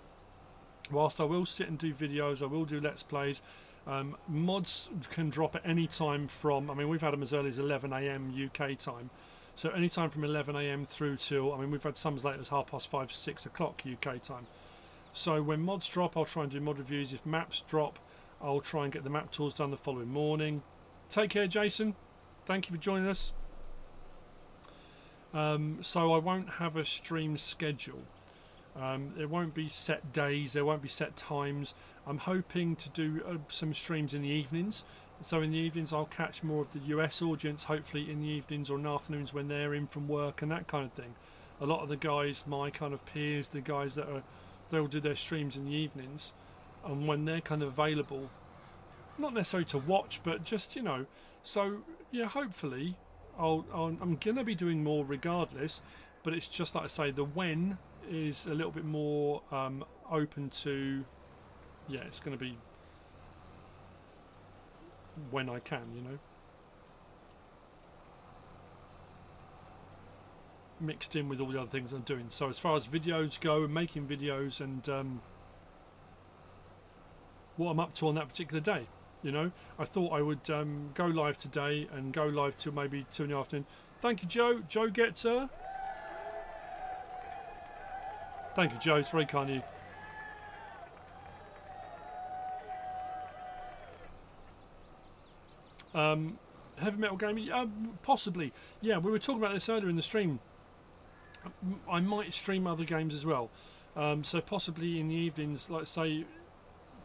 whilst I will sit and do videos, I will do Let's Plays, um, mods can drop at any time from, I mean, we've had them as early as 11am UK time. So any time from 11am through till, I mean, we've had some as late as half past 5, 6 o'clock UK time. So when mods drop, I'll try and do mod reviews. If maps drop, I'll try and get the map tours done the following morning. Take care, Jason. Thank you for joining us. Um, so I won't have a stream schedule. Um, there won't be set days. There won't be set times. I'm hoping to do uh, some streams in the evenings. So in the evenings, I'll catch more of the US audience. Hopefully in the evenings or in afternoons when they're in from work and that kind of thing. A lot of the guys, my kind of peers, the guys that are, they'll do their streams in the evenings and when they're kind of available, not necessarily to watch, but just you know. So yeah, hopefully, I'll, I'll I'm gonna be doing more regardless. But it's just like I say, the when is a little bit more um, open to. Yeah, it's gonna be when I can, you know. Mixed in with all the other things I'm doing. So as far as videos go, making videos and um, what I'm up to on that particular day. You know, I thought I would um, go live today and go live till maybe two in the afternoon. Thank you, Joe. Joe gets her. Thank you, Joe. It's very kind of you. Um, heavy metal gaming, uh, possibly. Yeah, we were talking about this earlier in the stream. I might stream other games as well. Um, so possibly in the evenings, like say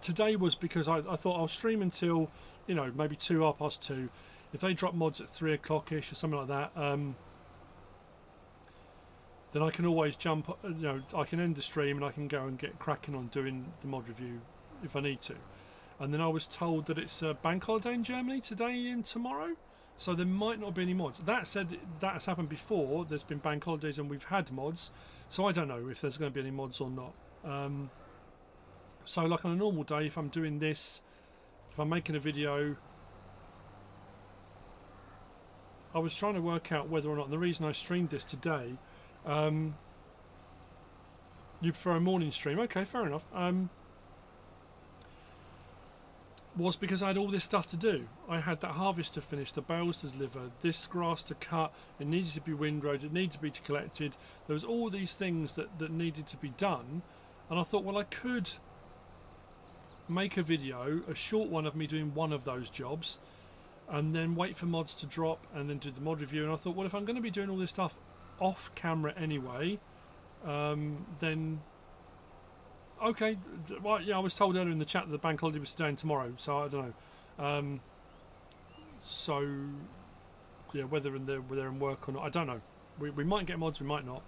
today was because I, I thought I'll stream until you know maybe two half past two. If they drop mods at three o'clock ish or something like that, um, then I can always jump. Uh, you know, I can end the stream and I can go and get cracking on doing the mod review if I need to. And then I was told that it's a bank holiday in Germany today and tomorrow, so there might not be any mods. That said, that has happened before. There's been bank holidays and we've had mods, so I don't know if there's going to be any mods or not. Um, so like on a normal day, if I'm doing this, if I'm making a video, I was trying to work out whether or not, the reason I streamed this today, um, you prefer a morning stream, okay, fair enough, um, was because I had all this stuff to do. I had that harvest to finish, the bales to deliver, this grass to cut, it needed to be windrowed, it needed to be collected, there was all these things that, that needed to be done, and I thought, well, I could make a video, a short one of me doing one of those jobs, and then wait for mods to drop and then do the mod review. And I thought, well, if I'm going to be doing all this stuff off camera anyway, um, then okay. Well, yeah, I was told earlier in the chat that the bank holiday was today and tomorrow, so I don't know. Um, so yeah, whether they're, whether in work or not, I don't know. We, we might get mods, we might not.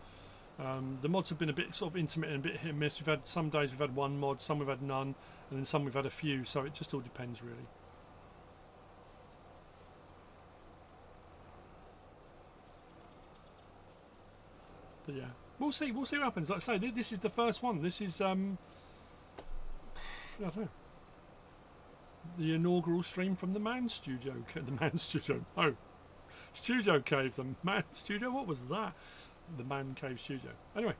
Um, the mods have been a bit sort of intermittent, a bit hit and miss. We've had some days we've had one mod, some we've had none, and then some we've had a few. So it just all depends, really. But yeah, we'll see. We'll see what happens. Like I say, this is the first one. This is um, I don't know. The inaugural stream from the Man Studio, the Man Studio. Oh, Studio Cave, the Man Studio. What was that? the man cave studio. Anyway,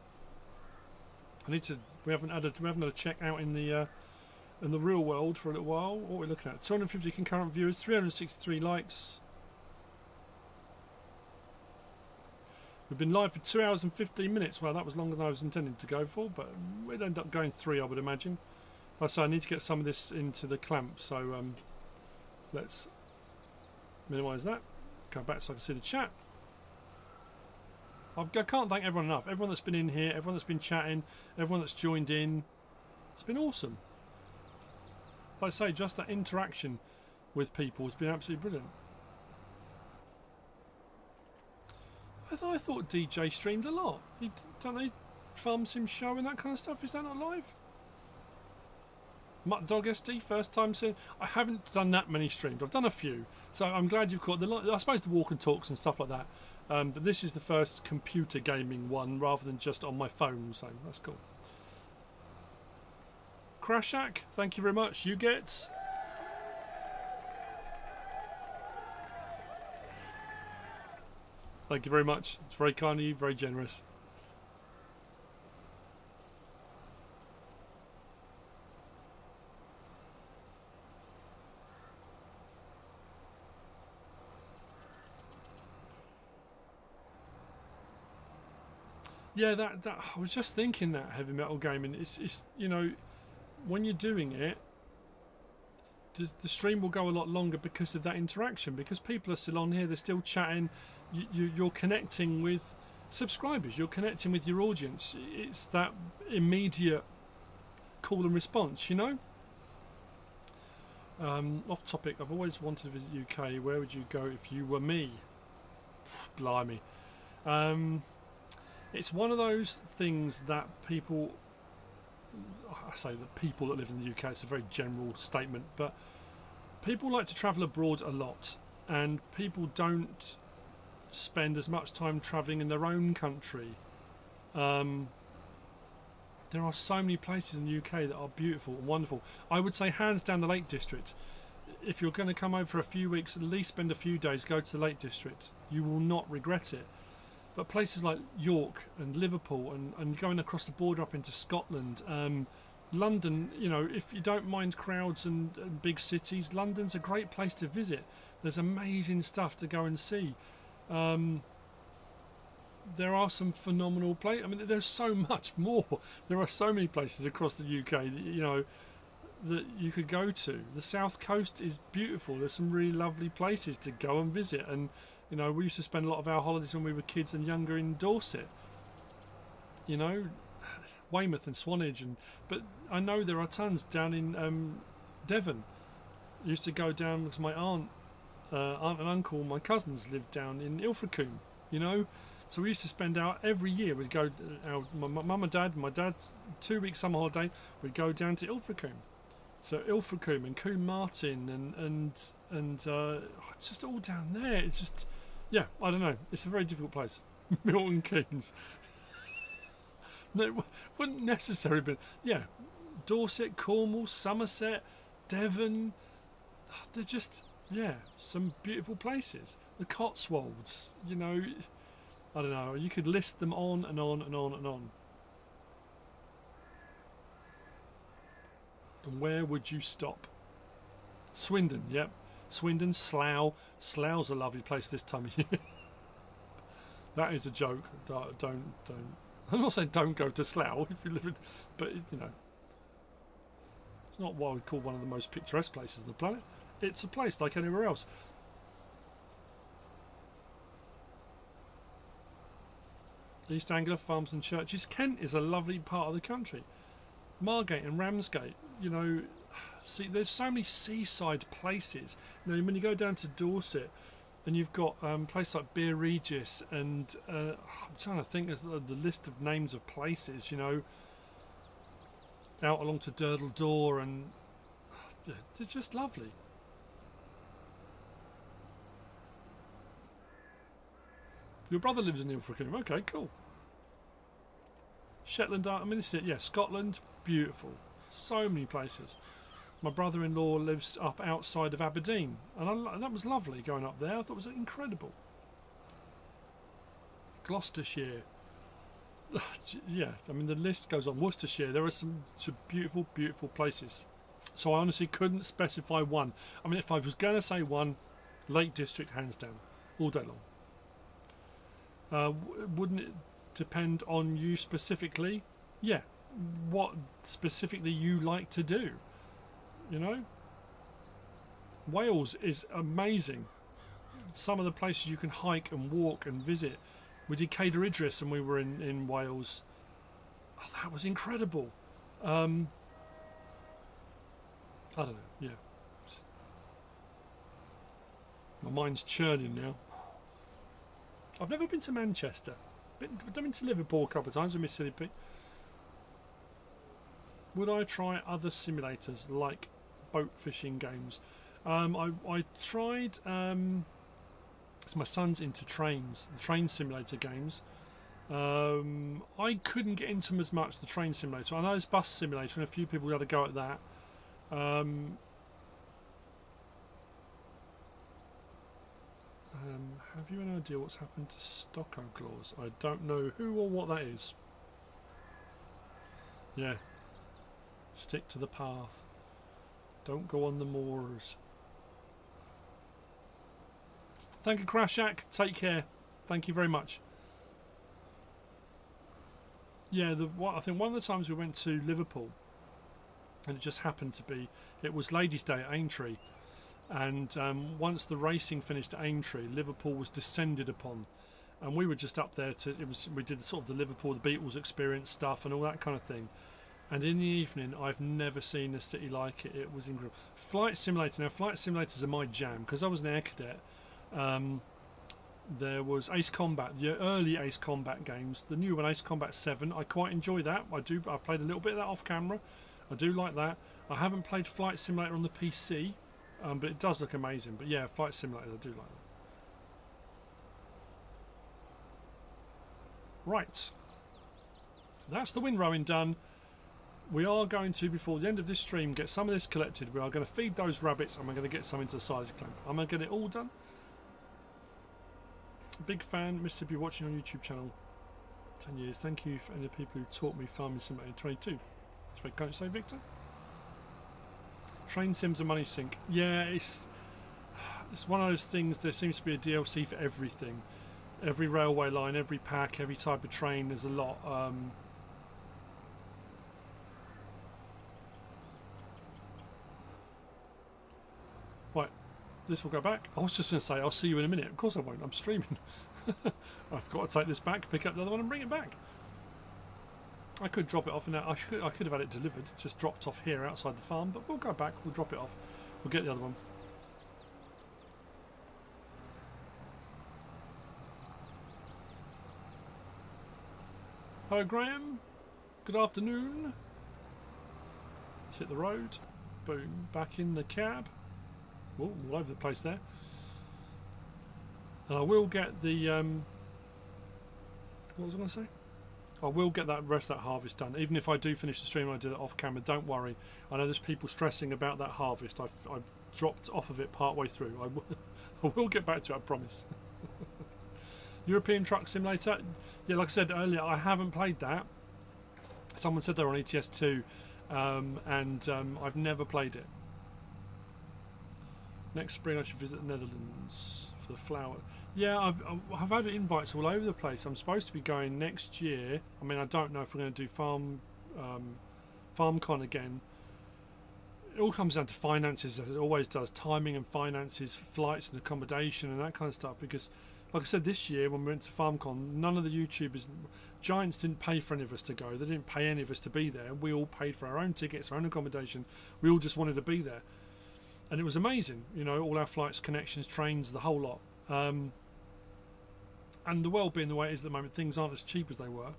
I need to. We haven't had a we haven't had a check out in the uh, in the real world for a little while. What are we looking at? 250 concurrent viewers, 363 likes. We've been live for two hours and 15 minutes. Well, that was longer than I was intending to go for, but we'd end up going three, I would imagine. Like I I need to get some of this into the clamp, so um, let's minimise that. Go back so I can see the chat. I can't thank everyone enough. Everyone that's been in here, everyone that's been chatting, everyone that's joined in. It's been awesome. Like I say, just that interaction with people has been absolutely brilliant. I thought I thought DJ streamed a lot. He, don't they farm sim show and that kind of stuff? Is that not live? Mutt Dog SD, first time seeing. I haven't done that many streams. I've done a few, so I'm glad you've caught the. I suppose the walk and talks and stuff like that. Um, but this is the first computer gaming one rather than just on my phone, so that's cool. Krashak, thank you very much. You get. Thank you very much. It's very kind of you, very generous. Yeah, that that I was just thinking that heavy metal gaming. It's it's you know, when you're doing it, the, the stream will go a lot longer because of that interaction. Because people are still on here, they're still chatting. You, you you're connecting with subscribers. You're connecting with your audience. It's that immediate call and response. You know. Um, off topic. I've always wanted to visit UK. Where would you go if you were me? Blimey. Um, it's one of those things that people I say that people that live in the UK it's a very general statement but people like to travel abroad a lot and people don't spend as much time traveling in their own country. Um, there are so many places in the UK that are beautiful and wonderful. I would say hands down the Lake District. If you're going to come over for a few weeks at least spend a few days go to the Lake District. You will not regret it. But places like York and Liverpool and, and going across the border up into Scotland, um, London, you know, if you don't mind crowds and, and, big cities, London's a great place to visit. There's amazing stuff to go and see. Um, there are some phenomenal places. I mean, there's so much *laughs* more. There are so many places across the UK that, you know, that you could go to. The south coast is beautiful. There's some really lovely places to go and visit and you know, we used to spend a lot of our holidays when we were kids and younger in Dorset. You know, *sighs* Weymouth and Swanage, and but I know there are tons down in um, Devon. I used to go down because my aunt, uh, aunt and uncle, my cousins lived down in Ilfracombe. You know, so we used to spend out every year. We'd go, uh, our, my mum and dad, my dad's two week summer holiday. We'd go down to Ilfracombe. So Ilfracombe and Combe Martin and and and uh, it's just all down there. It's just yeah, I don't know. It's a very difficult place. *laughs* Milton Keynes. *laughs* no, *laughs* wouldn't necessarily but Yeah, Dorset, Cornwall, Somerset, Devon. They're just, yeah, some beautiful places. The Cotswolds, you know. I don't know. You could list them on and on and on and on. And where would you stop? Swindon, yep. Swindon, Slough. Slough's a lovely place this time of year. *laughs* that is a joke. Don't, don't. I'm not saying don't go to Slough if you live in, but you know, it's not what I would call one of the most picturesque places on the planet. It's a place like anywhere else. East Anglia Farms and Churches. Kent is a lovely part of the country. Margate and Ramsgate, you know, see, there's so many seaside places. You know, when you go down to Dorset, and you've got um, places like Bere Regis, and uh, I'm trying to think of the, the, list of names of places. You know, out along to Durdle Door, and they're just lovely. Your brother lives in Ilfracombe. Okay, cool. Shetland, I mean, this is it. Yeah, Scotland, beautiful. So many places my brother-in-law lives up outside of Aberdeen, and I, that was lovely going up there. I thought it was incredible. Gloucestershire. *laughs* yeah, I mean the list goes on. Worcestershire. There are some, some beautiful, beautiful places. So I honestly couldn't specify one. I mean, if I was going to say one, Lake District, hands down, all day long. Uh, wouldn't it depend on you specifically? Yeah. What specifically you like to do? you know? Wales is amazing. Some of the places you can hike and walk and visit. We did Cadair Idris and we were in, in Wales. Oh, that was incredible. Um, I don't know, yeah. My mind's churning now. I've never been to Manchester. Been, I've been to Liverpool a couple of times with Mrs. Sealy P. Would I try other simulators like boat fishing games? Um, I, I tried. Um, so my son's into trains, the train simulator games. Um, I couldn't get into them as much. The train simulator. I know it's bus simulator, and a few people had a go at that. Um, um, have you any idea what's happened to Stocko Clause? I don't know who or what that is. Yeah. Stick to the path. Don't go on the moors. Thank you, Krashak. Take care. Thank you very much. Yeah, the what I think one of the times we went to Liverpool, and it just happened to be it was Ladies' Day at Aintree, and um, once the racing finished at Aintree, Liverpool was descended upon, and we were just up there to it was we did sort of the Liverpool the Beatles experience stuff and all that kind of thing. And in the evening, I've never seen a city like it. It was incredible. Flight simulator. Now, flight simulators are my jam because I was an air cadet. Um, there was Ace Combat, the early Ace Combat games, the new one, Ace Combat 7. I quite enjoy that. I do. I've played a little bit of that off camera. I do like that. I haven't played Flight Simulator on the PC, um, but it does look amazing. But yeah, Flight Simulator, I do like that. Right. That's the windrowing done. We are going to, before the end of this stream, get some of this collected. We are going to feed those rabbits and we're going to get some into the size clamp. I'm going to get it all done. Big fan, Mississippi, watching on YouTube channel. 10 years. Thank you for any people who taught me farming simulator 22. That's what can't say, Victor. Train sims and money sink. Yeah, it's it's one of those things. There seems to be a DLC for everything. Every railway line, every pack, every type of train. There's a lot. Um, right, this will go back. I was just going to say I'll see you in a minute. Of course I won't. I'm streaming. *laughs* I've got to take this back, pick up the other one, and bring it back. I could drop it off, and I could I could have had it delivered, just dropped off here outside the farm. But we'll go back. We'll drop it off. We'll get the other one. Hello, Graham. Good afternoon. Let's hit the road. Boom. Back in the cab. Oh, all over the place there. And I will get the. Um, what was I going to say? I will get that rest of that harvest done. Even if I do finish the stream and I do it off camera, don't worry. I know there's people stressing about that harvest. I've, I've dropped off of it part way through. I will, *laughs* I will get back to it, I promise. *laughs* European Truck Simulator. Yeah, like I said earlier, I haven't played that. Someone said they're on ETS2, um, and um, I've never played it. Next spring, I should visit the Netherlands for the flower. Yeah, I've, I've had invites all over the place. I'm supposed to be going next year. I mean, I don't know if we're going to do farm, um, FarmCon again. It all comes down to finances, as it always does. Timing and finances, flights and accommodation and that kind of stuff. Because, like I said, this year when we went to FarmCon, none of the YouTubers, Giants didn't pay for any of us to go. They didn't pay any of us to be there. We all paid for our own tickets, our own accommodation. We all just wanted to be there and it was amazing. You know, all our flights, connections, trains, the whole lot. Um, and the world being the way it is at the moment, things aren't as cheap as they were.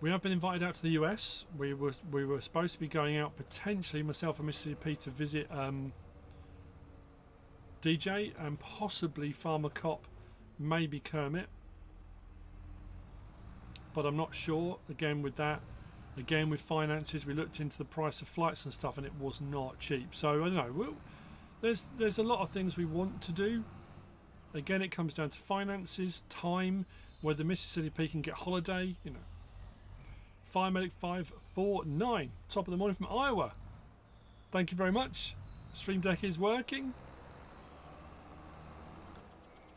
We have been invited out to the US. We were we were supposed to be going out potentially myself and Mrs. Sealy P to visit um, DJ and possibly Farmer Cop, maybe Kermit. But I'm not sure. Again, with that, again with finances, we looked into the price of flights and stuff, and it was not cheap. So I don't know. We'll, there's there's a lot of things we want to do. Again, it comes down to finances, time, whether Mrs. Sealy P can get holiday, you know. Fire Medic 549, top of the morning from Iowa. Thank you very much. Stream Deck is working.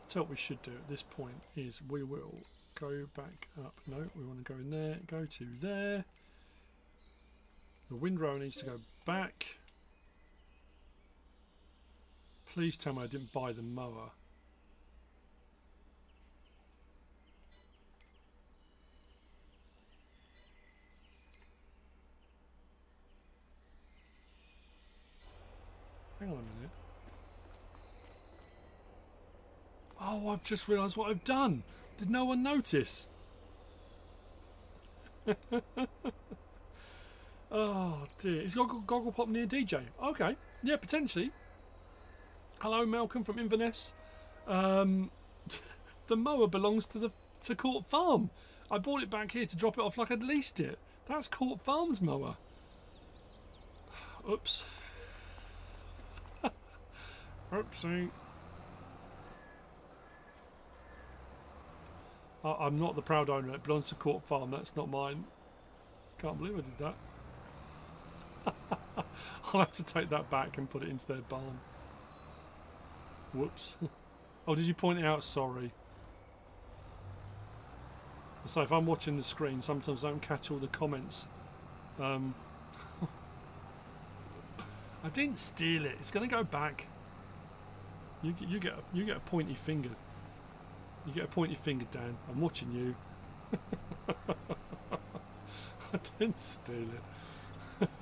So what we should do at this point is we will go back up. No, we want to go in there, go to there. The windrow needs to go back. Please tell me I didn't buy the mower. Hang on a minute. Oh, I've just realised what I've done. Did no one notice? *laughs* oh dear. Is Goggle, Goggle Pop near DJ? Okay. Yeah, potentially. Hello, Malcolm from Inverness. Um, *laughs* the mower belongs to the to Court Farm. I brought it back here to drop it off like I'd leased it. That's Court Farm's mower. *sighs* Oops. Oopsie. I'm not the proud owner. It belongs to Court Farm. That's not mine. Can't believe I did that. *laughs* I'll have to take that back and put it into their barn. Whoops. *laughs* oh, did you point it out? Sorry. So if I'm watching the screen, sometimes I don't catch all the comments. Um, *laughs* I didn't steal it. It's going to go back. You you get a, you get a pointy finger. You get a pointy finger, Dan. I'm watching you. *laughs* I didn't steal it. *laughs*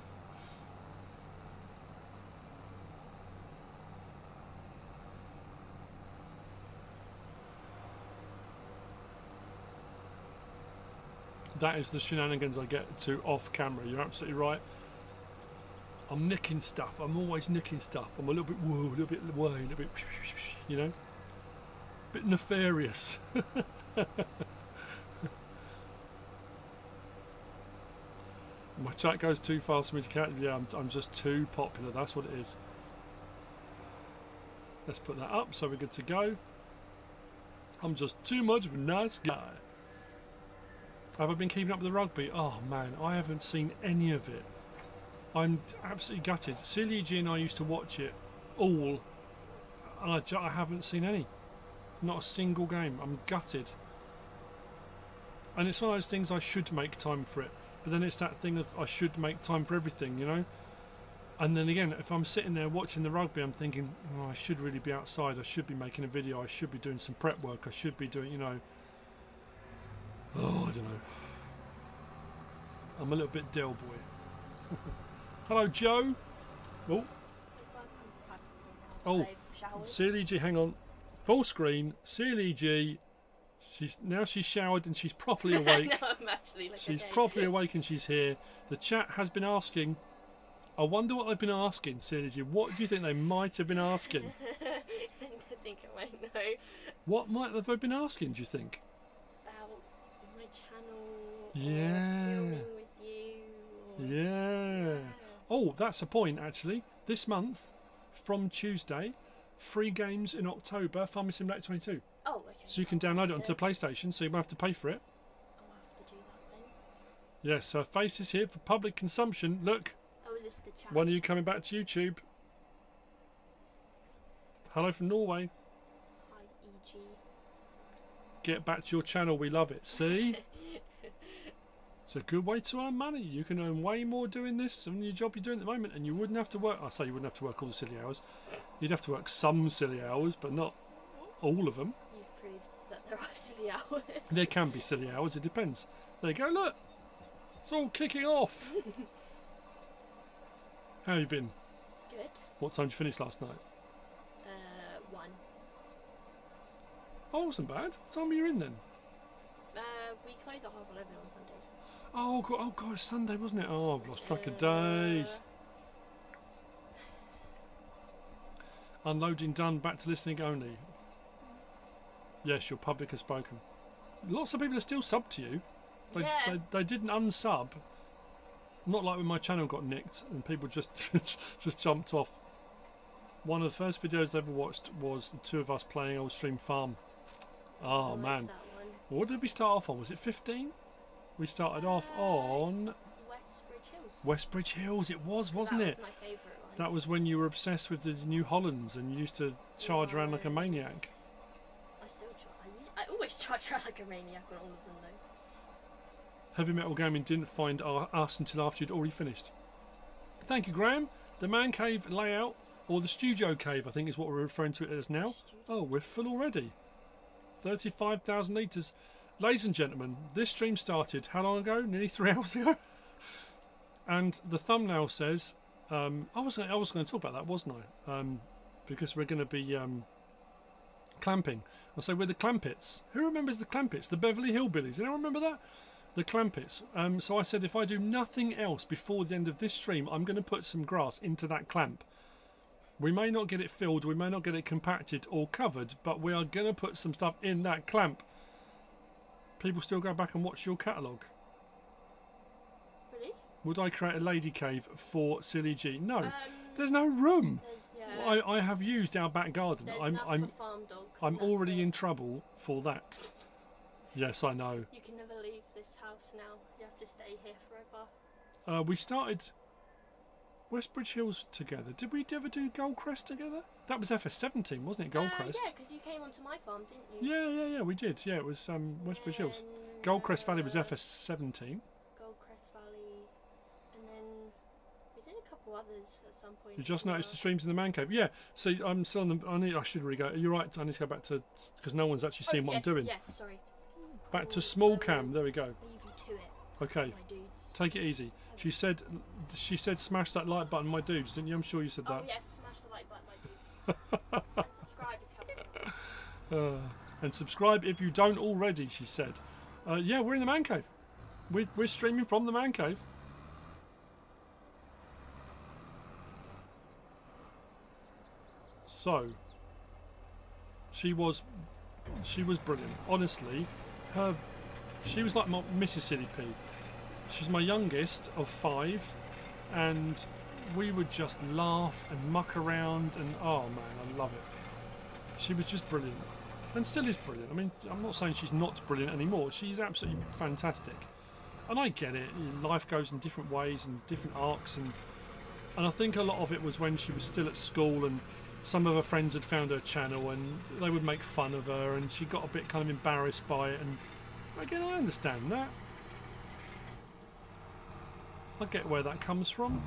That is the shenanigans I get to off camera. You're absolutely right. I'm nicking stuff. I'm always nicking stuff. I'm a little bit woo, a little bit way, a bit, you know, a bit nefarious. *laughs* My chat goes too fast for me to catch. Yeah, I'm, I'm just too popular. That's what it is. Let's put that up so we're good to go. I'm just too much of a nice guy. Have I been keeping up with the rugby? Oh man, I haven't seen any of it. I'm absolutely gutted. G and I used to watch it all, and I, I haven't seen any. Not a single game. I'm gutted. And it's one of those things I should make time for it. But then it's that thing of I should make time for everything, you know? And then again, if I'm sitting there watching the rugby, I'm thinking, oh, I should really be outside. I should be making a video. I should be doing some prep work. I should be doing, you know. Oh, I don't know. I'm a little bit Del boy. *laughs* Hello, Joe. Oh, Oh, Sealy G, hang on. Full screen. Sealy G. She's now she's showered and she's properly *laughs* awake. no, I'm actually like She's properly awake and she's here. The chat has been asking. I wonder what they've been asking, Sealy G. What do you think they might have been asking? *laughs* I think I might know What might have they been asking, do you think? about my channel. Yeah. Or with you. or- Yeah. Oh, that's a point actually. This month, from Tuesday, free games in October, Farming Simulator 22. Oh, okay. So you can download it onto PlayStation, so you won't have to pay for it. I'll have to do that then. Yes, so Face is here for public consumption. Look, Oh, is this the chat? when are you coming back to YouTube? Hello from Norway. Hi, EG. Get back to your channel, we love it. See? *laughs* It's a good way to earn money. You can earn way more doing this than your job you're doing at the moment, and you wouldn't have to work. I say you wouldn't have to work all the silly hours. You'd have to work some silly hours, but not all of them. You've proved that there are *laughs* silly hours. There can be silly hours. It depends. There you go. Look, it's all kicking off. *laughs* How you been? Good. What time did you finish last night? Uh, one. Oh, it wasn't bad. What time were you in then? Uh, we close at half eleven on Sundays. Oh god, oh god, it's Sunday, wasn't it? Oh, I've lost track of days. Unloading done, back to listening only. Yes, your public has spoken. Lots of people are still sub to you. They, Yeah. they, they didn't unsub. Not like when my channel got nicked and people just *laughs* just jumped off. One of the first videos I ever watched was the two of us playing Old Stream Farm. Ah, oh where's man. What did we start off on? Was it 15? We started off on Westbridge Hills. Westbridge Hills. It was, wasn't that it? was my favourite one. That was when you were obsessed with the New Hollands and you used to charge around like a maniac. I still try. I, I always *laughs* charge around like a maniac on all of them though. Heavy Metal Gaming didn't find our, us until after you'd already finished. Thank you, Graham. The man cave layout, or the studio cave, I think is what we're referring to it as now. Oh, we're full already. 35,000 litres. Ladies and gentlemen, this stream started how long ago? Nearly *laughs* three hours ago? and the thumbnail says, um, I was I was going to talk about that, wasn't I? Um, because we're going to be um, Clamping. I'll say we're the Clampets. Who remembers the Clampets? The Beverly Hillbillies. Anyone remember that? The Clampets. Um, so I said if I do nothing else before the end of this stream, I'm going to put some grass into that clamp. We may not get it filled, we may not get it compacted or covered, but we are going to put some stuff in that clamp. People still go back and watch your catalogue. Really? Would I create a lady cave for Sealy G? No, Um, there's no room. there's, yeah. I, I have used our back garden. there's I'm I'm for farm dog. I'm already it. in trouble for that. Yes, I know. You can never leave this house now. You have to stay here forever. Uh, we started Westbridge Hills together. Did we ever do Goldcrest together? That was FS17, wasn't it? Uh, Goldcrest. yeah, because you came onto my farm, didn't you? yeah, yeah, yeah. We did. Yeah, it was um, Westbridge Hills. Goldcrest Valley was uh, FS17. Goldcrest Valley, and then we did a couple others at some point. You just noticed the streams in the man cave. Yeah. So I'm still on the. I need. I should really go. You're right. I need to go back to because no one's actually Oh, what yes, I'm doing. Yes, sorry. Back to small cam. There we go. Leave you to it, Okay. Take it easy. She said. She said, "Smash that like button, my dudes." Didn't you? I'm sure you said that. Oh that. yes, smash the like button, my dudes. *laughs* and subscribe if you haven't. Uh, and subscribe if you don't already. She said. Uh, yeah, we're in the man cave. We're, we're streaming from the man cave. So, she was, she was brilliant. Honestly, her, she was like my Mississippi. She's my youngest of five, and we would just laugh and muck around, and oh man, I love it. She was just brilliant, and still is brilliant. I mean, I'm not saying she's not brilliant anymore. She's absolutely fantastic, and I get it. Life goes in different ways and different arcs, and and I think a lot of it was when she was still at school and some of her friends had found her channel and they would make fun of her and she got a bit kind of embarrassed by it and again I understand that. I get where that comes from.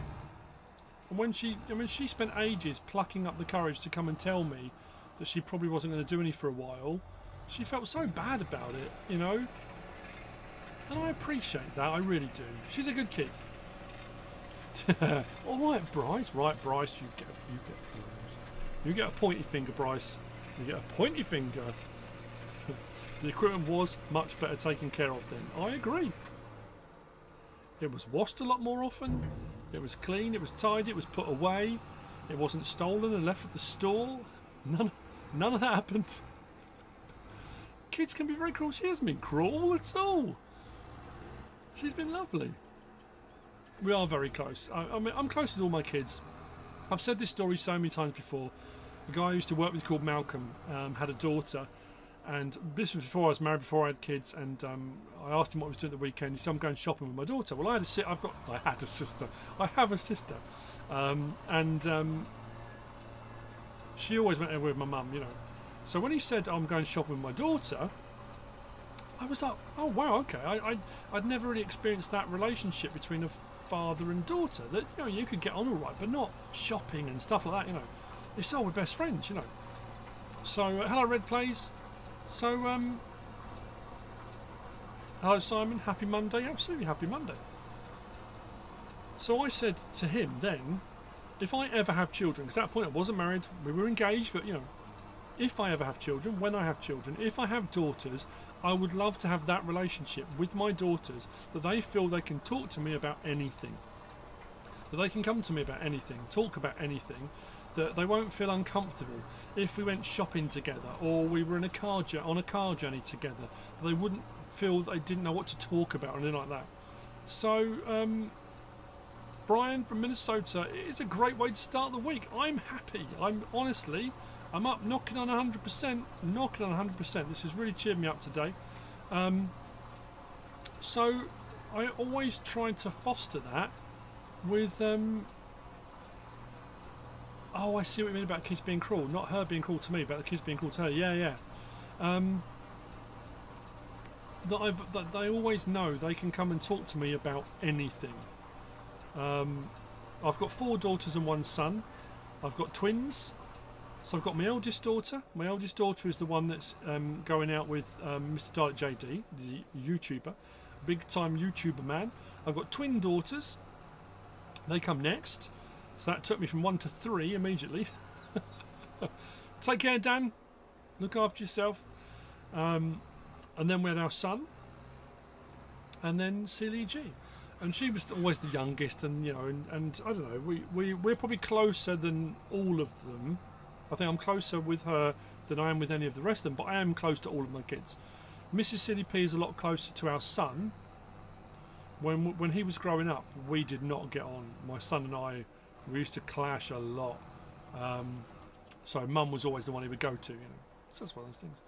And when she I mean she spent ages plucking up the courage to come and tell me that she probably wasn't going to do any for a while. She felt so bad about it, you know? And I appreciate that, I really do. She's a good kid. *laughs* All right, Bryce. Right, Bryce. You get, you get, you get a pointy finger, Bryce. You get a pointy finger. *laughs* the equipment was much better taken care of then. I agree. It was washed a lot more often. It was clean. It was tidy. It was put away. It wasn't stolen and left at the stall. None, none of that happened. Kids can be very cruel. She hasn't been cruel at all. She's been lovely. We are very close. I, I mean, I'm close with all my kids. I've said this story so many times before. The guy I used to work with called Malcolm um, had a daughter, and this was before I was married, before I had kids. And um, I asked him what he was doing at the weekend. He said, "I'm going shopping with my daughter." Well, I had a si- I've got I had a sister. I have a sister, um, and um, she always went over with my mum, you know. So when he said, "I'm going shopping with my daughter," I was like, "Oh wow, okay." I, I I'd never really experienced that relationship between a father and daughter. That you know you could get on all right, but not shopping and stuff like that. You know, it's all we're best friends. You know. So uh, hello, Red Plays. So um, hello Simon. Happy Monday. Absolutely happy Monday. So I said to him then, if I ever have children, because at that point I wasn't married, we were engaged, but you know, if I ever have children, when I have children, if I have daughters, I would love to have that relationship with my daughters that they feel they can talk to me about anything. That they can come to me about anything, talk about anything, that they won't feel uncomfortable if we went shopping together or we were in a car on a car journey together. They wouldn't feel they didn't know what to talk about or anything like that. So, um, Brian from Minnesota, it is a great way to start the week. I'm happy. I'm honestly, I'm up knocking on 100%, knocking on 100%. This has really cheered me up today. Um, so I always try to foster that with. Um, oh, I see what you mean about kids being cruel. Not her being cruel to me, but the kids being cruel to her. Yeah, yeah. Um, that, I've, that they always know they can come and talk to me about anything. Um, I've got four daughters and one son. I've got twins. So I've got my eldest daughter. My eldest daughter is the one that's um, going out with um, Mr. Dalek JD, the YouTuber, big time YouTuber man. I've got twin daughters. They come next. So that took me from one to three immediately. *laughs* Take care, Dan. look after yourself. Um, and then we had our son, and then Sealy G. And she was always the youngest, and you know, and, and I don't know, we, we, we're probably closer than all of them. I think I'm closer with her than I am with any of the rest of them, but I am close to all of my kids. Mrs. Sealy P is a lot closer to our son. When when he was growing up, we did not get on. My son and I, we used to clash a lot. Um, so mum was always the one he would go to, you know. So that's one of those things.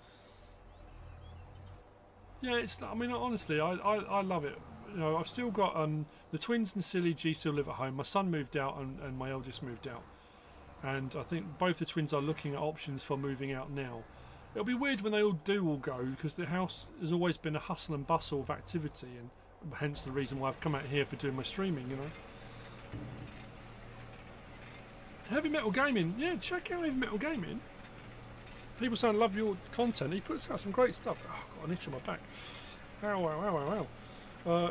Yeah, it's. I mean, honestly, I, I, I love it. You know, I've still got um, the twins and Sealy G still live at home. My son moved out, and, and my eldest moved out. And I think both the twins are looking at options for moving out now. It'll be weird when they all do all go because the house has always been a hustle and bustle of activity, and hence the reason why I've come out here for doing my streaming. You know. Heavy Metal Gaming, yeah, check out Heavy Metal Gaming. People saying love your content. He puts out some great stuff. Oh, I've got an itch on my back. Ow, wow, wow, wow, wow. Uh,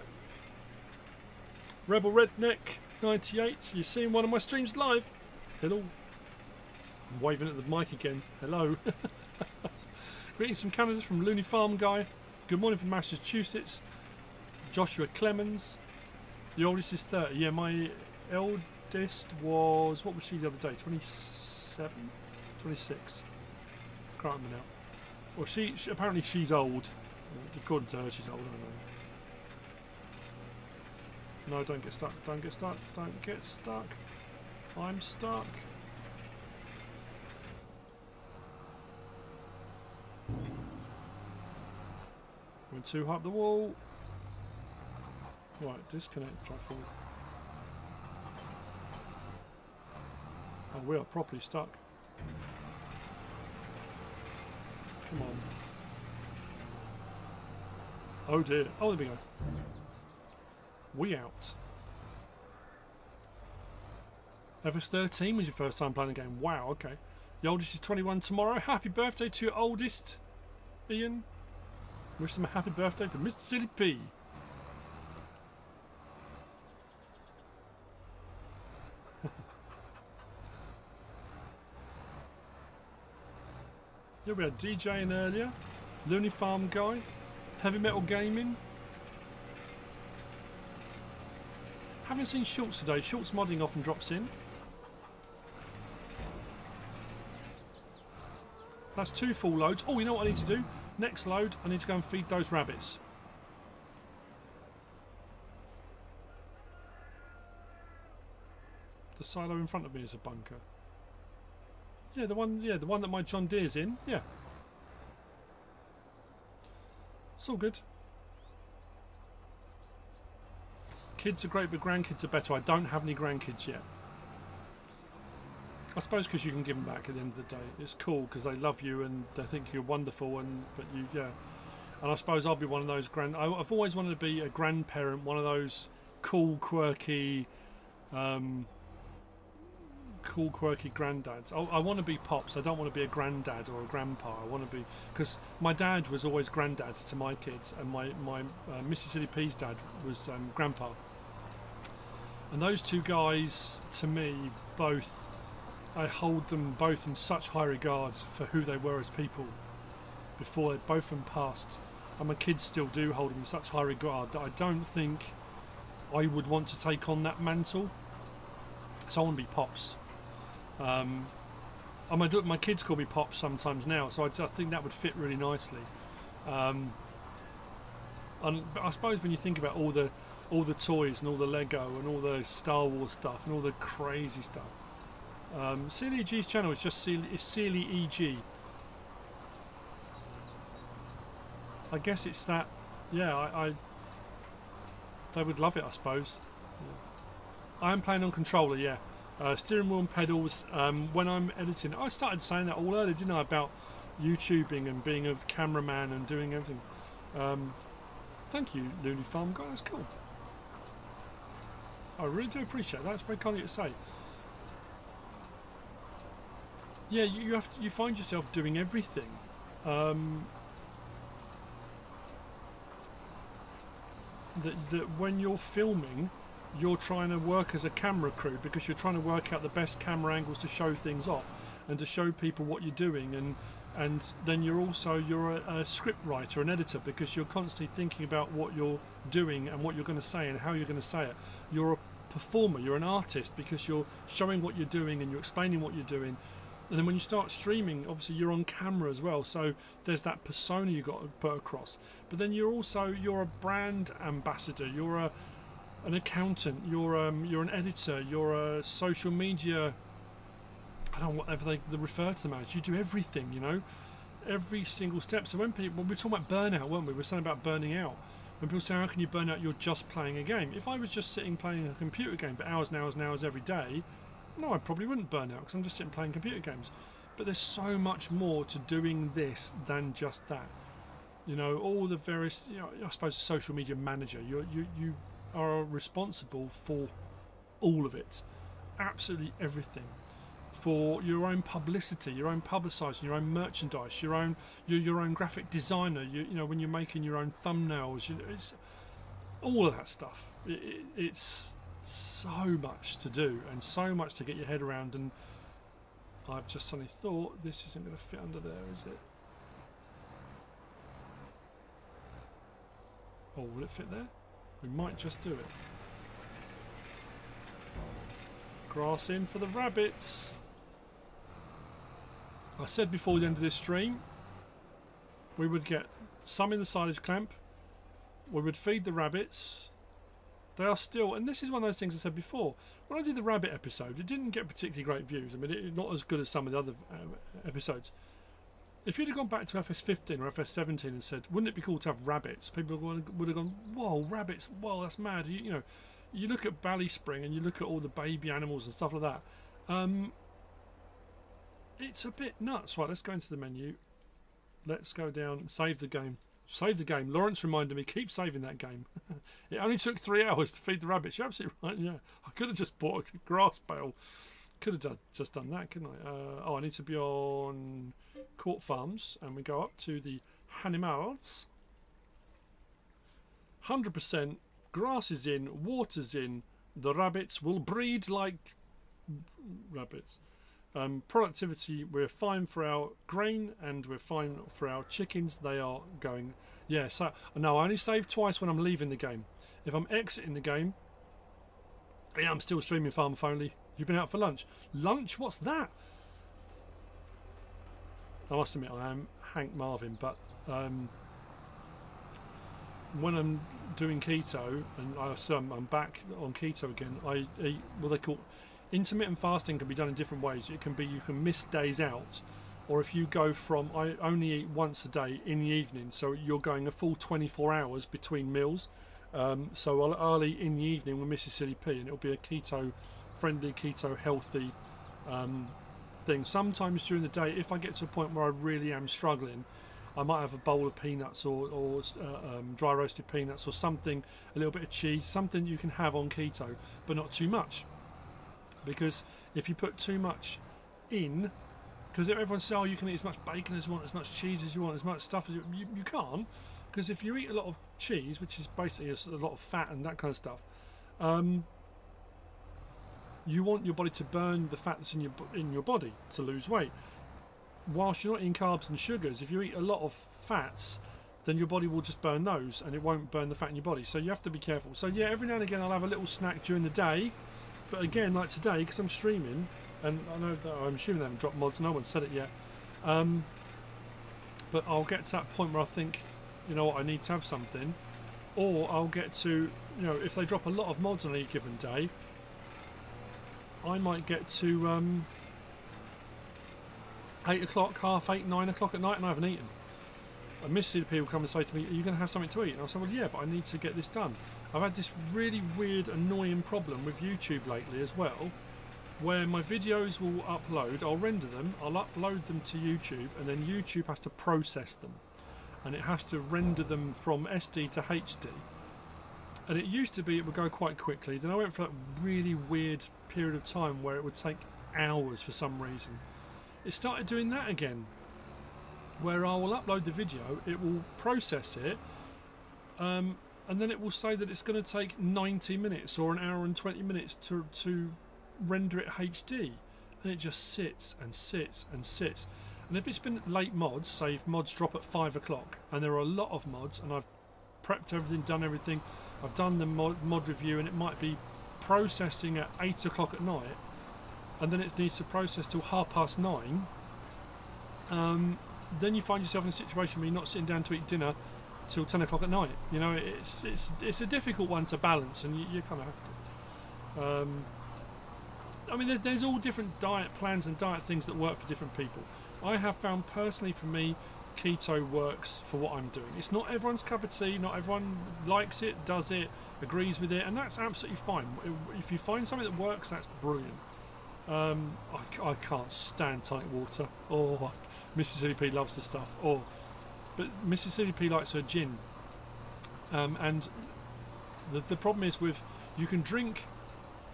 Rebel Redneck 98. You're seeing one of my streams live. Hello. I'm waving at the mic again. Hello. *laughs* Greetings from Canada from Looney Farm Guy. Good morning from Massachusetts. Joshua Clemens. The oldest is 30. Yeah, my eldest was, what was she the other day? 27? 26. Can't remember now. Well, she, she apparently she's old. According to her, she's old. No, don't get stuck. Don't get stuck. Don't get stuck. I'm stuck. Went too high up the wall. Right, disconnect. Try forward. Oh, we are properly stuck. Come on. Oh dear. Oh, there we go. We out. Everest 13 was your first time playing the game. Wow, okay. The oldest is 21 tomorrow. Happy birthday to your oldest, Ian. Wish them a happy birthday from Mr. Sealy P. yeah, we had DJing earlier. Looney Farm Guy. Heavy Metal Gaming. Haven't seen Schultz today. Schultz modding often drops in. That's two full loads. Oh, you know what I need to do? Next load, I need to go and feed those rabbits. The silo in front of me is a bunker. Yeah, the one. Yeah, the one that my John Deere's in. Yeah, it's all good. Kids are great, but grandkids are better. I don't have any grandkids yet. I suppose because you can give them back at the end of the day. It's cool because they love you and they think you're wonderful, and but you, yeah. And I suppose I'll be one of those grand. I, I've always wanted to be a grandparent, one of those cool, quirky, um, cool, quirky granddads. I, I want to be pops. I don't want to be a granddad or a grandpa. I want to be because my dad was always granddad to my kids, and my my uh, Mrs. Sealy P's dad was um, grandpa. And those two guys, to me, both, I hold them both in such high regard for who they were as people before they both them passed. And my kids still do hold them in such high regard that I don't think I would want to take on that mantle. So I want to be pops. Um, and my, my kids call me Pops sometimes now, so I, I think that would fit really nicely. Um, and I suppose when you think about all the all the toys and all the Lego and all the Star Wars stuff and all the crazy stuff, um, CLEG's channel is just Sealy EG. I guess it's that. Yeah, I, I they would love it. I suppose. Yeah. I am playing on controller. Yeah. Uh, steering wheel and pedals. Um, when I'm editing, I started saying that all earlier, didn't I, about YouTubing and being a cameraman and doing everything. Um, thank you, Looney Farm guy. That's cool. I really do appreciate that. That's very kind of you to say. Yeah, you, you have to, you find yourself doing everything. Um, that, that when you're filming, you're trying to work as a camera crew because you're trying to work out the best camera angles to show things off and to show people what you're doing and and then you're also you're a, a script writer, an editor, because you're constantly thinking about what you're doing and what you're going to say and how you're going to say it. You're a performer, you're an artist because you're showing what you're doing and you're explaining what you're doing. And then when you start streaming, obviously you're on camera as well, so there's that persona you got to put across. But then you're also you're a brand ambassador, you're a an accountant, you're um, you're an editor, you're a social media. I don't know whatever they, they refer to them as. You do everything, you know, every single step. So when people when we were talking about burnout, weren't we? We were saying about burning out. When people say, "How can you burn out?" You're just playing a game. If I was just sitting playing a computer game for hours and hours and hours every day, no, I probably wouldn't burn out because I'm just sitting playing computer games. But there's so much more to doing this than just that. You know, all the various. You know, I suppose social media manager. You you you are responsible for all of it, absolutely everything. For your own publicity, your own publicising, your own merchandise, your own your your own graphic designer. You you know when you're making your own thumbnails, you know, it's all of that stuff. It, it, it's so much to do and so much to get your head around. And I've just suddenly thought this isn't going to fit under there, is it? Oh, will it fit there? We might just do it. Grass in for the rabbits. I said before the end of this stream, we would get some in the silage clamp. We would feed the rabbits. They are still, and this is one of those things I said before. When I did the rabbit episode, it didn't get particularly great views. I mean, it, not as good as some of the other uh, episodes. If you'd have gone back to FS15 or FS17 and said, "Wouldn't it be cool to have rabbits?" People would have gone, "Whoa, rabbits! Whoa, that's mad!" You, you know, you look at Ballyspring and you look at all the baby animals and stuff like that. Um, it's a bit nuts. Right, let's go into the menu. Let's go down. Save the game. Save the game. Lawrence reminded me, keep saving that game. *laughs* it only took three hours to feed the rabbits. You're absolutely right. Yeah, I could have just bought a grass bale. Could have just done that, couldn't I? Uh, oh, I need to be on Court Farms, and we go up to the Animals. 100% grass is in, water's in, the rabbits will breed like rabbits. Um, productivity, we're fine for our grain and we're fine for our chickens. They are going. Yeah, so no, I only save twice when I'm leaving the game. If I'm exiting the game, yeah, I'm still streaming Farm Only. You've been out for lunch. Lunch? What's that? I must admit, I am Hank Marvin, but um, when I'm doing keto and I, so I'm, I'm back on keto again, I eat what they call intermittent fasting. Can be done in different ways. It can be you can miss days out, or if you go from I only eat once a day in the evening, so you're going a full 24 hours between meals. Um, so I'll, I'll eat in the evening with Mrs. Sealy P, and it'll be a keto friendly, keto healthy um, thing. Sometimes during the day, if I get to a point where I really am struggling, I might have a bowl of peanuts or, or uh, um, dry roasted peanuts or something, a little bit of cheese, something you can have on keto, but not too much. Because if you put too much in, because everyone says, oh, you can eat as much bacon as you want, as much cheese as you want, as much stuff as you, you, you can't. Because if you eat a lot of cheese, which is basically a, a lot of fat and that kind of stuff, um, you want your body to burn the fat that's in your in your body to lose weight. Whilst you're not eating carbs and sugars, if you eat a lot of fats, then your body will just burn those and it won't burn the fat in your body. So you have to be careful. So yeah, every now and again I'll have a little snack during the day, but again, like today, because I'm streaming, and I know that I'm assuming they haven't dropped mods. No one said it yet. Um, but I'll get to that point where I think, you know what, I need to have something, or I'll get to, you know, if they drop a lot of mods on any given day, I might get to um, 8 o'clock, half 8, 9 o'clock at night and I haven't eaten. I miss seeing people come and say to me, are you going to have something to eat? And I say, well, yeah, but I need to get this done. I've had this really weird, annoying problem with YouTube lately as well, where my videos will upload, I'll render them, I'll upload them to YouTube, and then YouTube has to process them. And it has to render them from SD to HD. And it used to be it would go quite quickly. Then I went for that really weird period of time where it would take hours for some reason. It started doing that again, where I will upload the video, it will process it, um, and then it will say that it's going to take 90 minutes or an hour and 20 minutes to, to render it HD. And it just sits and sits and sits. And if it's been late mods, say if mods drop at five o'clock, and there are a lot of mods, and I've prepped everything, done everything, I've done the mod, mod review, and it might be processing at eight o'clock at night, and then it needs to process till half past nine. Um, then you find yourself in a situation where you're not sitting down to eat dinner till ten o'clock at night. You know, it's it's it's a difficult one to balance, and you, you kind of have to. Um, I mean, there's all different diet plans and diet things that work for different people. I have found personally for me, keto works for what I'm doing. It's not everyone's cup of tea. Not everyone likes it, does it, agrees with it, and that's absolutely fine. If you find something that works, that's brilliant. Um, I, I can't stand tonic water. Oh, Mrs. Sealy P loves the stuff. Oh, but Mrs. Sealy P likes her gin. Um, and the, the problem is with you can drink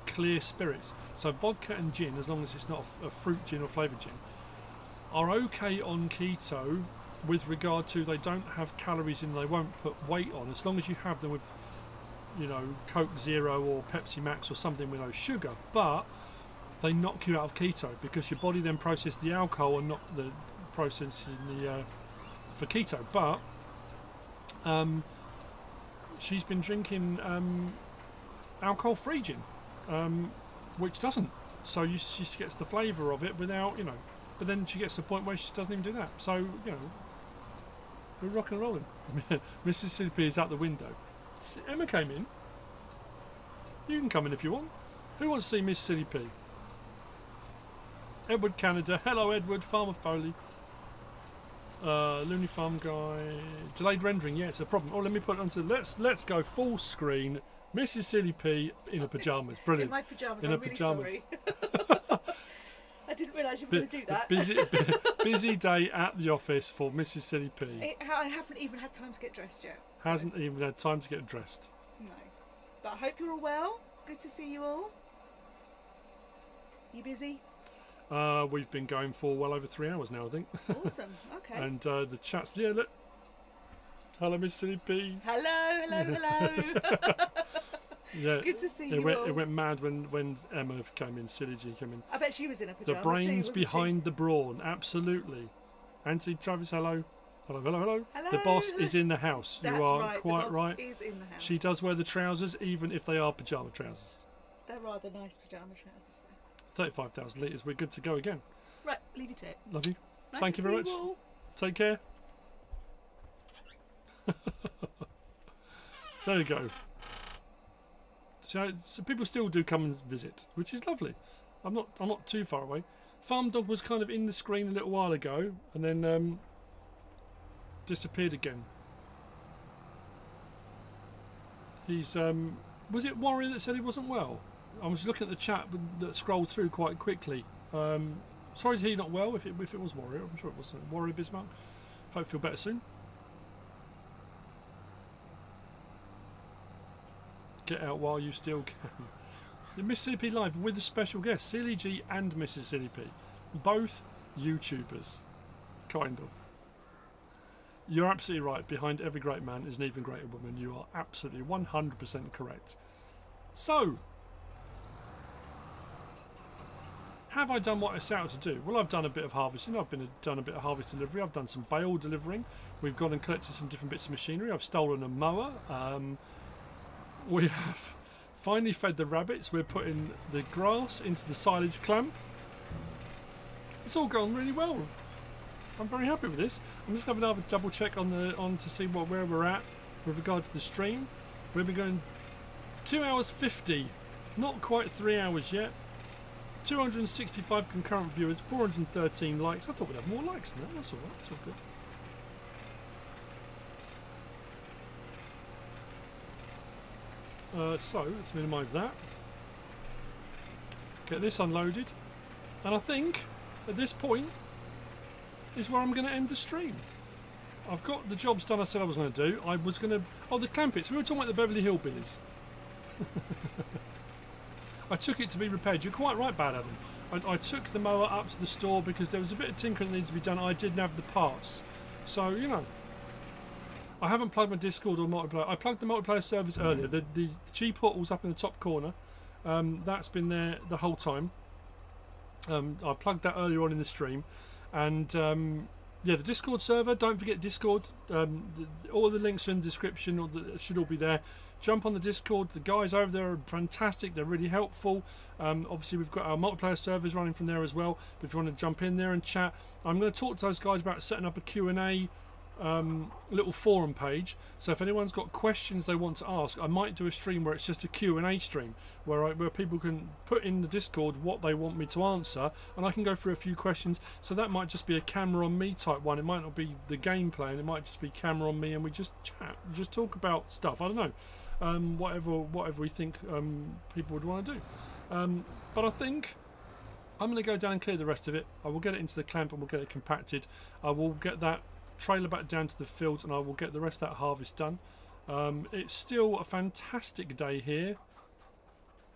clear spirits. So vodka and gin, as long as it's not a, a fruit gin or flavoured gin, are okay on keto with regard to they don't have calories in, they won't put weight on, as long as you have them with, you know, Coke Zero or Pepsi Max or something with no sugar. But they knock you out of keto because your body then processes the alcohol and not the process in the uh, for keto. But um, she's been drinking um, alcohol-free gin, um, which doesn't. So you, she gets the flavour of it without, you know. But then she gets to the point where she doesn't even do that. So you know, we're rocking and rolling. *laughs* Mississippi is out the window. Emma came in. You can come in if you want. Who wants to see Mississippi? Edward Canada. Hello, Edward. Farmer Foley. Uh, Looney Farm guy. Delayed rendering. Yeah, it's a problem. Oh, let me put it onto. Let's let's go full screen. Mrs. Sealy P in her pajamas. Brilliant. In my pajamas. In I'm her really pajamas. *laughs* *laughs* didn't realise you were Bu- going to do that. busy *laughs* busy day at the office for Mrs. Sealy P. It- I haven't even had time to get dressed yet. so- Hasn't even had time to get dressed. No. But I hope you're all well. Good to see you all. You busy? Uh, we've been going for well over three hours now, I think. Awesome. *laughs* Okay. And uh, the chats. Yeah, look. Hello, Miss Sealy P. hello, hello, hello. *laughs* Yeah. *laughs* Good to see It you went, all. it went mad when, when Emma came in, Sealy G came in. I bet she was in a The pajamas too, brains she? behind the brawn, absolutely. Anthony Travis, hello. Hello, hello, hello. The boss is in the house. That's you are right. the quite right. Is in the house. She does wear the trousers, even if they are pyjama trousers. They're rather nice pajama trousers. Though. 35,000 litres, we're good to go again. Right, leave it. Love you. Nice Thank you very much. all. Take care. *laughs* there you go. So, so people still do come and visit, which is lovely. I'm not I'm not too far away. Farm dog was kind of in the screen a little while ago, and then um, disappeared again. He's um, was it Warrior that said he wasn't well? I was looking at the chat that scrolled through quite quickly. Um, sorry, is he not well? If it, if it was Warrior, I'm sure it was uh, Warrior Bismarck. Hope you feel better soon. Get out while you still can. The Mississippi Live with a special guest, Sealy G and Mississippi. Both YouTubers. Kind of. You're absolutely right. Behind every great man is an even greater woman. You are absolutely 100% correct. So, have I done what I set out to do? Well, I've done a bit of harvesting. I've been done a bit of harvest delivery. I've done some bale delivering. We've gone and collected some different bits of machinery. I've stolen a mower. Um, we have finally fed the rabbits. We're putting the grass into the silage clamp. It's all gone really well. I'm very happy with this. I'm just going to have another double check on the on to see what where we're at with regard to the stream. We've been going two hours fifty, not quite three hours yet. 265 concurrent viewers, 413 likes. I thought we'd have more likes than that. That's all right. That's all good. Uh, so let's minimise that. Get this unloaded, and I think at this point is where I'm going to end the stream. I've got the jobs done I said I was going to do. I was going to. Oh, the Clampets. We were talking about the Beverly Hillbillies. *laughs* I took it to be repaired. You're quite right, Bad Adam. I, I took the mower up to the store because there was a bit of tinkering that needs to be done. I didn't have the parts. So, you know. I haven't plugged my Discord or multiplayer. I plugged the multiplayer service earlier. The, the G portal's up in the top corner. Um, that's been there the whole time. Um, I plugged that earlier on in the stream. And um, yeah, the Discord server. Don't forget Discord. Um, the, all the links are in the description. Or the, should all be there. Jump on the Discord. The guys over there are fantastic. They're really helpful. Um, obviously, we've got our multiplayer servers running from there as well. If you want to jump in there and chat, I'm going to talk to those guys about setting up a Q&A um, little forum page. So if anyone's got questions they want to ask, I might do a stream where it's just a Q&A stream where I, where people can put in the Discord what they want me to answer, and I can go through a few questions. So that might just be a camera on me type one. It might not be the gameplay, and it might just be camera on me, and we just chat, just talk about stuff. I don't know, um, whatever whatever we think um, people would want to do. Um, but I think. I'm going to go down and clear the rest of it. I will get it into the clamp and we'll get it compacted. I will get that trailer back down to the field and I will get the rest of that harvest done. Um, it's still a fantastic day here.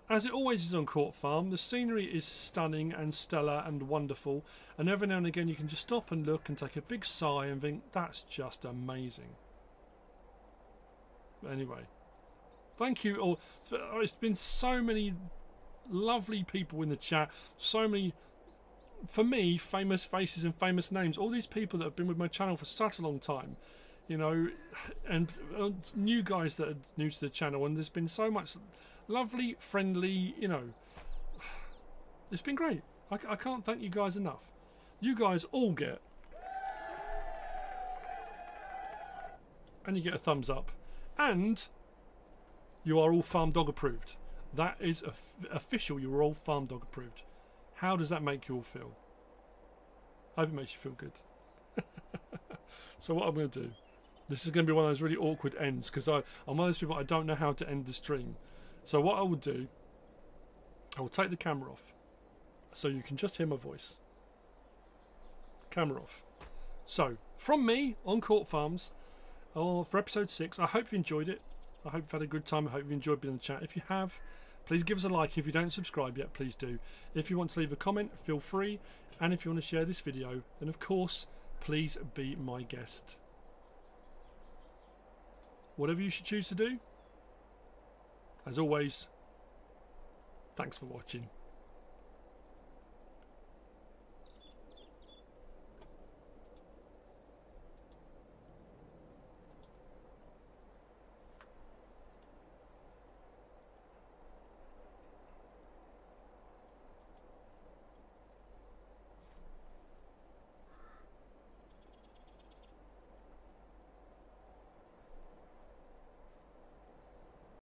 As it always is on Court Farm, the scenery is stunning and stellar and wonderful, and every now and again you can just stop and look and take a big sigh and think, that's just amazing. Anyway, thank you all. It's been so many lovely people in the chat, so many for me, famous faces and famous names, all these people that have been with my channel for such a long time, you know, and uh, new guys that are new to the channel, and there's been so much lovely, friendly, you know, it's been great. I, I can't thank you guys enough. You guys all get, and you get a thumbs up, and you are all farm dog approved. That is official. You are all farm dog approved. How does that make you all feel? I hope it makes you feel good. *laughs* so what I'm going to do, this is going to be one of those really awkward ends because I'm one of those people I don't know how to end the stream. So what I will do, I will take the camera off so you can just hear my voice. Camera off. So from me on Court Farms, oh, for episode six, I hope you enjoyed it. I hope you've had a good time. I hope you enjoyed being in the chat. If you have, Please give us a like. If you don't subscribe yet, please do. If you want to leave a comment, feel free. And if you want to share this video, then of course, please be my guest. Whatever you should choose to do, as always, thanks for watching.